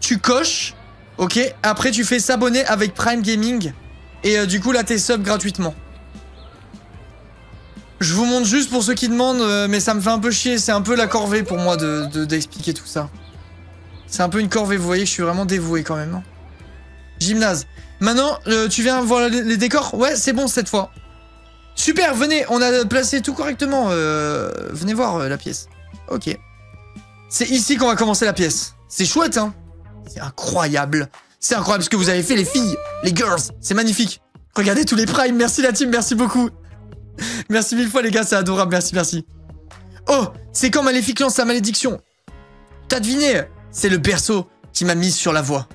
Tu coches, ok? Après, tu fais s'abonner avec Prime Gaming. Et euh, du coup, là, t'es sub gratuitement. Je vous montre juste pour ceux qui demandent, euh, mais ça me fait un peu chier. C'est un peu la corvée pour moi de de- d'expliquer tout ça. C'est un peu une corvée, vous voyez, je suis vraiment dévoué quand même. hein. Gymnase. Maintenant, euh, tu viens voir les, les décors? Ouais, c'est bon cette fois. Super, venez, on a placé tout correctement. euh, venez voir euh, la pièce. Ok. C'est ici qu'on va commencer la pièce. C'est chouette, hein C'est incroyable. C'est incroyable ce que vous avez fait, les filles, les girls. C'est magnifique. Regardez tous les primes. Merci la team, merci beaucoup. Merci mille fois, les gars, c'est adorable. Merci, merci. Oh, c'est quand Maléfique lance sa malédiction. T'as deviné C'est le berceau qui m'a mise sur la voie.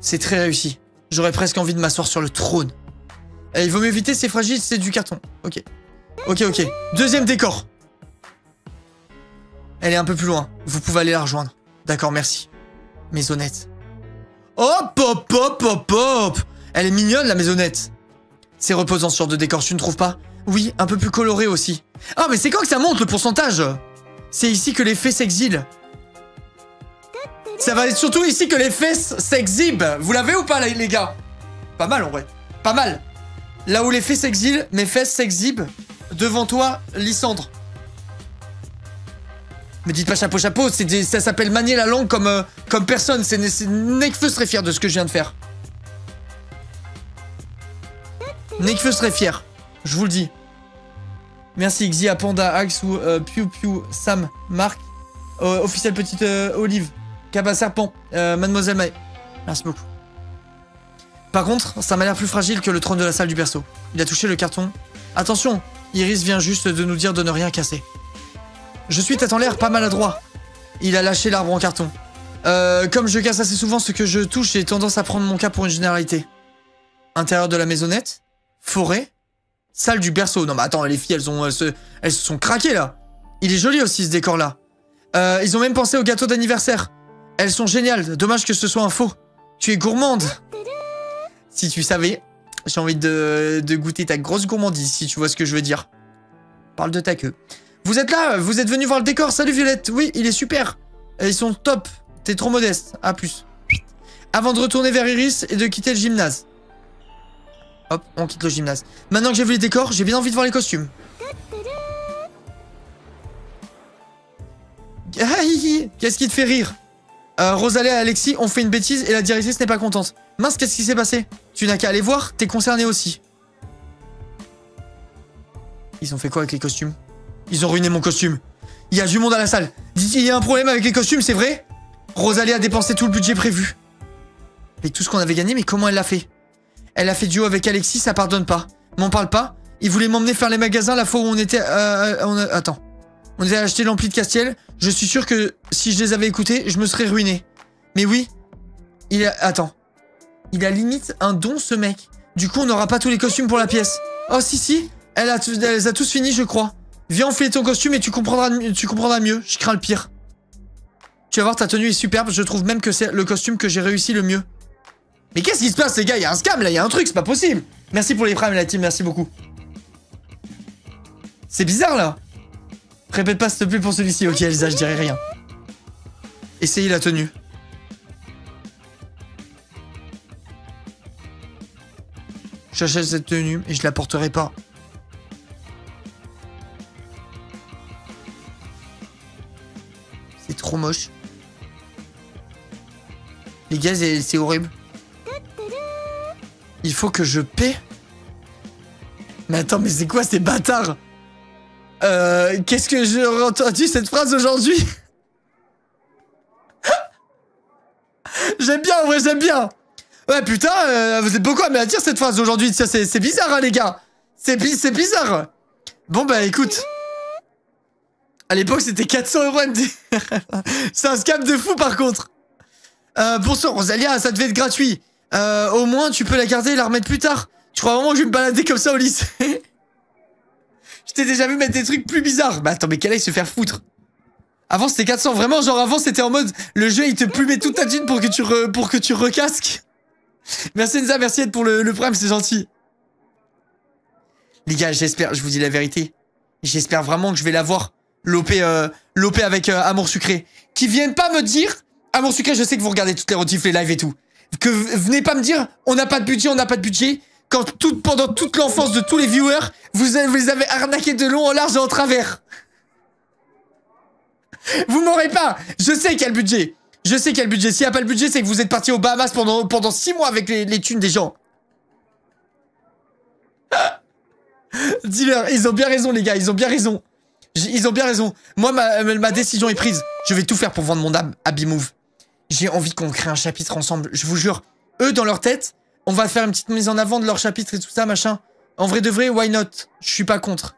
C'est très réussi. J'aurais presque envie de m'asseoir sur le trône. Eh, il vaut mieux éviter, c'est fragile, c'est du carton. Ok. Ok, ok. Deuxième décor. Elle est un peu plus loin. Vous pouvez aller la rejoindre. D'accord, merci. Maisonnette. Hop, hop, hop, hop, hop Elle est mignonne, la maisonnette. C'est reposant ce genre de décor, tu ne trouves pas? Oui, un peu plus coloré aussi. Ah, mais c'est quand que ça monte, le pourcentage? C'est ici que les faits s'exilent. Ça va être surtout ici que les fesses s'exhibent. Vous l'avez ou pas, les gars? Pas mal, en vrai. Pas mal. Là où les fesses s'exilent, mes fesses s'exhibent. Devant toi, Lysandre. Me dites pas chapeau chapeau, ça s'appelle manier la langue comme, euh, comme personne. C'est- Nekfeu serait fier de ce que je viens de faire. Nekfeu serait fier. Je vous le dis. Merci Xia, Panda, Axe ou euh, Piu Piu, Sam, Marc, euh, officiel petite euh, Olive, à serpent. Euh, Mademoiselle May. Merci beaucoup. Par contre, ça m'a l'air plus fragile que le trône de la salle du berceau. Il a touché le carton. Attention, Iris vient juste de nous dire de ne rien casser. Je suis tête en l'air, pas maladroit. Il a lâché l'arbre en carton. Euh, comme je casse assez souvent ce que je touche, j'ai tendance à prendre mon cas pour une généralité. Intérieur de la maisonnette, forêt, salle du berceau. Non mais attends, les filles, elles, ont, elles, se, sont craquées là. Il est joli aussi ce décor-là. Euh, ils ont même pensé au gâteau d'anniversaire. Elles sont géniales, dommage que ce soit un faux. Tu es gourmande. Si tu savais, j'ai envie de, goûter ta grosse gourmandise, si tu vois ce que je veux dire. Parle de ta queue. Vous êtes là, vous êtes venu voir le décor. Salut Violette. Oui, il est super. Ils sont top. T'es trop modeste. À plus. Avant de retourner vers Iris et de quitter le gymnase. Hop, on quitte le gymnase. Maintenant que j'ai vu les décors, j'ai bien envie de voir les costumes. Aïe, Qu'est-ce qui te fait rire euh, Rosalie et Alexis ont fait une bêtise et la directrice n'est pas contente. Mince, qu'est-ce qui s'est passé Tu n'as qu'à aller voir, t'es concerné aussi. Ils ont fait quoi avec les costumes Ils ont ruiné mon costume. Il y a du monde à la salle. Il y a un problème avec les costumes, c'est vrai Rosalie a dépensé tout le budget prévu. Avec tout ce qu'on avait gagné, mais comment elle l'a fait Elle a fait duo avec Alexis, ça pardonne pas. M'en parle pas. Il voulait m'emmener faire les magasins la fois où on était... Euh, on a- attends. On était acheté l'ampli de Castiel. Je suis sûr que si je les avais écoutés, je me serais ruiné. Mais oui. Il a... Attends. Il a limite un don, ce mec. Du coup, on n'aura pas tous les costumes pour la pièce. Oh, si, si. Elle, a, elle les a tous finis, je crois. Viens, fait ton costume et tu comprendras mieux. Je crains le pire. Tu vas voir, ta tenue est superbe. Je trouve même que c'est le costume que j'ai réussi le mieux. Mais qu'est-ce qui se passe, les gars? Il y a un scam, là. Il y a un truc, c'est pas possible. Merci pour les primes, la team. Merci beaucoup. C'est bizarre, là. Répète pas, s'il te plaît, pour celui-ci. Ok, Elsa, je dirai rien. Essayez la tenue. J'achète cette tenue et je la porterai pas. C'est trop moche. Les gars, c'est horrible. Il faut que je paie Mais attends, mais c'est quoi ces bâtards? Euh, qu'est-ce que j'ai entendu cette phrase aujourd'hui? J'aime bien, en vrai, j'aime bien Ouais, putain, euh, vous êtes beaucoup à me dire cette phrase aujourd'hui. C'est bizarre, hein, les gars. C'est bizarre. Bon, bah, écoute. À l'époque, c'était 400 euros MD. C'est un scam de fou, par contre. Euh, bonsoir, Rosalia, ça devait être gratuit. Euh, au moins, tu peux la garder et la remettre plus tard. Tu crois vraiment que je vais me balader comme ça au lycée Je t'ai déjà vu mettre des trucs plus bizarres. Bah attends, mais qu'elle aille se faire foutre. Avant, c'était 400. Vraiment, genre, avant, c'était en mode, le jeu, il te plumait toute ta thune pour que tu, recasques. Merci Enza, merci Ed pour le, prime, c'est gentil. Les gars, j'espère, je vous dis la vérité. J'espère vraiment que je vais l'avoir. L'OP, euh, avec euh, Amour Sucré. Qui viennent pas me dire, Amour Sucré, je sais que vous regardez toutes les rotifs, les lives et tout. Que venez pas me dire, on n'a pas de budget, on n'a pas de budget. Quand pendant toute l'enfance de tous les viewers, vous, les avez arnaqués de long en large et en travers. Vous m'aurez pas. Je sais le budget. Je sais le budget. S'il n'y a pas le budget, c'est que vous êtes parti aux Bahamas pendant, pendant six mois avec les, thunes des gens. Dis-leur, ils ont bien raison, les gars, ils ont bien raison. Ils ont bien raison. Moi, ma, ma décision est prise. Je vais tout faire pour vendre mon âme à B-Move. J'ai envie qu'on crée un chapitre ensemble, je vous jure. Eux, dans leur tête, on va faire une petite mise en avant de leur chapitre et tout ça, machin. En vrai de vrai, why not? Je suis pas contre.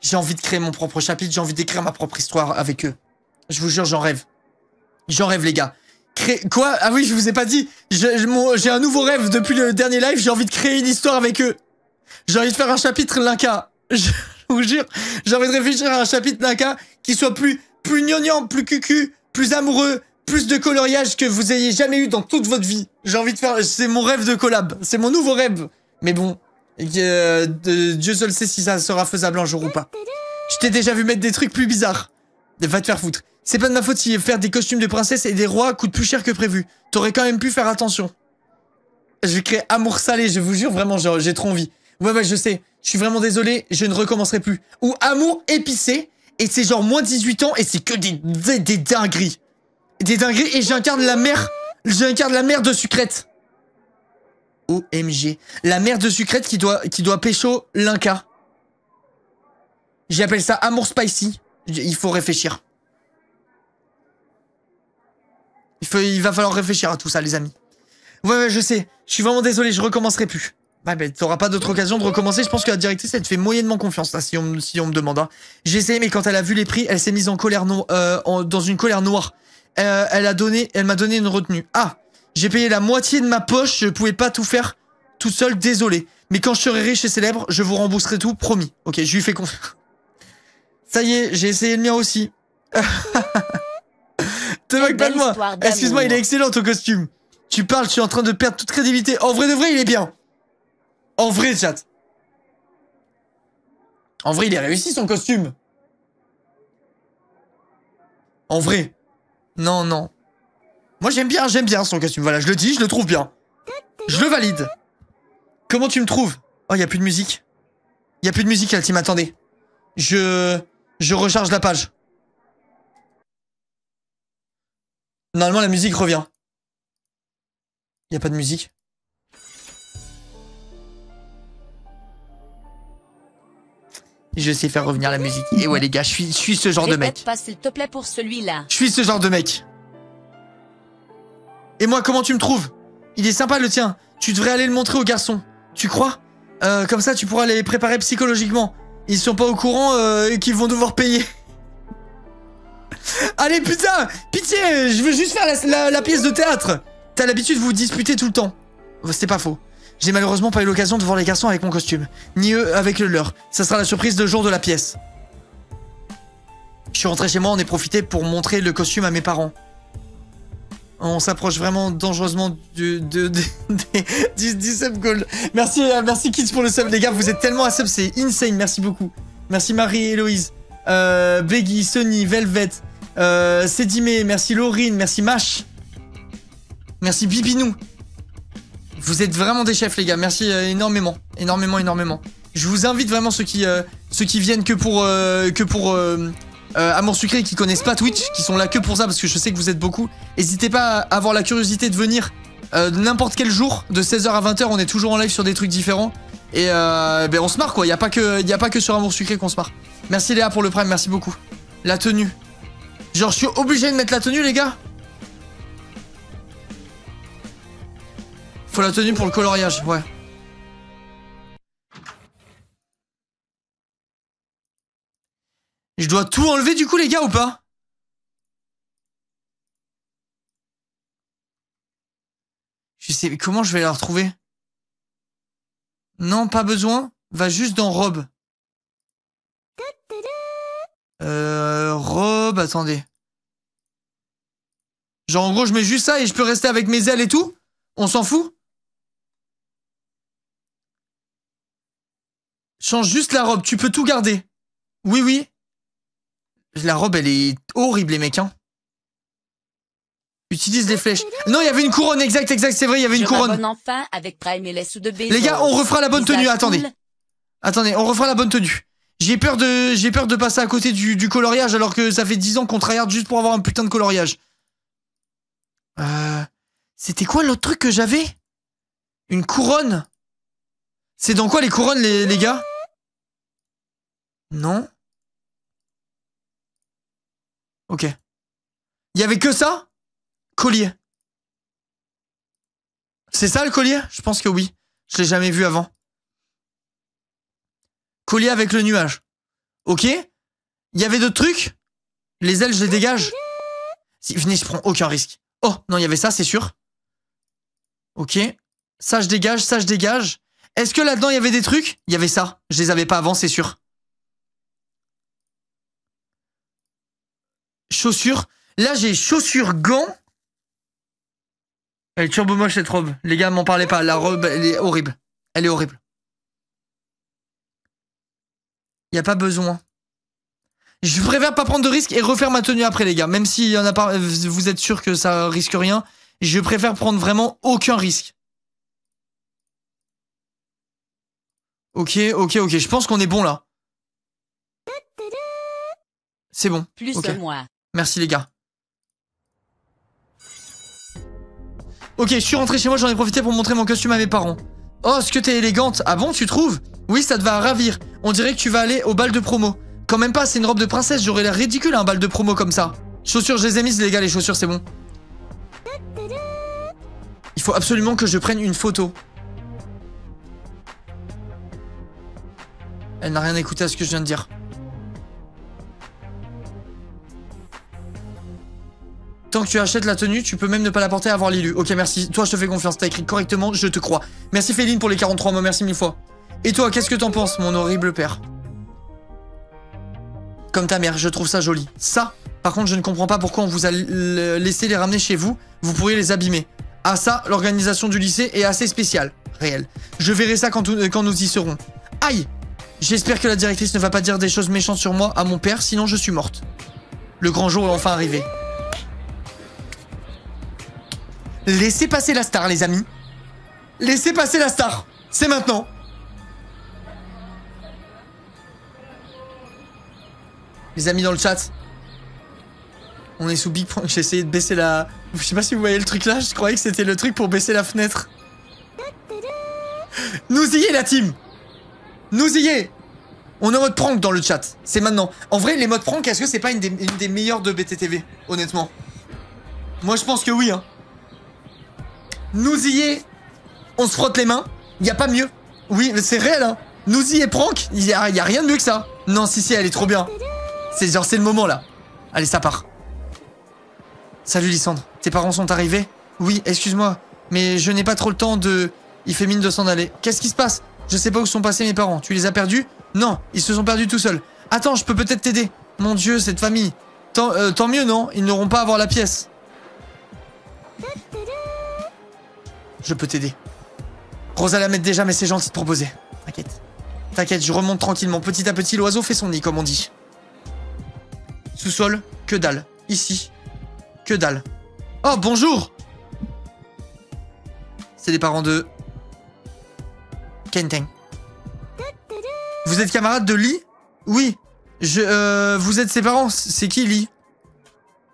J'ai envie de créer mon propre chapitre, j'ai envie d'écrire ma propre histoire avec eux. Je vous jure, j'en rêve. J'en rêve, les gars. Cré- Quoi? Ah oui, je vous ai pas dit. J'ai un nouveau rêve depuis le dernier live, j'ai envie de créer une histoire avec eux. J'ai envie de faire un chapitre Linka. Je vous jure, j'ai envie de réfléchir à un chapitre Linka qui soit plus, plus plus cucu, plus amoureux, plus de coloriage que vous ayez jamais eu dans toute votre vie. J'ai envie de faire, c'est mon rêve de collab. C'est mon nouveau rêve. Mais bon, euh, Dieu seul sait si ça sera faisable un jour ou pas. Je t'ai déjà vu mettre des trucs plus bizarres. Va te faire foutre. C'est pas de ma faute si faire des costumes de princesse et des rois coûte plus cher que prévu. T'aurais quand même pu faire attention. Je vais créer amour salé, je vous jure, vraiment, j'ai j'ai trop envie. Ouais, ouais, je sais. Je suis vraiment désolé, je ne recommencerai plus. Ou amour épicé, et c'est genre moins 18 ans, et c'est que des, des, des dingueries. Des dingueries, et j'incarne la mère. J'incarne la mère de sucrète. OMG. La mère de sucrète qui doit, qui doit pécho l'Inca. J'appelle ça amour spicy. Il faut réfléchir. Il, va falloir réfléchir à tout ça, les amis. Ouais, ouais, je sais. Je suis vraiment désolé, je recommencerai plus. Ouais, mais t'auras pas d'autre occasion de recommencer. Je pense que la directrice, elle te fait moyennement confiance, là, si on, si on me demande. hein. J'ai essayé, mais quand elle a vu les prix, elle s'est mise en colère euh, dans une colère noire. Euh, elle a donné, elle m'a donné une retenue. Ah, j'ai payé la moitié de ma poche, je pouvais pas tout faire tout seul, désolé. Mais quand je serai riche et célèbre, je vous rembourserai tout, promis. Ok, je lui fais confiance. Ça y est, j'ai essayé le mien aussi. Te moque pas de moi. Excuse-moi, il est excellent ton costume. Tu parles, je suis en train de perdre toute crédibilité. En vrai de vrai, il est bien. En vrai, chat. En vrai, il est réussi son costume. En vrai. Non, non. Moi, j'aime bien, j'aime bien son costume. Voilà, je le dis, je le trouve bien. Je le valide. Comment tu me trouves? Oh, y a plus de musique. Y a plus de musique, team, attendez. Je... Je recharge la page. Normalement, la musique revient. Y a pas de musique. Je sais faire revenir la musique. Et ouais, les gars, je suis, je suis ce genre de mec. pas s'il te plaît pour celui-là. Je suis ce genre de mec. Et moi, comment tu me trouves? Il est sympa le tien. Tu devrais aller le montrer aux garçons. Tu crois? Euh, Comme ça, tu pourras les préparer psychologiquement. Ils sont pas au courant euh, qu'ils vont devoir payer. Allez, putain Pitié Je veux juste faire la, la- la pièce de théâtre T'as l'habitude de vous disputer tout le temps. C'est pas faux. J'ai malheureusement pas eu l'occasion de voir les garçons avec mon costume. Ni eux avec le leur. Ça sera la surprise de jour de la pièce. Je suis rentré chez moi, on est profité pour montrer le costume à mes parents. On s'approche vraiment dangereusement du, du, du sub goal. Merci, euh, merci Kids pour le sub, les gars. Vous êtes tellement à sub, c'est insane. Merci beaucoup. Merci Marie, Héloïse, euh, Beggy, Sony, Velvet, euh, Cédimé, merci Laurine, merci Mash. Merci Bibinou. Vous êtes vraiment des chefs, les gars. Merci euh, énormément, énormément, énormément. Je vous invite vraiment ceux qui, euh, viennent que pour, euh, que pour euh, Amour Sucré et qui connaissent pas Twitch, qui sont là que pour ça, parce que je sais que vous êtes beaucoup. N'hésitez pas à avoir la curiosité de venir n'importe quel jour, de 16h à 20h. On est toujours en live sur des trucs différents. Et ben on se marre quoi. Il y a pas que, a pas que sur Amour Sucré qu'on se marre. Merci Léa pour le prime, merci beaucoup. La tenue. Genre, je suis obligé de mettre la tenue, les gars. Faut la tenue pour le coloriage, ouais. Je dois tout enlever du coup, les gars, ou pas? Je sais, comment je vais la retrouver? Non, pas besoin. Va juste dans robe. Euh, robe, attendez. Genre, en gros, je mets juste ça et je peux rester avec mes ailes et tout? On s'en fout? Change juste la robe, tu peux tout garder. Oui, oui. La robe, elle est horrible, les mecs, hein. Utilise des flèches. Non, il y avait une couronne, exact, exact, c'est vrai, il y avait une Je couronne. m'abonne enfin avec Prime et les de. Les gars, on refera la bonne tenue, attendez. Attendez, on refera la bonne tenue. J'ai peur de, j'ai peur de passer à côté du, du coloriage alors que ça fait 10 ans qu'on tryhard juste pour avoir un putain de coloriage. Euh, c'était quoi l'autre truc que j'avais? Une couronne? C'est dans quoi les couronnes, les, les gars? Non Ok. Il y avait que ça? Collier. C'est ça le collier? Je pense que oui. Je l'ai jamais vu avant. Collier avec le nuage. Ok. Il y avait d'autres trucs? Les ailes, je les dégage? Si, venez, je prends aucun risque. Oh, non, il y avait ça, c'est sûr. Ok. Ça, je dégage, ça, je dégage. Est-ce que là-dedans, il y avait des trucs? Il y avait ça. Je les avais pas avant, c'est sûr. Chaussures. Là, j'ai chaussures, gants. Elle est turbo moche cette robe. Les gars, m'en parlez pas. La robe, elle est horrible. Elle est horrible. Y a pas besoin. Je préfère pas prendre de risques et refaire ma tenue après, les gars. Même si y en a pas, vous êtes sûr que ça risque rien. Je préfère prendre vraiment aucun risque. Ok, ok, ok. Je pense qu'on est bon là. C'est bon. Plus Ok. de moi. Merci les gars. Ok, je suis rentré chez moi, j'en ai profité pour montrer mon costume à mes parents. Oh, ce que t'es élégante. Ah bon, tu trouves? Oui, ça te va ravir. On dirait que tu vas aller au bal de promo. Quand même pas, c'est une robe de princesse, j'aurais l'air ridicule un bal de promo comme ça. Chaussures, je les ai mises les gars, les chaussures, c'est bon. Il faut absolument que je prenne une photo. Elle n'a rien écouté à ce que je viens de dire. Tant que tu achètes la tenue, tu peux même ne pas la porter à avoir l'élu. Ok, merci. Toi, je te fais confiance. T'as écrit correctement, je te crois. Merci Féline pour les 43 mots, merci mille fois. Et toi, qu'est-ce que t'en penses, mon horrible père? Comme ta mère, je trouve ça joli. Ça, par contre, je ne comprends pas pourquoi on vous a laissé les ramener chez vous. Vous pourriez les abîmer. Ah ça, l'organisation du lycée est assez spéciale. Réel. Je verrai ça tout- quand nous y serons. Aïe J'espère que la directrice ne va pas dire des choses méchantes sur moi à mon père, sinon je suis morte. Le grand jour est enfin arrivé. Laissez passer la star, les amis. Laissez passer la star. C'est maintenant. Les amis dans le chat. On est sous Big Point. J'ai essayé de baisser la... Je sais pas si vous voyez le truc là. Je croyais que c'était le truc pour baisser la fenêtre. Nous y est la team Nous y est On est en mode prank dans le chat. C'est maintenant. En vrai, les modes prank, est-ce que c'est pas une des, une des meilleures de BTTV Honnêtement. Moi, je pense que oui. Hein. Nous y est. On se frotte les mains. Y a pas mieux. Oui, c'est réel. Hein. Nous y est prank. Y a, y a rien de mieux que ça. Non, si, si, elle est trop bien. C'est genre, c'est le moment là. Allez, ça part. Salut Lysandre. Tes parents sont arrivés? Oui, excuse-moi. Mais je n'ai pas trop le temps de. Il fait mine de s'en aller. Qu'est-ce qui se passe? Je sais pas où sont passés mes parents. Tu les as perdus? Non, ils se sont perdus tout seuls. Attends, je peux peut-être t'aider. Mon dieu, cette famille. Tant, euh, tant mieux, non? Ils n'auront pas à avoir la pièce. Je peux t'aider. Rosa met déjà, mais c'est gentil de proposer. T'inquiète. T'inquiète, je remonte tranquillement. Petit à petit, l'oiseau fait son nid, comme on dit. Sous-sol, que dalle. Ici, que dalle. Oh, bonjour C'est les parents de... Kenteng. Vous êtes camarade de Lee? Oui. Je, euh, vous êtes ses parents C'est qui, Lee?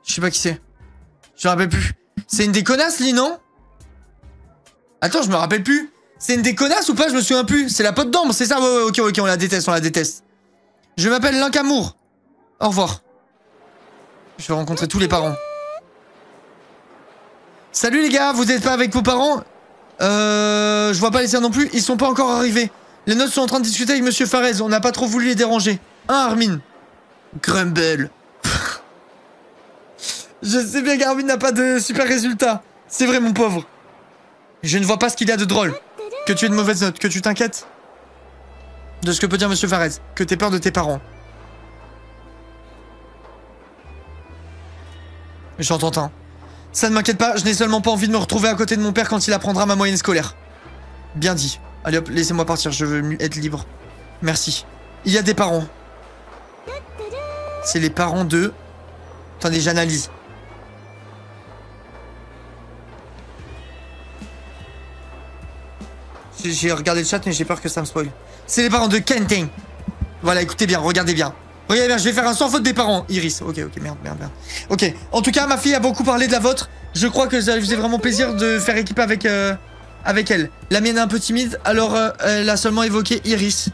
Je sais pas qui c'est. Je me rappelle plus. C'est une des connasses, Lee, non? Attends, je me rappelle plus. C'est une des ou pas? Je me souviens plus. C'est la pote d'ombre, c'est ça? Ouais, ouais, ok, ok, on la déteste, on la déteste. Je m'appelle Linkamour. Au revoir. Je vais rencontrer tous les parents. Salut les gars, vous êtes pas avec vos parents? Euh... Je vois pas les siens non plus, ils sont pas encore arrivés. Les notes sont en train de discuter avec Monsieur Farez, on n'a pas trop voulu les déranger. Hein, Armin? Grumble. Je sais bien qu'Armin n'a pas de super résultats. C'est vrai, mon pauvre. Je ne vois pas ce qu'il y a de drôle. Que tu aies de mauvaises notes, que tu t'inquiètes de ce que peut dire Monsieur Farez, que t'aies peur de tes parents. J'entends un. Ça ne m'inquiète pas, je n'ai seulement pas envie de me retrouver à côté de mon père quand il apprendra ma moyenne scolaire. Bien dit. Allez hop, laissez-moi partir, je veux être libre. Merci. Il y a des parents. C'est les parents de... Attendez, j'analyse. J'ai- regardé le chat, mais j'ai peur que ça me spoil. C'est les parents de Kenting. Voilà, écoutez bien, regardez bien. Regardez bien, je vais faire un sans faute des parents. Iris, ok, ok, merde, merde, merde. Ok, en tout cas, ma fille a beaucoup parlé de la vôtre. Je crois que ça lui faisait vraiment plaisir de faire équipe avec, euh, avec elle. La mienne est un peu timide, alors euh, elle a seulement évoqué Iris.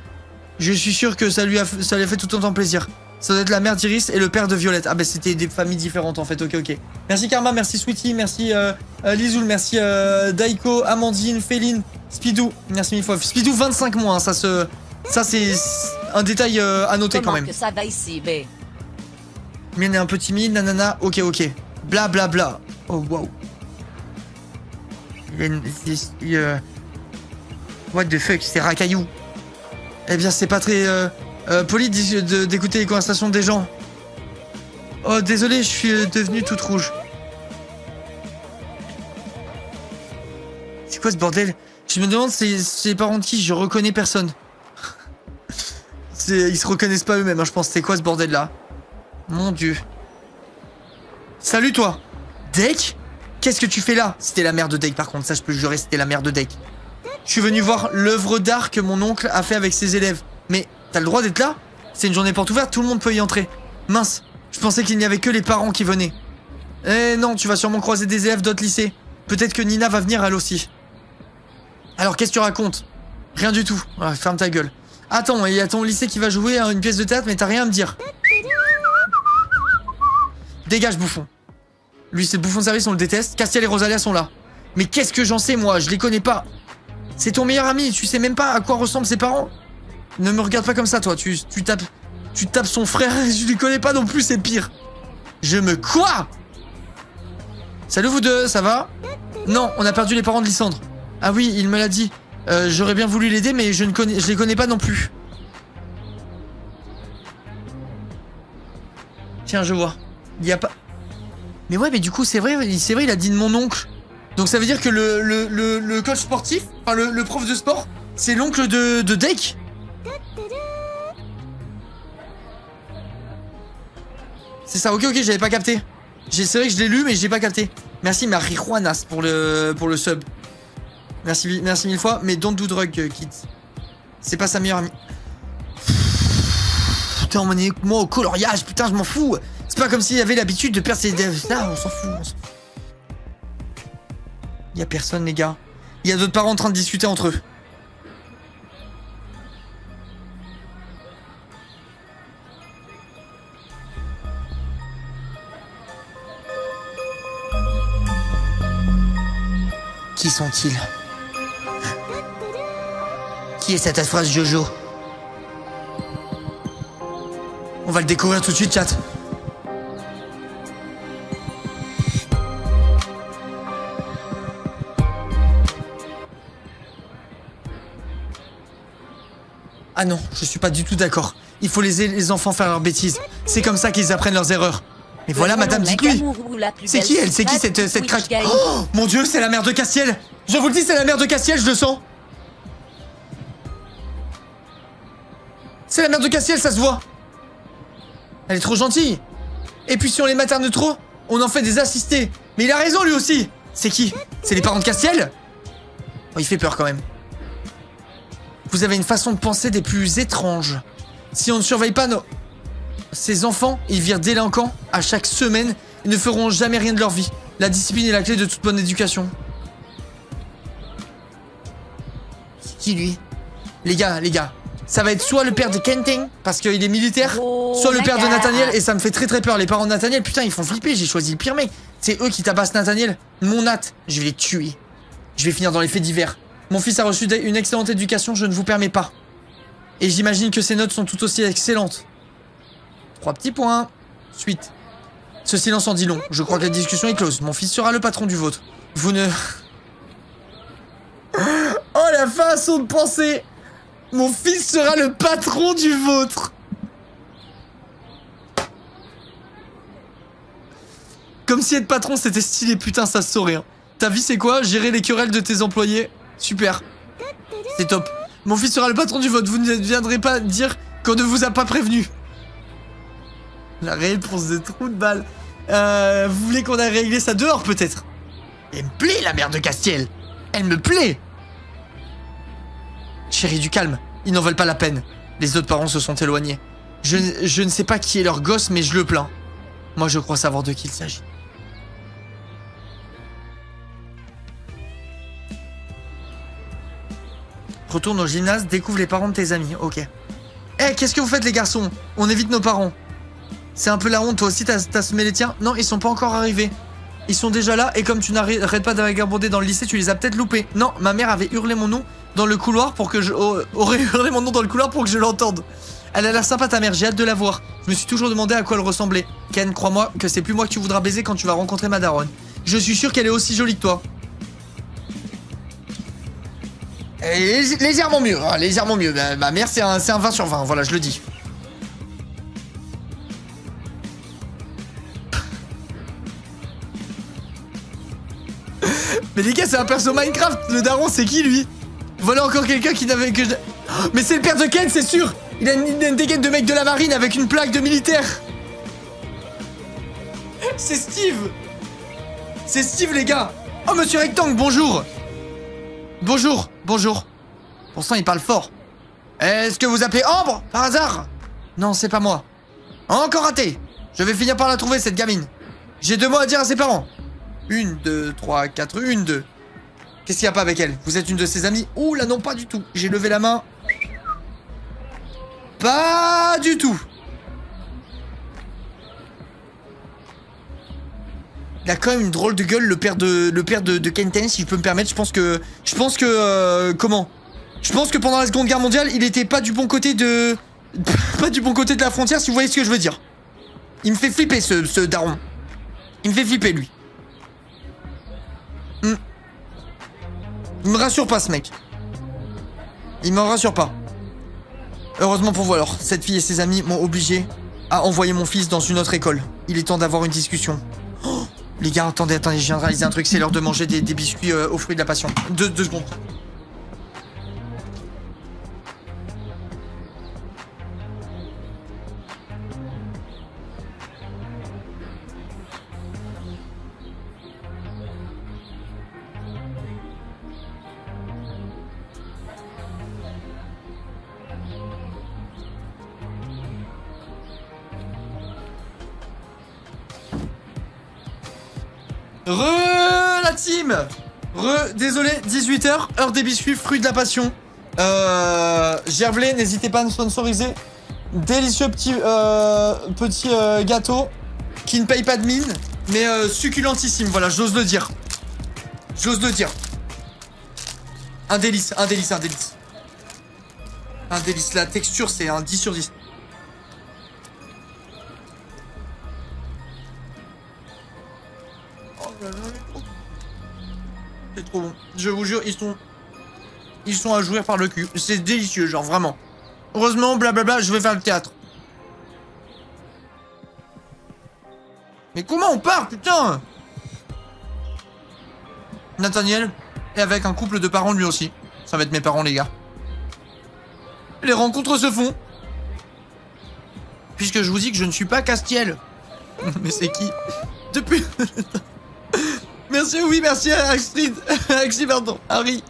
Je suis sûr que ça lui a, ça lui a fait tout autant plaisir. Ça doit être la mère d'Iris et le père de Violette. Ah bah c'était des familles différentes en fait, ok ok. Merci Karma, merci Sweetie, merci euh, euh, Lizoul, merci euh, Daiko, Amandine, Féline, Spidou, merci mille fois. Spidou 25 mois, hein, ça se... Ça c'est un détail euh, à noter quand même. que ça va ici, Mienne est un peu timide, nanana, ok ok. Bla bla bla. Oh wow. Il y a une- c'est- What the fuck, c'est racaillou. Eh bien c'est pas très euh, euh, poli de- d'écouter les conversations des gens. Oh désolé, je suis euh, devenue toute rouge. C'est quoi ce bordel? Je me demande c'est les parents de qui? Je reconnais personne. Ils se reconnaissent pas eux-mêmes, hein, je pense. C'est quoi ce bordel là? Mon dieu. Salut toi Deck? Qu'est-ce que tu fais là? C'était la mère de Deck par contre, ça je peux jurer, c'était la mère de Deck. Je suis venu voir l'œuvre d'art que mon oncle a fait avec ses élèves. Mais t'as le droit d'être là C'est une journée porte ouverte, tout le monde peut y entrer. Mince, je pensais qu'il n'y avait que les parents qui venaient. Eh non, tu vas sûrement croiser des élèves d'autres lycées. Peut-être que Nina va venir elle aussi. Alors qu'est-ce que tu racontes? Rien du tout. Ouais, ferme ta gueule. Attends, il y a ton lycée qui va jouer à une pièce de théâtre, mais t'as rien à me dire. Dégage, bouffon. Lui, c'est le bouffon de service, on le déteste. Castiel et Rosalia sont là. Mais qu'est-ce que j'en sais, moi? Je les connais pas. C'est ton meilleur ami, tu sais même pas à quoi ressemblent ses parents Ne me regarde pas comme ça, toi. Tu, tu tapes... Tu tapes son frère, je les connais pas non plus, c'est pire. Je me quoi Salut vous deux, ça va? Non, on a perdu les parents de Lysandre. Ah oui, il me l'a dit. Euh, J'aurais bien voulu l'aider, mais je ne connais, je les connais pas non plus. Tiens, je vois. Il y a pas. Mais ouais, mais du coup, c'est vrai, c'est vrai, il a dit de mon oncle. Donc ça veut dire que le, le, le, coach sportif, enfin le, le prof de sport, c'est l'oncle de, de Dake? C'est ça, ok, ok, j'avais pas capté. C'est vrai que je l'ai lu, mais j'ai pas capté. Merci Marijuanas pour le, pour le sub. Merci, merci mille fois, mais don't do drug, euh, kids. C'est pas sa meilleure amie. Putain, emmenez-moi au coloriage, putain, je m'en fous. C'est pas comme s'il avait l'habitude de perdre ses... Ah, on s'en fout, on s'en fout. Y personne, les gars. Y a d'autres parents en train de discuter entre eux. Qui sont-ils Qui est cette phrase Jojo On va le découvrir tout de suite, chat. Ah non, je suis pas du tout d'accord. Il faut laisser les enfants faire leurs bêtises. C'est comme ça qu'ils apprennent leurs erreurs. Mais voilà, madame, dites-lui. C'est qui elle? C'est qui cette, cette craque? Oh Mon dieu, c'est la mère de Castiel Je vous le dis, c'est la mère de Castiel, je le sens. C'est la mère de Castiel, ça se voit. Elle est trop gentille. Et puis si on les materne trop, on en fait des assistés. Mais il a raison lui aussi. C'est qui? C'est les parents de Castiel Oh, il fait peur quand même. Vous avez une façon de penser des plus étranges. Si on ne surveille pas nos... Ces enfants, ils virent délinquants à chaque semaine et ne feront jamais rien de leur vie. La discipline est la clé de toute bonne éducation. C'est qui lui? Les gars, les gars, ça va être soit le père de Kenting, parce qu'il est militaire, Oh, soit le père de. Nathaniel, et ça me fait très très peur. Les parents de Nathaniel, putain, ils font flipper, j'ai choisi le pire mec. C'est eux qui tabassent Nathaniel. Mon Nat, je vais les tuer. Je vais finir dans les faits divers. Mon fils a reçu une excellente éducation, je ne vous permets pas. Et j'imagine que ses notes sont tout aussi excellentes. Trois petits points. Suite. Ce silence en dit long. Je crois que la discussion est close. Mon fils sera le patron du vôtre. Vous ne... Oh la façon de penser Mon fils sera le patron du vôtre Comme si être patron c'était stylé, putain ça se saurait. hein. Ta vie c'est quoi? Gérer les querelles de tes employés? Super. C'est top. Mon fils sera le patron du vote, vous ne viendrez pas dire qu'on ne vous a pas prévenu. La réponse de trou de balle. Euh, vous voulez qu'on aille régler ça dehors peut-être? Elle me plaît la mère de Castiel Elle me plaît Chérie, du calme. Ils n'en veulent pas la peine. Les autres parents se sont éloignés. Je, ne- je ne sais pas qui est leur gosse, mais je le plains. Moi, je crois savoir de qui il s'agit. Retourne au gymnase, découvre les parents de tes amis. Ok. Eh, qu'est-ce que vous faites, les garçons? On évite nos parents. C'est un peu la honte, toi aussi, t'as semé les tiens Non, ils sont pas encore arrivés. Ils sont déjà là, et comme tu n'arrêtes pas de vagabonder dans le lycée, tu les as peut-être loupés. Non, ma mère avait hurlé mon nom dans le couloir pour que je. hurlé mon nom dans le couloir pour que je l'entende. Elle a l'air sympa, ta mère, j'ai hâte de la voir. Je me suis toujours demandé à quoi elle ressemblait. Ken, crois-moi que c'est plus moi que tu voudras baiser quand tu vas rencontrer ma daronne. Je suis sûr qu'elle est aussi jolie que toi. Est lég- légèrement mieux, hein, légèrement mieux. Ma, mère, c'est un, c'est un 20 sur 20, voilà, je le dis. Mais les gars, c'est un perso Minecraft. Le daron, c'est qui lui? Voilà encore quelqu'un qui n'avait que. Oh, Mais c'est le père de Ken, c'est sûr Il a une, une de mec de la marine avec une plaque de militaire C'est Steve C'est Steve, les gars Oh, monsieur Rectangle, bonjour Bonjour, bonjour. Pourtant, il parle fort. Est-ce que vous appelez Ambre, par hasard? Non, c'est pas moi. Encore raté Je vais finir par la trouver, cette gamine. J'ai deux mots à dire à ses parents. Une, deux, trois, quatre, une, deux. Qu'est-ce qu'il y a pas avec elle? Vous êtes une de ses amies? Ouh là non, pas du tout. J'ai levé la main. Pas du tout. Il a quand même une drôle de gueule, le père de, le Kenten, si je peux me permettre. Je pense que, je pense que, euh, comment? Je pense que pendant la Seconde Guerre mondiale, il était pas du bon côté de, pas du bon côté de la frontière, si vous voyez ce que je veux dire. Il me fait flipper, ce, ce daron. Il me fait flipper, lui. Il me rassure pas, ce mec. Il me rassure pas. Heureusement pour vous alors, cette fille et ses amis m'ont obligé à envoyer mon fils dans une autre école. Il est temps d'avoir une discussion. Oh, les gars, attendez, attendez, je viens de réaliser un truc, c'est l'heure de manger des, biscuits euh, aux fruits de la passion. Deux secondes. Re la team Re, désolé, 18h, heure des biscuits, fruits de la passion. Euh, Gerblé, n'hésitez pas à nous sponsoriser. Délicieux petit, euh, petit euh, gâteau qui ne paye pas de mine, mais euh, succulentissime, voilà, j'ose le dire. J'ose le dire. Un délice, un délice, un délice. Un délice, la texture c'est un 10 sur 10. C'est trop bon. Je vous jure, ils sont. Ils sont à jouir par le cul. C'est délicieux, genre vraiment. Heureusement, blablabla, je vais faire le théâtre. Mais comment on part, putain? Nathaniel est avec un couple de parents lui aussi. Ça va être mes parents, les gars. Les rencontres se font. Puisque je vous dis que je ne suis pas Castiel. Mais c'est qui? Depuis. Merci, oui, merci à Astrid. Axi, pardon. Harry.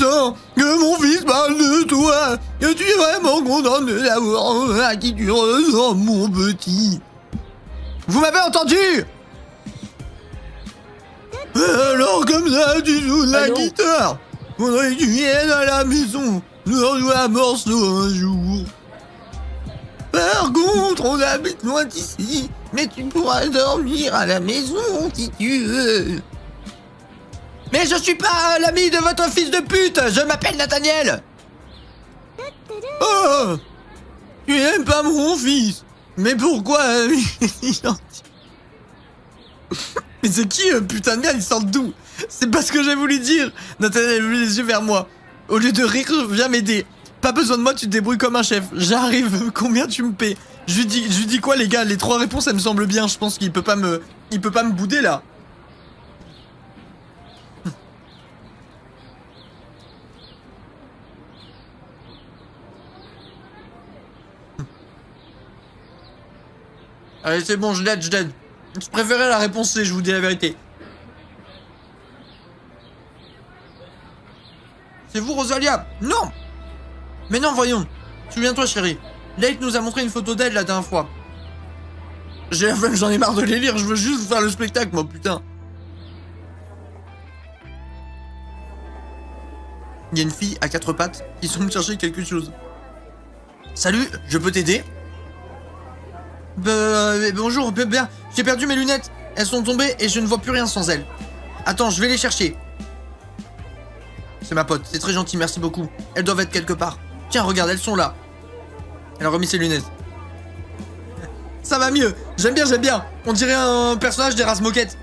Temps que mon fils parle de toi, je suis vraiment content de l'avoir à qui tu ressembles, mon petit. Vous m'avez entendu? Alors comme ça, tu joues de la Allô? guitare. Faudrait que tu viennes à la maison. Nous jouer un morceau un jour. Par contre, on habite loin d'ici, mais tu pourras dormir à la maison si tu veux. Mais je suis pas l'ami de votre fils de pute, je m'appelle Nathaniel. Oh Tu n'aimes pas mon fils Mais pourquoi euh, Mais c'est qui, euh, putain de merde, il sort d'où? C'est pas ce que j'ai voulu dire Nathaniel a les yeux vers moi. Au lieu de rire, viens m'aider. Pas besoin de moi, tu te débrouilles comme un chef. J'arrive, combien tu me paies? Je lui, dis, quoi les gars? Les trois réponses, elles me semblent bien. Je pense qu'il peut pas me... Il peut pas me bouder là. Allez, c'est bon, je l'aide, je l'aide. Je préférais la réponse C, je vous dis la vérité. C'est vous, Rosalia? Non Mais non, voyons. Souviens-toi, chérie. Lake nous a montré une photo d'elle la dernière fois. J'en ai marre de les lire, je veux juste faire le spectacle, moi, putain. Il y a une fille à quatre pattes qui sont me chercher quelque chose. Salut, je peux t'aider? Bah, euh, bonjour, bien, j'ai perdu mes lunettes. Elles sont tombées et je ne vois plus rien sans elles. Attends, je vais les chercher. C'est ma pote, c'est très gentil, merci beaucoup. Elles doivent être quelque part. Tiens, regarde, elles sont là. Elle a remis ses lunettes. Ça va mieux, j'aime bien, j'aime bien. On dirait un personnage d'Eras Moquette.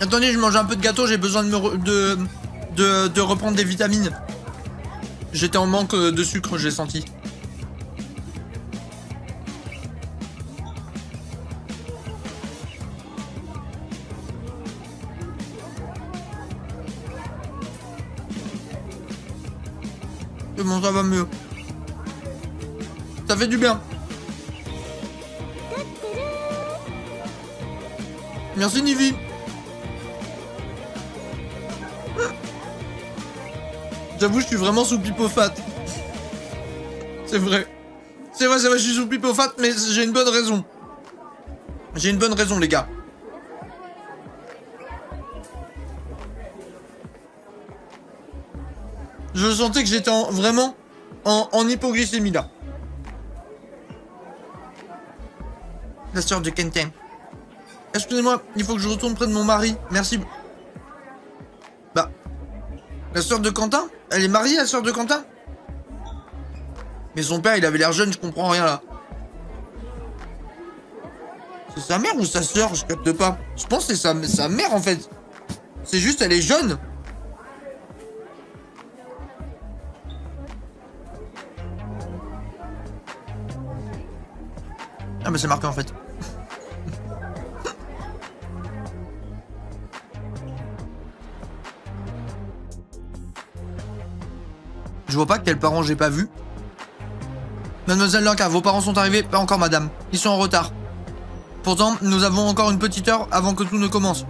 Attendez, je mange un peu de gâteau, j'ai besoin de, de, reprendre des vitamines. J'étais en manque de sucre, j'ai senti. Bon, ça va mieux. Ça fait du bien. Merci Nivi. J'avoue, je suis vraiment sous fat. C'est vrai. C'est vrai, c'est vrai, je suis sous fat, mais j'ai une bonne raison. J'ai une bonne raison, les gars. Je sentais que j'étais en- vraiment en, hypoglycémie là. La sœur de Quentin. Excusez-moi, il faut que je retourne près de mon mari. Merci. Bah. La sœur de Quentin? Elle est mariée, la sœur de Quentin? Mais son père, il avait l'air jeune, je comprends rien là. C'est sa mère ou sa sœur? Je capte pas. Je pense que c'est sa mère en fait. C'est juste, elle est jeune. Ah mais c'est marqué en fait. Je vois pas quels parents j'ai pas vu. Mademoiselle Lanka, vos parents sont arrivés Pas encore madame. Ils sont en retard. Pourtant, nous avons encore une petite heure avant que tout ne commence.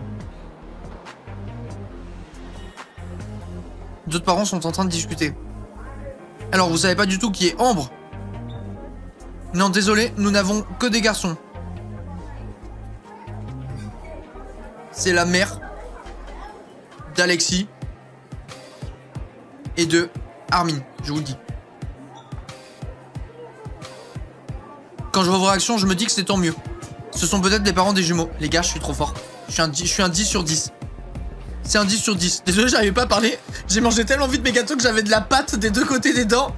D'autres parents sont en train de discuter. Alors, vous savez pas du tout qui est Ambre? Non, désolé, nous n'avons que des garçons. C'est la mère d'Alexis et de Armin, je vous le dis. Quand je vois vos réactions, je me dis que c'est tant mieux. Ce sont peut-être les parents des jumeaux. Les gars, je suis trop fort. Je suis un 10, je suis un 10 sur 10. C'est un 10 sur 10. Désolé, j'arrivais pas à parler. J'ai mangé tellement vite mes gâteaux que j'avais de la pâte des deux côtés des dents.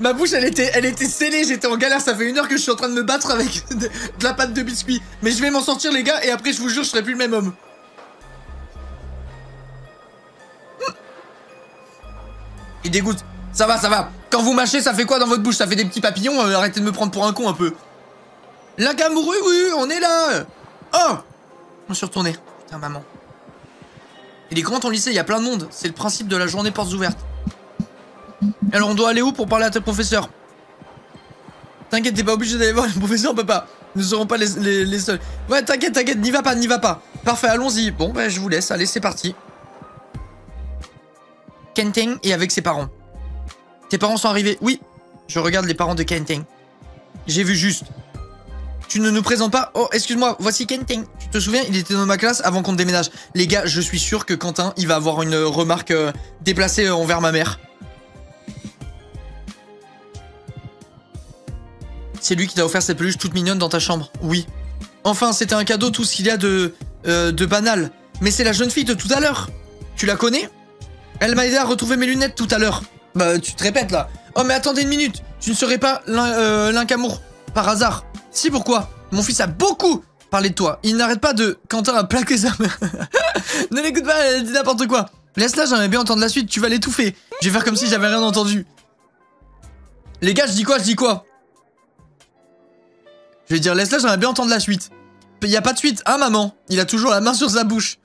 Ma bouche, elle était, elle était scellée. J'étais en galère. Ça fait une heure que je suis en train de me battre avec de, la pâte de biscuit. Mais je vais m'en sortir, les gars. Et après, je vous jure, je serai plus le même homme. Il dégoûte. Ça va, ça va. Quand vous mâchez, ça fait quoi dans votre bouche? Ça fait des petits papillons euh, Arrêtez de me prendre pour un con un peu. L'incamoureux, oui, on est là Oh Je me suis retourné. Putain, maman. Il est grand ton lycée, il y a plein de monde. C'est le principe de la journée portes ouvertes. Alors on doit aller où pour parler à tes professeurs T'inquiète, t'es pas obligé d'aller voir les professeurs, papa. Nous ne serons pas les, les- seuls. Ouais, t'inquiète, t'inquiète, n'y va pas, n'y va pas. Parfait, allons-y. Bon, bah je vous laisse, allez, c'est parti. Kenting est avec ses parents. Tes parents sont arrivés Oui. Je regarde les parents de Kenting. J'ai vu juste. Tu ne nous présentes pas? Oh, excuse-moi, voici Kenting. Tu te souviens, il était dans ma classe avant qu'on déménage. Les gars, je suis sûr que Quentin, il va avoir une remarque euh, déplacée euh, envers ma mère. C'est lui qui t'a offert cette peluche toute mignonne dans ta chambre. Oui. Enfin, c'était un cadeau, tout ce qu'il y a de, euh, de banal. Mais c'est la jeune fille de tout à l'heure. Tu la connais? Elle m'a aidé à retrouver mes lunettes tout à l'heure. Bah, tu te répètes là. Oh, mais attendez une minute. Tu ne serais pas l'un euh, l'Incamour par hasard? Si, pourquoi? Mon fils a beaucoup parlé de toi. Il n'arrête pas de. Quentin a plaqué sa mère. ne l'écoute pas, elle dit n'importe quoi. Laisse-la, j'aimerais bien entendre la suite. Tu vas l'étouffer. Je vais faire comme si j'avais rien entendu. Les gars, je dis quoi Je dis quoi? Je vais dire, laisse-la, j'aimerais bien entendre la suite. Il y a pas de suite, hein, maman? Il a toujours la main sur sa bouche.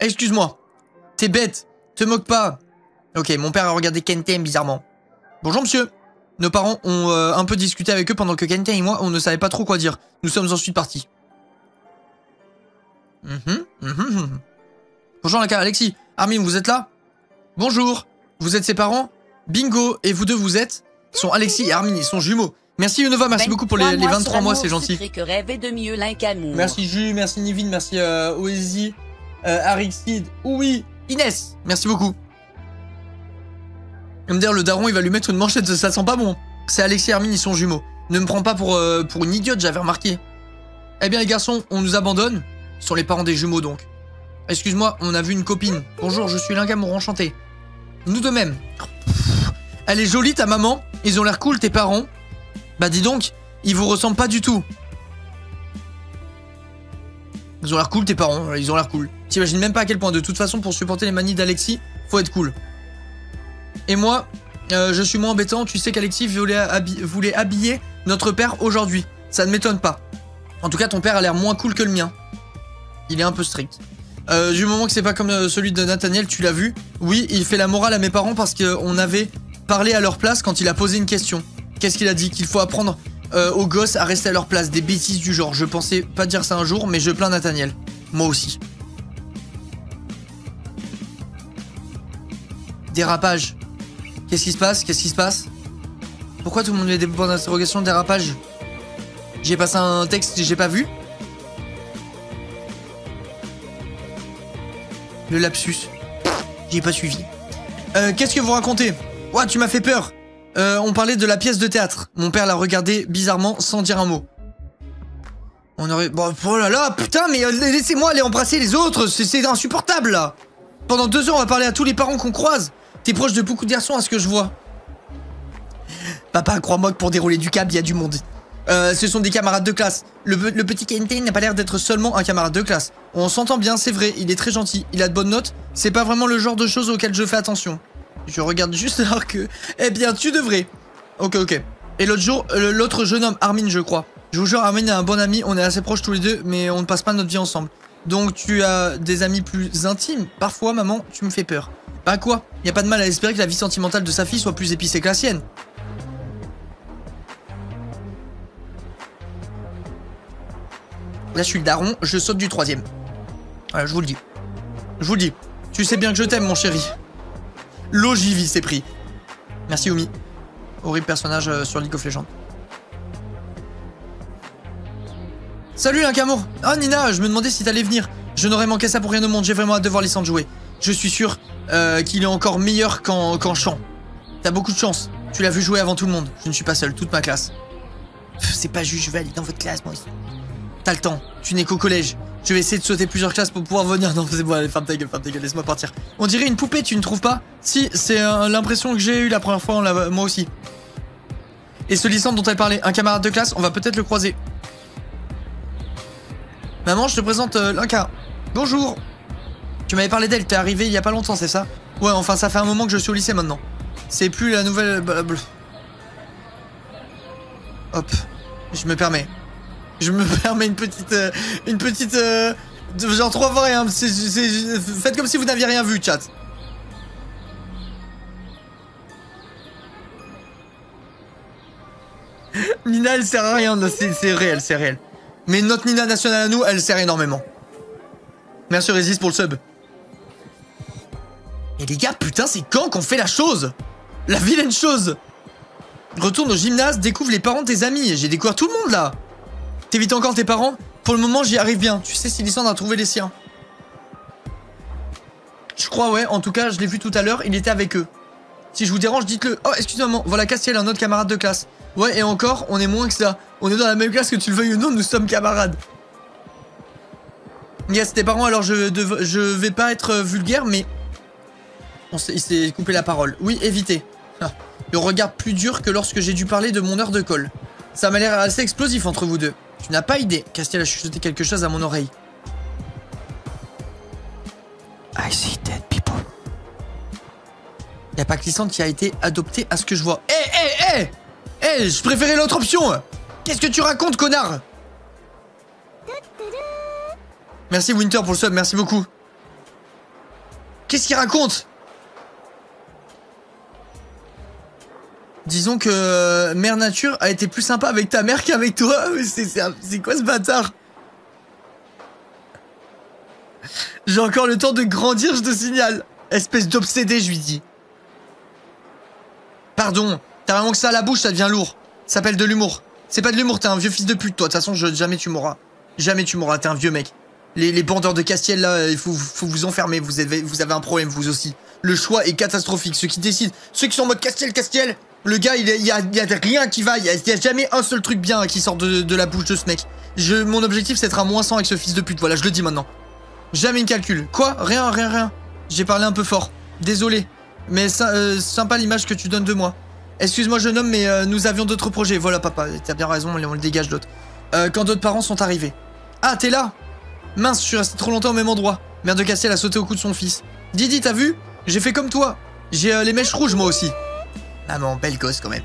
Excuse-moi. T'es bête. Te moque pas. Ok, mon père a regardé Kenten bizarrement. Bonjour monsieur. Nos parents ont euh, un peu discuté avec eux pendant que Kenten et moi, on ne savait pas trop quoi dire. Nous sommes ensuite partis. Mhm, mhm, mhm. Bonjour la Alexis. Armin, vous êtes là? Bonjour. Vous êtes ses parents? Bingo. Et vous deux, vous êtes? Sont Alexis et Armin, ils sont jumeaux. Merci Unova, merci beaucoup pour les, les 23 mois, c'est gentil. que rêver de mieux l'incamour. Merci Ju, merci Nivine, merci euh, Oezi, euh, Arixid, oui, Inès, merci beaucoup. Il va me dire, le daron, il va lui mettre une manchette, ça sent pas bon. C'est Alexis et Hermine, ils sont jumeaux. Ne me prends pas pour, euh, pour une idiote, j'avais remarqué. Eh bien les garçons, on nous abandonne. Ce sont les parents des jumeaux donc. Excuse-moi, on a vu une copine. Bonjour, je suis Lingamour, enchanté. Nous de même. Elle est jolie ta maman, ils ont l'air cool tes parents. Bah dis donc, ils vous ressemblent pas du tout. Ils ont l'air cool tes parents, ils ont l'air cool. T'imagines même pas à quel point, de toute façon, pour supporter les manies d'Alexis, faut être cool. Et moi, euh, je suis moins embêtant, tu sais qu'Alexis voulait, habi- voulait habiller notre père aujourd'hui. Ça ne m'étonne pas. En tout cas, ton père a l'air moins cool que le mien. Il est un peu strict. Euh, du moment que c'est pas comme euh, celui de Nathaniel, tu l'as vu Oui, il fait la morale à mes parents parce qu'on avait parlé à leur place quand il a posé une question. Qu'est-ce qu'il a dit Qu'il faut apprendre euh, aux gosses à rester à leur place? Des bêtises du genre. Je pensais pas dire ça un jour, mais je plains Nathaniel. Moi aussi. Dérapage. Qu'est-ce qui se passe? Qu'est-ce qui se passe? Pourquoi tout le monde met des points d'interrogation Dérapage? J'ai passé un texte j'ai pas vu? Le lapsus. J'ai pas suivi. Euh, qu'est-ce que vous racontez? Ouah, tu m'as fait peur. Euh, on parlait de la pièce de théâtre. Mon père l'a regardé bizarrement sans dire un mot. On aurait... Bon, oh là là, putain, mais euh, laissez-moi aller embrasser les autres, c'est- insupportable, là Pendant deux heures, on va parler à tous les parents qu'on croise. T'es proche de beaucoup de garçons, à ce que je vois. Papa, crois-moi que pour dérouler du câble, il y a du monde. Euh, ce sont des camarades de classe. Le, pe- le petit Kenten n'a pas l'air d'être seulement un camarade de classe. On s'entend bien, c'est vrai, il est très gentil, il a de bonnes notes. C'est pas vraiment le genre de choses auxquelles je fais attention. Je regarde juste alors que... Eh bien, tu devrais. Ok, ok. Et l'autre jour, euh, l'autre jeune homme, Armin, je crois. Je vous jure, Armin est un bon ami, on est assez proches tous les deux, mais on ne passe pas notre vie ensemble. Donc tu as des amis plus intimes. Parfois, maman, tu me fais peur. Bah quoi? Y a pas de mal à espérer que la vie sentimentale de sa fille soit plus épicée que la sienne. Là, je suis le daron, je saute du troisième. Voilà, je vous le dis. Je vous le dis. Tu sais bien que je t'aime, mon chéri. L'ogivi s'est pris. Merci, Omi. Horrible personnage euh, sur League of Legends. Salut, Linkamour Oh, Nina, je me demandais si t'allais venir. Je n'aurais manqué ça pour rien au monde, j'ai vraiment hâte de voir Lissandre jouer. Je suis sûr euh, qu'il est encore meilleur qu'en qu'en chant. T'as beaucoup de chance. Tu l'as vu jouer avant tout le monde. Je ne suis pas seul, toute ma classe. C'est pas juste, je vais aller dans votre classe, moi. T'as le temps, tu n'es qu'au collège. Je vais essayer de sauter plusieurs classes pour pouvoir venir? Non, c'est bon, allez, ferme ta gueule, ferme ta gueule, laisse-moi partir. On dirait une poupée, tu ne trouves pas? Si, c'est euh, l'impression que j'ai eue la première fois, moi aussi. Et ce lycée dont elle parlait, un camarade de classe, on va peut-être le croiser. Maman, je te présente euh, Linka. Bonjour. Tu m'avais parlé d'elle, t'es arrivé il y a pas longtemps, c'est ça? Ouais, enfin, ça fait un moment que je suis au lycée maintenant. C'est plus la nouvelle. Hop, je me permets. Je me permets une petite. euh, une petite. euh, genre trois. C'est- c'est- Faites comme si vous n'aviez rien vu, chat. Nina, elle sert à rien, c'est réel, c'est réel. Mais notre Nina nationale à nous, elle sert énormément. Merci Résiste pour le sub. Et les gars, putain, c'est quand qu'on fait la chose? La vilaine chose Retourne au gymnase, découvre les parents de tes amis. J'ai découvert tout le monde là T'évites encore tes parents? Pour le moment, j'y arrive bien. Tu sais si a trouvé les siens Je crois, ouais. En tout cas, je l'ai vu tout à l'heure, il était avec eux. Si je vous dérange, dites-le. Oh, excusez-moi, voilà Castiel, un autre camarade de classe. Ouais, et encore, on est moins que ça. On est dans la même classe que tu le veuilles ou non, nous sommes camarades. Yes, tes parents, alors je, vais pas être euh, vulgaire, mais. On il s'est coupé la parole. Oui, évitez. Ah, le regard plus dur que lorsque j'ai dû parler de mon heure de colle. Ça m'a l'air assez explosif entre vous deux. Tu n'as pas idée. Castiel a chuchoté quelque chose à mon oreille. I see dead people. Y a pas Lysandre qui a été adopté à ce que je vois. Eh, eh, eh Eh, je préférais l'autre option Qu'est-ce que tu racontes, connard? Merci Winter pour le sub, merci beaucoup. Qu'est-ce qu'il raconte? Disons que euh, Mère Nature a été plus sympa avec ta mère qu'avec toi. C'est quoi ce bâtard? J'ai encore le temps de grandir, je te signale. Espèce d'obsédé, je lui dis. Pardon, t'as vraiment que ça à la bouche, ça devient lourd. Ça s'appelle de l'humour. C'est pas de l'humour, t'es un vieux fils de pute, toi. De toute façon, jamais tu mourras. Jamais tu mourras, t'es un vieux mec. Les, bandeurs de Castiel, là, il faut, vous enfermer. Vous avez un problème, vous aussi. Le choix est catastrophique. Ceux qui décident, ceux qui sont en mode Castiel, Castiel, le gars, il, y, a, rien qui va. Il y a, jamais un seul truc bien qui sort de, la bouche de ce mec. Mon objectif, c'est d'être à moins 100 avec ce fils de pute. Voilà, je le dis maintenant. Jamais une calcul. Quoi? Rien, rien, rien. J'ai parlé un peu fort. Désolé. Mais euh, sympa l'image que tu donnes de moi. Excuse-moi, jeune homme, mais euh, nous avions d'autres projets. Voilà, papa, t'as bien raison, on le on le dégage d'autres. Euh, quand d'autres parents sont arrivés. Ah, t'es là? Mince, je suis resté trop longtemps au même endroit. Mère de Castiel a sauté au cou de son fils. Didi, t'as vu? J'ai fait comme toi. J'ai euh, les mèches rouges, moi aussi. Maman, belle gosse quand même.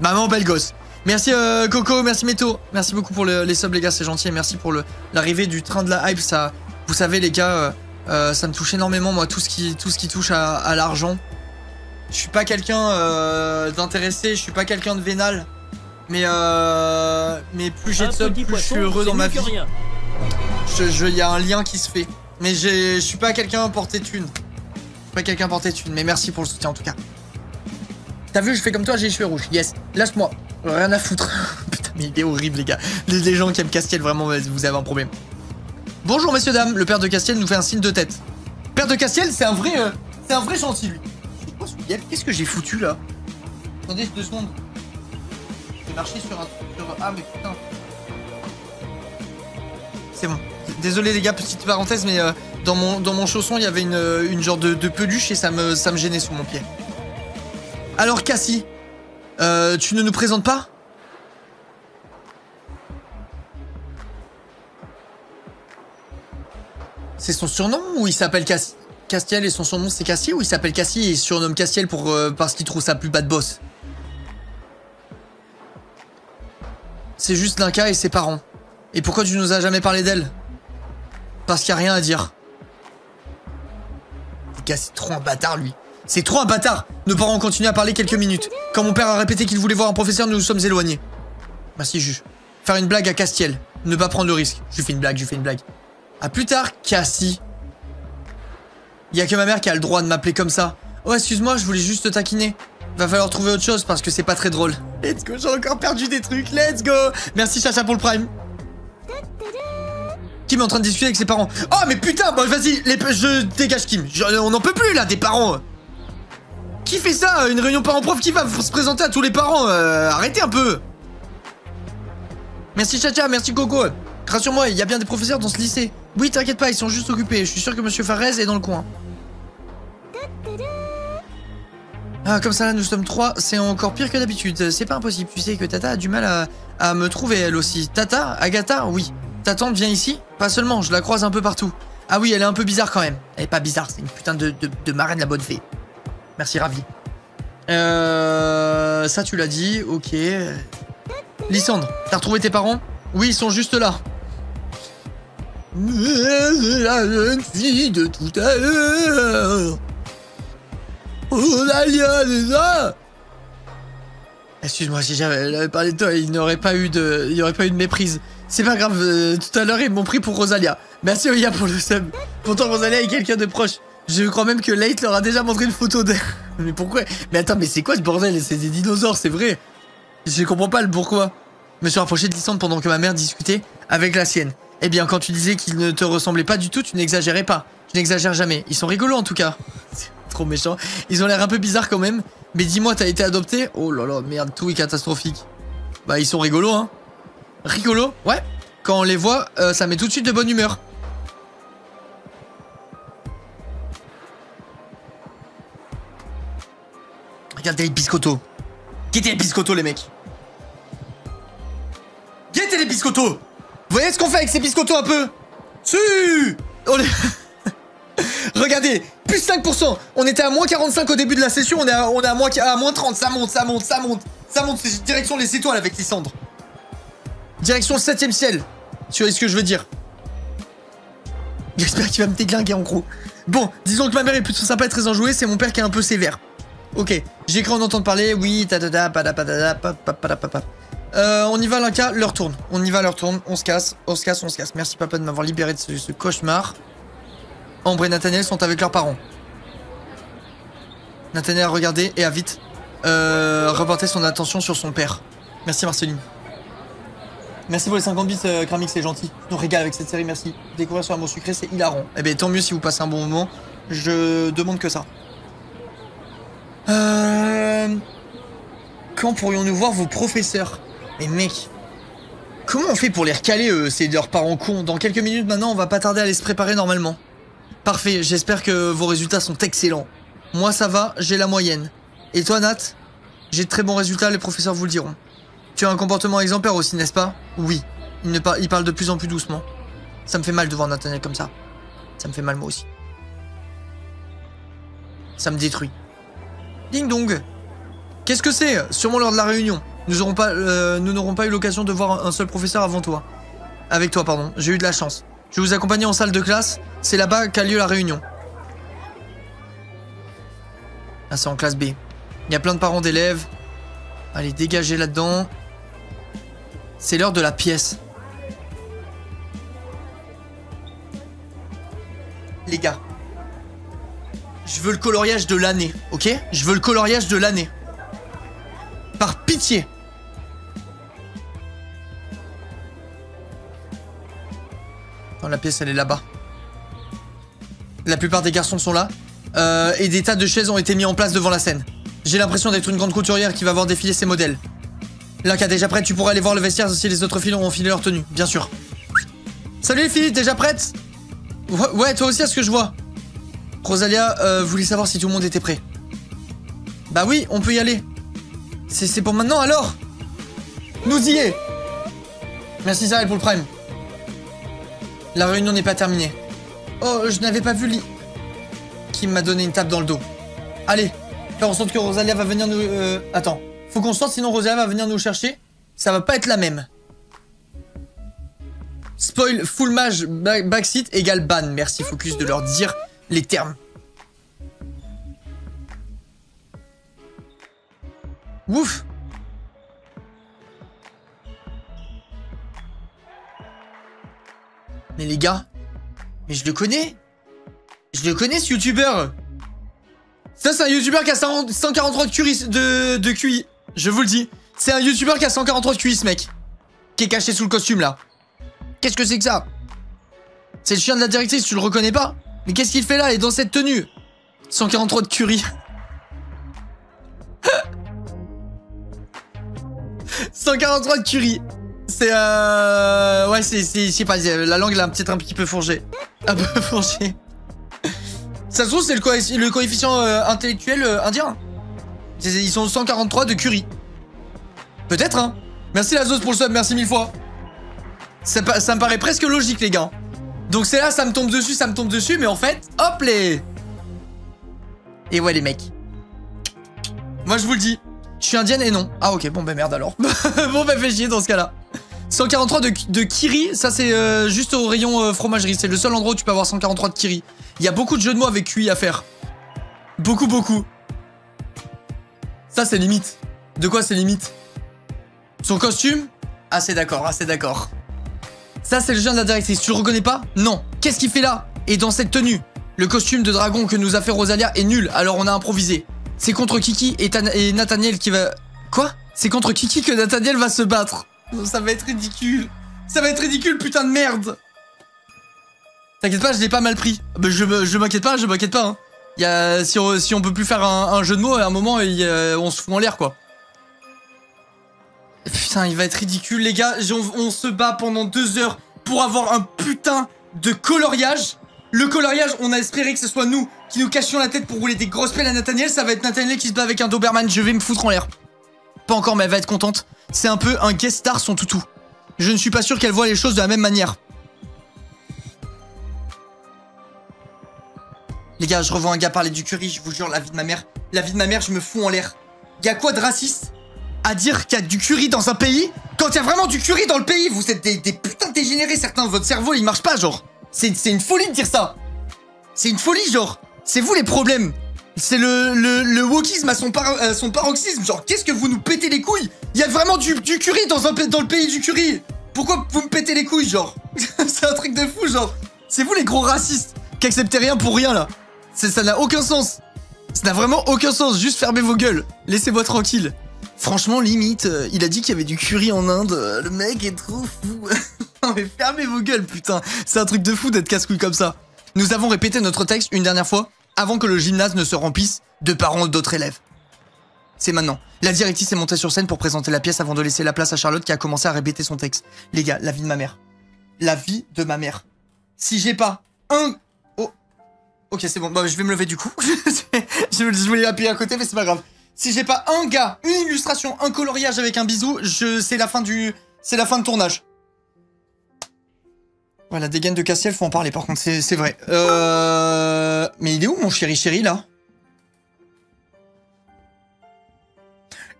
Maman, belle gosse. Merci euh, Coco, merci Méto. Merci beaucoup pour le- les subs, les gars, c'est gentil. Et merci pour l'arrivée du train de la hype. Ça, vous savez, les gars, euh, euh, ça me touche énormément, moi, tout ce qui, tout ce qui touche à, à l'argent. Je suis pas quelqu'un euh, d'intéressé, je suis pas quelqu'un de vénal. Mais, mais plus j'ai de subs, plus je suis heureux dans ma vie. Je, je- y a un lien qui se fait. Mais je suis pas quelqu'un de thune. Je suis pas quelqu'un de thune, mais merci pour le soutien en tout cas. T'as vu, je fais comme toi, j'ai les cheveux rouges. Yes, lâche-moi. Rien à foutre. Putain, mais il est horrible, les gars. Les, gens qui aiment Castiel, vraiment, vous avez un problème. Bonjour, messieurs, dames. Le père de Castiel nous fait un signe de tête. Père de Castiel, c'est un vrai. euh, C'est un vrai gentil, lui. Qu'est-ce que j'ai foutu là? Attendez deux secondes. J'ai marché sur un truc. Sur... Ah, mais putain. C'est bon. Désolé les gars, petite parenthèse, mais euh, dans, mon, dans mon chausson, il y avait une, euh, une genre de, de peluche et ça me, ça me gênait sous mon pied. Alors Cassie, euh, tu ne nous présentes pas? C'est son surnom ou il s'appelle Cass- Castiel et son surnom c'est Cassie ou il s'appelle Cassie et il surnomme Castiel euh, parce qu'il trouve ça plus bad boss? C'est juste Linka et ses parents. Et pourquoi tu nous as jamais parlé d'elle? Parce qu'il y a rien à dire. C'est trop un bâtard, lui. C'est trop un bâtard Nos parents ont continué à parler quelques minutes. Quand mon père a répété qu'il voulait voir un professeur, nous nous sommes éloignés. Merci, juge. Faire une blague à Castiel. Ne pas prendre le risque. Je fais une blague, je fais une blague. À plus tard, Cassie. Y a que ma mère qui a le droit de m'appeler comme ça. Oh, excuse-moi, je voulais juste te taquiner. Va falloir trouver autre chose parce que c'est pas très drôle. Let's go, j'ai encore perdu des trucs. Let's go Merci Chacha pour le prime. Kim est en train de discuter avec ses parents. Oh mais putain, bon vas-y, je dégage Kim. On n'en peut plus là des parents. Qui fait ça Une réunion parents-prof qui va se présenter à tous les parents euh, Arrêtez un peu. Merci Chacha, merci Coco. Rassure-moi, il y a bien des professeurs dans ce lycée. Oui, t'inquiète pas, ils sont juste occupés. Je suis sûr que Monsieur Farez est dans le coin. Ah, comme ça là, nous sommes trois, c'est encore pire que d'habitude. C'est pas impossible, tu sais que Tata a du mal à, me trouver elle aussi. Tata Agatha Oui. Ta tante vient ici? Pas seulement, je la croise un peu partout. Ah oui, elle est un peu bizarre quand même. Elle est pas bizarre, c'est une putain de, de, de marraine la bonne fée. Merci, ravi. Euh. Ça, tu l'as dit, ok. Lysandre, t'as retrouvé tes parents? Oui, ils sont juste là. La jeune fille de tout à l'heure. Rosalia, c'est ça Excuse-moi, si j'avais parlé de toi, il n'aurait pas eu de, il y aurait pas eu de méprise. C'est pas grave, euh, tout à l'heure ils m'ont pris pour Rosalia. Merci Oya pour le sub. Pourtant Rosalia est quelqu'un de proche. Je crois même que Late leur a déjà montré une photo d'elle. Mais pourquoi? Mais attends, mais c'est quoi ce bordel? C'est des dinosaures, c'est vrai. Je comprends pas le pourquoi. Je me suis rapproché de Lysandre pendant que ma mère discutait avec la sienne. Eh bien, quand tu disais qu'ils ne te ressemblaient pas du tout, tu n'exagérais pas. Je n'exagère jamais. Ils sont rigolos en tout cas. C'est trop méchant. Ils ont l'air un peu bizarres quand même. Mais dis-moi, t'as été adopté? Oh là là, merde, tout est catastrophique. Bah, ils sont rigolos, hein. Rigolos? Ouais. Quand on les voit, euh, ça met tout de suite de bonne humeur. Regardez les biscottos. Guettez les biscottos, les mecs. Guettez les biscottos. Vous voyez ce qu'on fait avec ces biscottos un peu? Si On les- Regardez, plus 5%. On était à moins 45 au début de la session, on est à, on est à, moins, à moins 30. Ça monte, ça monte, ça monte. Ça monte, c'est direction les étoiles avec Lysandre. Direction le 7ème ciel. Tu vois ce que je veux dire? J'espère qu'il va me déglinguer en gros. Bon, disons que ma mère est plutôt sympa et très enjouée, c'est mon père qui est un peu sévère. Ok, j'ai cru en entendre parler, oui, pada-pada, pa-pa-pada-papa. Euh, on y va, Linka, leur tourne. On y va, leur tourne, on se casse, on se casse, on se casse. Merci papa de m'avoir libéré de ce, cauchemar. Ambre et Nathaniel sont avec leurs parents. Nathaniel a regardé et a vite euh, reporté son attention sur son père. Merci Marceline. Merci pour les 50 bits, euh, Kramix, c'est gentil. Je nous régale avec cette série, merci. Découvrir sur un mot sucré, c'est hilarant. Eh ben tant mieux si vous passez un bon moment. Je demande que ça. Euh... Quand pourrions-nous voir vos professeurs Mais mec, comment on fait pour les recaler, eux C'est leurs parents cons. Dans quelques minutes maintenant, on va pas tarder à aller se préparer normalement. Parfait, j'espère que vos résultats sont excellents. Moi ça va, j'ai la moyenne. Et toi Nat J'ai de très bons résultats, les professeurs vous le diront. Tu as un comportement exemplaire aussi, n'est-ce pas Oui. Il, ne par- il parle de plus en plus doucement. Ça me fait mal de voir Nathaniel comme ça. Ça me fait mal moi aussi. Ça me détruit. Ding dong Qu'est-ce que c'est Sûrement lors de la réunion. Nous euh, n'aurons pas eu l'occasion de voir un seul professeur avant toi. Avec toi, pardon. J'ai eu de la chance. Je vais vous accompagner en salle de classe. C'est là-bas qu'a lieu la réunion. Ah, c'est en classe B. Il y a plein de parents d'élèves. Allez, dégagez là-dedans. C'est l'heure de la pièce. Les gars. Je veux le coloriage de l'année, ok? Je veux le coloriage de l'année. Par pitié. Non, la pièce, elle est là-bas. La plupart des garçons sont là. euh, et des tas de chaises ont été mis en place devant la scène. J'ai l'impression d'être une grande couturière qui va voir défiler ses modèles. Linka, déjà prête Tu pourras aller voir le vestiaire si les autres filles ont enfilé leur tenue, bien sûr. Salut les filles, déjà prêtes ouais, toi aussi à ce que je vois. Rosalia euh, voulait savoir si tout le monde était prêt? Bah oui, on peut y aller. C'est pour maintenant alors? Nous y est Merci Sarah pour le prime. La réunion n'est pas terminée. Oh, je n'avais pas vu Lee. Qui m'a donné une tape dans le dos. Allez, faire en sorte que Rosalia va venir nous... euh, Attends, faut qu'on sorte sinon Rosalia va venir nous chercher. Ça va pas être la même. Spoil full mage ba- backseat égale ban. Merci Focus de leur dire les termes. Ouf Mais les gars, mais je le connais Je le connais ce youtubeur Ça c'est un youtubeur qui a 100 143 de de, de QI, je vous le dis. C'est un youtubeur qui a 143 de QI ce mec. Qui est caché sous le costume là. Qu'est-ce que c'est que ça? C'est le chien de la directrice, tu le reconnais pas? Mais qu'est-ce qu'il fait là? Et dans cette tenue 143 de curie. 143 de curie. C'est euh... Ouais, c'est... Je sais pas, la langue là, peut-être un petit peu fourgée. Un peu fourgée. Ça se trouve, c'est le, le coefficient euh, intellectuel euh, indien. Ils sont 143 de curie. Peut-être, hein Merci la Zos pour le sub, merci mille fois. Ça me paraît presque logique, les gars. Donc c'est là, ça me tombe dessus, ça me tombe dessus, mais en fait, hop les... Et ouais, les mecs. Moi, je vous le dis. Je suis indienne et non. Ah ok, bon bah merde alors. bon bah fais chier dans ce cas-là. 143 de, de Kiri, ça c'est euh, juste au rayon euh, fromagerie. C'est le seul endroit où tu peux avoir 143 de Kiri. Il y a beaucoup de jeux de mots avec QI à faire. Beaucoup, beaucoup. Ça c'est limite. De quoi c'est limite? Son costume? Ah c'est d'accord, ah c'est d'accord. Ça c'est le chien de la directrice, tu le reconnais pas? Non. Qu'est-ce qu'il fait là? Et dans cette tenue Le costume de dragon que nous a fait Rosalia est nul, alors on a improvisé. C'est contre Kiki et, Nathaniel qui va... Quoi? C'est contre Kiki que Nathaniel va se battre. Ça va être ridicule. Ça va être ridicule, putain de merde. T'inquiète pas, je l'ai pas mal pris. Bah, je me- je m'inquiète pas, je m'inquiète pas. Hein. Si, on, peut plus faire un, jeu de mots, à un moment, on se fout en l'air, quoi. Putain, il va être ridicule, les gars. On, se bat pendant deux heures pour avoir un putain de coloriage. Le coloriage, on a espéré que ce soit nous qui nous cachions la tête pour rouler des grosses pelles à Nathaniel. Ça va être Nathaniel qui se bat avec un Doberman. Je vais me foutre en l'air. Pas encore, mais elle va être contente. C'est un peu un guest star son toutou. Je ne suis pas sûr qu'elle voit les choses de la même manière. Les gars, je revois un gars parler du curry, je vous jure, la vie de ma mère. La vie de ma mère, je me fous en l'air. Y'a quoi de raciste? À dire qu'il y a du curry dans un pays quand il y a vraiment du curry dans le pays Vous êtes des, putains dégénérés, certains. Votre cerveau, il marche pas, genre. C'est une folie de dire ça. C'est une folie, genre. C'est vous les problèmes. C'est le, le, wokisme à son, paroxysme. Genre, qu'est-ce que vous nous pétez les couilles? Il y a vraiment du, du curry dans, un, le pays du curry. Pourquoi vous me pétez les couilles, genre? C'est un truc de fou, genre. C'est vous les gros racistes qui acceptez rien pour rien, là. Ça n'a aucun sens. Ça n'a vraiment aucun sens. Juste fermez vos gueules. Laissez-moi tranquille. Franchement, limite, euh, il a dit qu'il y avait du curry en Inde. euh, le mec est trop fou. non, mais fermez vos gueules, putain. C'est un truc de fou d'être casse-couille comme ça. Nous avons répété notre texte une dernière fois avant que le gymnase ne se remplisse de parents d'autres élèves. C'est maintenant. La directrice est montée sur scène pour présenter la pièce avant de laisser la place à Charlotte qui a commencé à répéter son texte. Les gars, la vie de ma mère. La vie de ma mère. Si j'ai pas un... Ok, c'est bon. Bah, je vais me lever du coup. je, voulais appuyer à côté, mais c'est pas grave. Si j'ai pas un gars, une illustration, un coloriage avec un bisou, c'est la fin du... C'est la fin de tournage. Voilà, des gaines de Castiel, faut en parler par contre, c'est vrai. Euh... Mais il est où mon chéri chéri là?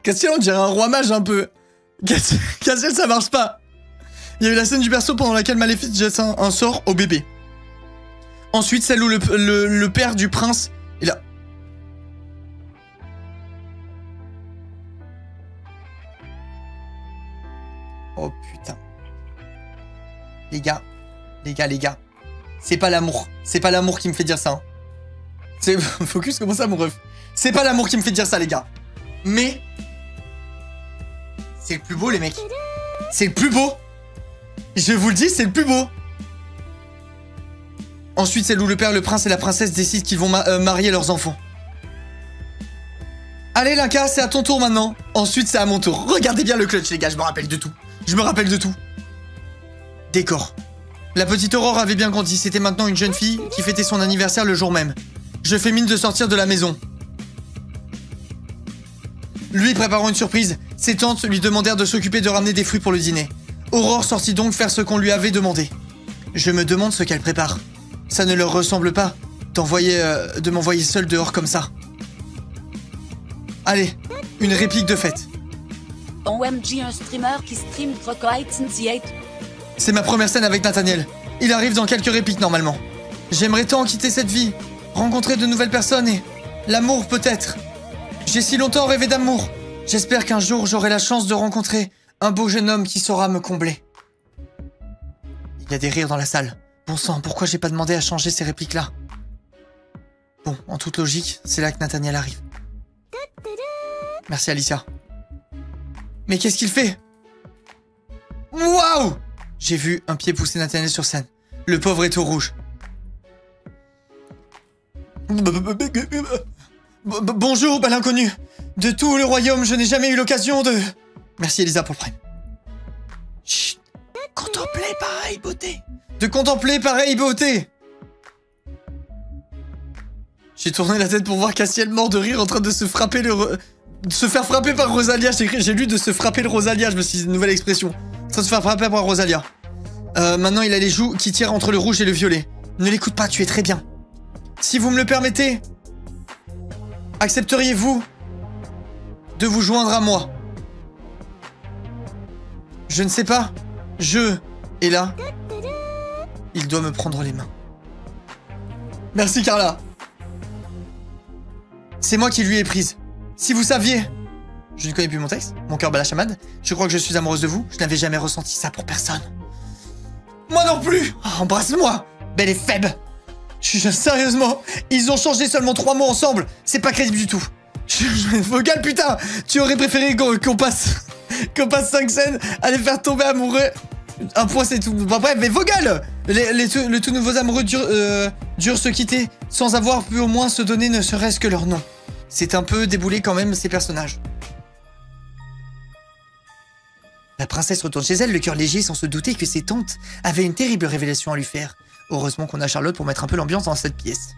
Castiel, on dirait un roi mage un peu. Castiel, ça marche pas. Il y a eu la scène du berceau pendant laquelle Maléfice jette un sort au bébé. Ensuite, celle où le, père du prince est là. Oh putain. Les gars, les gars, les gars. C'est pas l'amour. C'est pas l'amour qui me fait dire ça. hein. C'est. Focus, comment ça, mon ref? C'est pas l'amour qui me fait dire ça, les gars. Mais. C'est le plus beau, les mecs. C'est le plus beau. Je vous le dis, c'est le plus beau. Ensuite, c'est où le père, le prince et la princesse décident qu'ils vont euh, marier leurs enfants. Allez, Linka, c'est à ton tour maintenant. Ensuite, c'est à mon tour. Regardez bien le clutch, les gars, je me rappelle de tout. Je me rappelle de tout. Décor. La petite Aurore avait bien grandi, c'était maintenant une jeune fille qui fêtait son anniversaire le jour même. Je fais mine de sortir de la maison. Lui préparant une surprise, ses tantes lui demandèrent de s'occuper de ramener des fruits pour le dîner. Aurore sortit donc faire ce qu'on lui avait demandé. Je me demande ce qu'elle prépare. Ça ne leur ressemble pas d'envoyer, euh, de m'envoyer seul dehors comme ça. Allez, une réplique de fête. OMG, un streamer qui stream. C'est ma première scène avec Nathaniel. Il arrive dans quelques répliques normalement. J'aimerais tant quitter cette vie, rencontrer de nouvelles personnes et l'amour peut-être. J'ai si longtemps rêvé d'amour. J'espère qu'un jour j'aurai la chance de rencontrer un beau jeune homme qui saura me combler. Il y a des rires dans la salle. Bon sang, pourquoi j'ai pas demandé à changer ces répliques-là Bon, en toute logique, c'est là que Nathaniel arrive. Merci Alicia. Mais qu'est-ce qu'il fait Waouh J'ai vu un pied pousser Nathaniel sur scène. Le pauvre est tout rouge. Bonjour, bel inconnu. De tout le royaume, je n'ai jamais eu l'occasion de... Merci Elisa pour le prime. Chut. Contempler pareille beauté. De contempler pareille beauté. J'ai tourné la tête pour voir Cassiel mort de rire en train de se frapper le... de se faire frapper par Rosalia. J'ai lu de se frapper le Rosalia. Je me suis dit, une nouvelle expression. En train de se faire frapper par Rosalia. Euh, maintenant, il a les joues qui tirent entre le rouge et le violet. Ne l'écoute pas, tu es très bien. Si vous me le permettez, accepteriez-vous de vous joindre à moi? Je ne sais pas. Je. Et là, il doit me prendre les mains. Merci Carla. C'est moi qui lui ai prise. Si vous saviez. Je ne connais plus mon texte. Mon cœur bat. Je crois que je suis amoureuse de vous. Je n'avais jamais ressenti ça pour personne. Moi non plus Oh, Embrasse-moi Belle et faible Sérieusement, ils ont changé seulement trois mots ensemble. C'est pas crédible du tout. Je, je- Vogal, putain Tu aurais préféré qu'on passe... qu'on passe cinq scènes à les faire tomber amoureux un point c'est tout. Bah, bref, mais Vogal les, les tout- nouveaux amoureux durent, euh, durent se quitter sans avoir pu au moins se donner ne serait-ce que leur nom. C'est un peu déboulé quand même ces personnages. La princesse retourne chez elle, le cœur léger, sans se douter que ses tantes avaient une terrible révélation à lui faire. Heureusement qu'on a Charlotte pour mettre un peu l'ambiance dans cette pièce.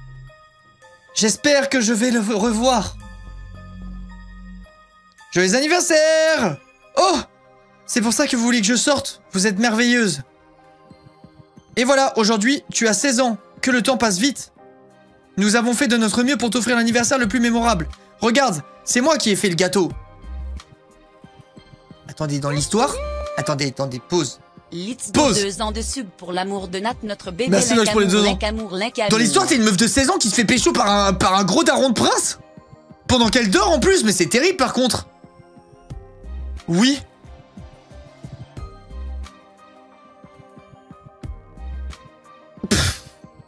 J'espère que je vais le revoir. Joyeux anniversaire Oh C'est pour ça que vous voulez que je sorte Vous êtes merveilleuse. Et voilà, aujourd'hui, tu as 16 ans. Que le temps passe vite. Nous avons fait de notre mieux pour t'offrir l'anniversaire le plus mémorable. Regarde, c'est moi qui ai fait le gâteau. Attendez, dans l'histoire Attendez, attendez, pause. Litz Pause. de deux ans de sub pour l'amour de Nat, notre bébé Merci, Loge, pour les deux ans. Dans l'histoire, c'est une meuf de 16 ans qui se fait pécho par un, par un gros daron de prince Pendant qu'elle dort en plus, mais c'est terrible par contre Oui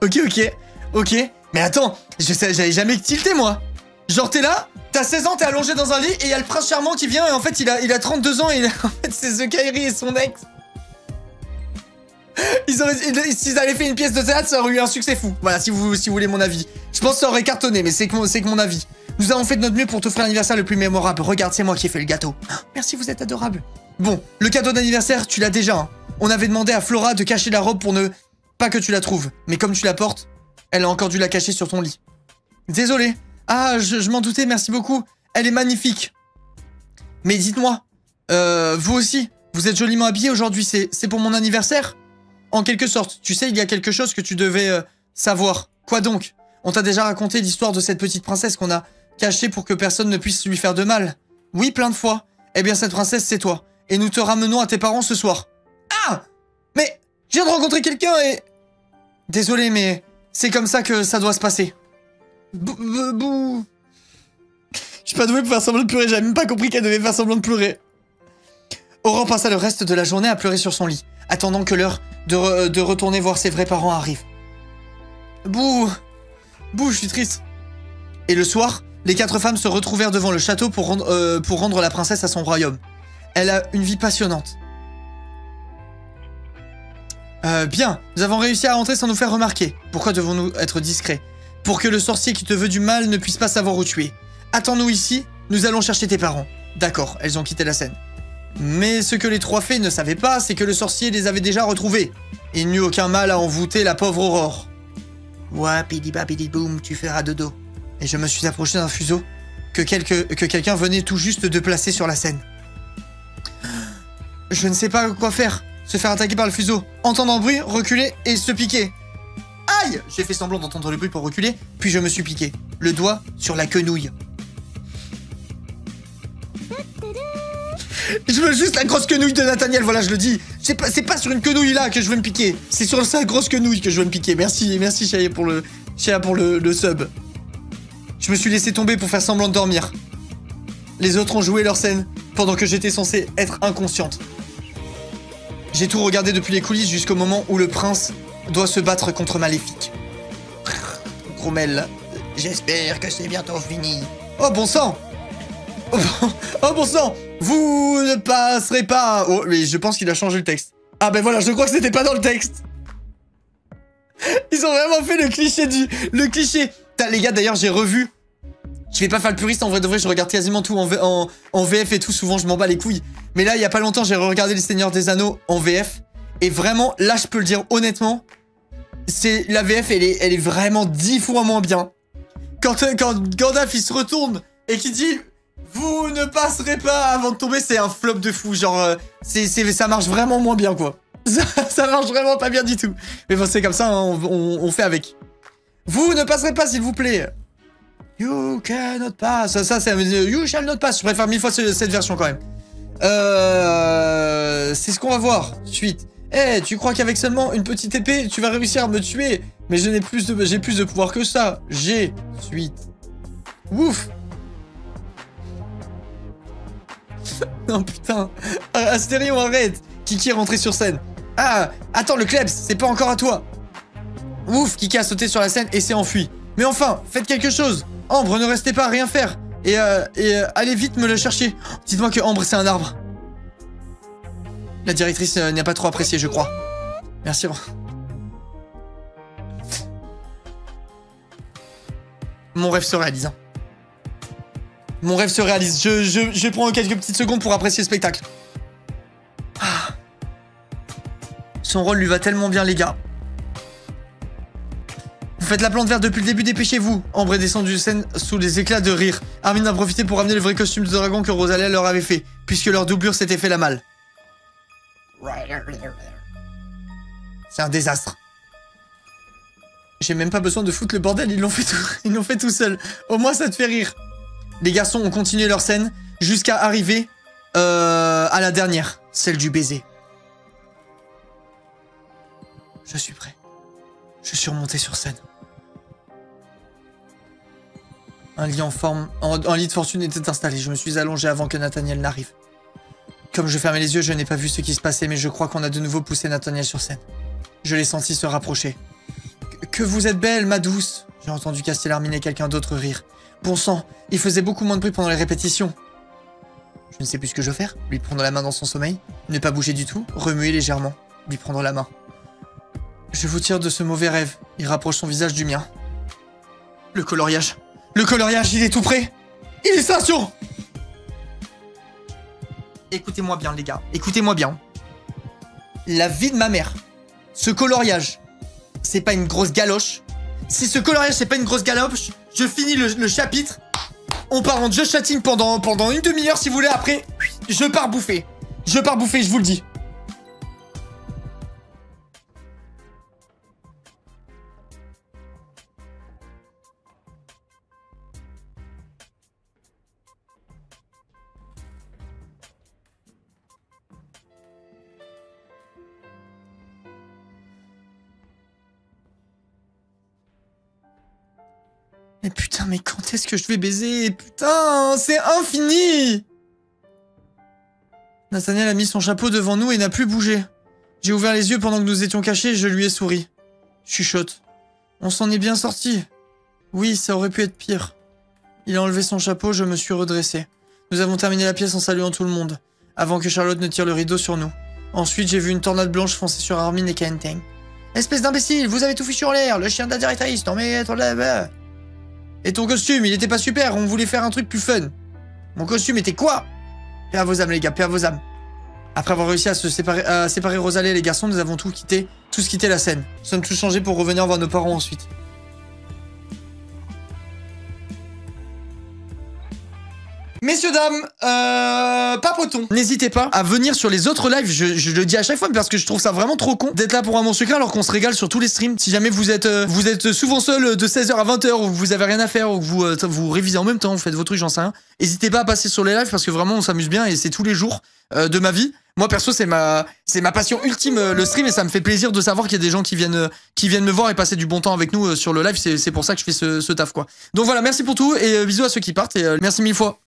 Ok, ok, ok. Mais attends, je j'avais jamais tilté moi Genre t'es là, t'as 16 ans, t'es allongé dans un lit et il y a le prince charmant qui vient et en fait il a, il a 32 ans et en fait c'est The Kairi et son ex. Ils auraient, ils- s'ils avaient fait une pièce de théâtre, ça aurait eu un succès fou. Voilà, si vous, si vous voulez mon avis. Je pense que ça aurait cartonné, mais c'est que, mon- que mon avis. Nous avons fait de notre mieux pour t'offrir l'anniversaire le plus mémorable. Regarde, c'est moi qui ai fait le gâteau. Ah, Merci, vous êtes adorable. Bon, le cadeau d'anniversaire, tu l'as déjà. hein. On avait demandé à Flora de cacher la robe pour ne pas que tu la trouves. Mais comme tu la portes, elle a encore dû la cacher sur ton lit. Désolé. Ah, je, m'en doutais, merci beaucoup. Elle est magnifique. Mais dites-moi, euh, vous aussi, vous êtes joliment habillé aujourd'hui, c'est c'est pour mon anniversaire? En quelque sorte, tu sais, il y a quelque chose que tu devais euh, savoir. Quoi donc? On t'a déjà raconté l'histoire de cette petite princesse qu'on a cachée pour que personne ne puisse lui faire de mal. Oui, plein de fois. Eh bien, cette princesse, c'est toi. Et nous te ramenons à tes parents ce soir. Ah Mais je viens de rencontrer quelqu'un et... Désolé, mais c'est comme ça que ça doit se passer. Bou... Je suis pas doué pour faire semblant de pleurer, j'avais même pas compris qu'elle devait faire semblant de pleurer. Aurore passa le reste de la journée à pleurer sur son lit, attendant que l'heure de, re- de retourner voir ses vrais parents arrive. Bouh Bouh, je suis triste. Et le soir, les quatre femmes se retrouvèrent devant le château pour rendre, euh, pour rendre la princesse à son royaume. Elle a une vie passionnante. Euh, bien, nous avons réussi à entrer sans nous faire remarquer. Pourquoi devons-nous être discrets? Pour que le sorcier qui te veut du mal ne puisse pas savoir où tu es. Attends-nous ici, nous allons chercher tes parents. D'accord, elles ont quitté la scène. Mais ce que les trois fées ne savaient pas, c'est que le sorcier les avait déjà retrouvés. Il n'eut aucun mal à envoûter la pauvre Aurore. Ouah, boum, tu feras dodo. Et je me suis approché d'un fuseau que quelqu'un venait tout juste de placer sur la scène. Je ne sais pas quoi faire. Se faire attaquer par le fuseau, entendre un bruit, reculer et se piquer. Aïe J'ai fait semblant d'entendre le bruit pour reculer, puis je me suis piqué. Le doigt sur la quenouille. Je veux juste la grosse quenouille de Nathaniel, voilà, je le dis. C'est pas, sur une quenouille là que je veux me piquer. C'est sur sa grosse quenouille que je veux me piquer. Merci, merci Chaya pour le, Chaya pour le, le sub. Je me suis laissé tomber pour faire semblant de dormir. Les autres ont joué leur scène pendant que j'étais censé être inconsciente. J'ai tout regardé depuis les coulisses jusqu'au moment où le prince doit se battre contre Maléfique. Grommel. J'espère que c'est bientôt fini. Oh bon sang Oh bon, oh, sang Vous ne passerez pas Oh, mais je pense qu'il a changé le texte. Ah ben voilà, je crois que c'était pas dans le texte. Ils ont vraiment fait le cliché du... Le cliché Putain, les gars, d'ailleurs, j'ai revu... Je vais pas faire le puriste, en vrai de vrai, je regarde quasiment tout en, VF et tout, souvent je m'en bats les couilles. Mais là, il y a pas longtemps, j'ai regardé Les Seigneurs des Anneaux en VF. Et vraiment, là, je peux le dire honnêtement, c'est la VF, elle est, vraiment dix fois moins bien. Quand, Gandalf, il se retourne et qui dit vous ne passerez pas avant de tomber, c'est un flop de fou. Genre, euh, ça marche vraiment moins bien, quoi. Ça, marche vraiment pas bien du tout. Mais bon, c'est comme ça, hein, on- on fait avec. Vous ne passerez pas, s'il vous plaît. You cannot pass. Ça, ça c'est You shall not pass. Je préfère mille fois ce- cette version quand même. Euh, c'est ce qu'on va voir. Suite. Eh, tu crois qu'avec seulement une petite épée, tu vas réussir à me tuer? Mais je n'ai plus de, j'ai plus de pouvoir que ça. J'ai suite. Ouf. non putain. Ah, Astérion, arrête. Kiki est rentré sur scène. Ah, attends, le Klebs, c'est pas encore à toi. Ouf, Kiki a sauté sur la scène et s'est enfui. Mais enfin, faites quelque chose. Ambre, ne restez pas à rien faire. Et, euh, euh, allez vite me le chercher. Dites-moi que Ambre, c'est un arbre. La directrice euh, n'a pas trop apprécié, je crois. Merci. Mon rêve se réalise. hein. Mon rêve se réalise. Je, je, quelques petites secondes pour apprécier le spectacle. Ah. Son rôle lui va tellement bien, les gars. Faites la plante verte depuis le début, dépêchez-vous. Ambre est descendue de scène sous les éclats de rire. Armin a profité pour ramener le vrai costume de dragon que Rosalia leur avait fait, puisque leur doublure s'était fait la malle. C'est un désastre. J'ai même pas besoin de foutre le bordel, ils l'ont fait tout, ils l'ont fait tout seul. Au moins ça te fait rire. Les garçons ont continué leur scène jusqu'à arriver euh, à la dernière, celle du baiser. Je suis prêt. Je suis remonté sur scène. Un lit en forme, en- un lit de fortune était installé. Je me suis allongé avant que Nathaniel n'arrive. Comme je fermais les yeux, je n'ai pas vu ce qui se passait, mais je crois qu'on a de nouveau poussé Nathaniel sur scène. Je l'ai senti se rapprocher. Que- Que vous êtes belle, ma douce J'ai entendu Castellarmine et quelqu'un d'autre rire. Bon sang, il faisait beaucoup moins de bruit pendant les répétitions. Je ne sais plus ce que je veux faire. Lui prendre la main dans son sommeil, ne pas bouger du tout, remuer légèrement, lui prendre la main. Je vous tire de ce mauvais rêve. Il rapproche son visage du mien. Le coloriage. Le coloriage, il est tout prêt. Illustration Écoutez-moi bien, les gars. Écoutez-moi bien. La vie de ma mère. Ce coloriage, c'est pas une grosse galoche. Si ce coloriage, c'est pas une grosse galoche, je finis le, le chapitre. On part en just chatting pendant, pendant une demi-heure si vous voulez. Après, je pars bouffer. Je pars bouffer, je vous le dis. Mais putain, mais quand est-ce que je vais baiser? Putain, c'est infini Nathaniel a mis son chapeau devant nous et n'a plus bougé. J'ai ouvert les yeux pendant que nous étions cachés et je lui ai souri. Chuchote. On s'en est bien sorti. Oui, ça aurait pu être pire. Il a enlevé son chapeau, je me suis redressé. Nous avons terminé la pièce en saluant tout le monde, avant que Charlotte ne tire le rideau sur nous. Ensuite, j'ai vu une tornade blanche foncer sur Armin et Kenteng. Espèce d'imbécile, vous avez tout fichu en l'air, le chien de la directrice, non mais... attendez, Et ton costume, il était pas super, on voulait faire un truc plus fun. Mon costume était quoi? Paix à vos âmes les gars, paix à vos âmes. Après avoir réussi à se séparer, séparer Rosalie et les garçons, nous avons tout quitté, tous quitté la scène. Nous sommes tous changés pour revenir voir nos parents ensuite. Messieurs, dames, euh, papotons, n'hésitez pas à venir sur les autres lives, je, je le dis à chaque fois parce que je trouve ça vraiment trop con d'être là pour un mon secret alors qu'on se régale sur tous les streams. Si jamais vous êtes, euh, vous êtes souvent seul de 16h à 20h ou vous avez rien à faire ou vous, euh, vous révisez en même temps, vous faites vos trucs, j'en sais rien, n'hésitez pas à passer sur les lives parce que vraiment on s'amuse bien et c'est tous les jours euh, de ma vie. Moi perso c'est ma c'est ma passion ultime euh, le stream et ça me fait plaisir de savoir qu'il y a des gens qui viennent euh, qui viennent me voir et passer du bon temps avec nous euh, sur le live c'est pour ça que je fais ce, ce taf quoi. Donc voilà merci pour tout et euh, bisous à ceux qui partent et euh, merci mille fois.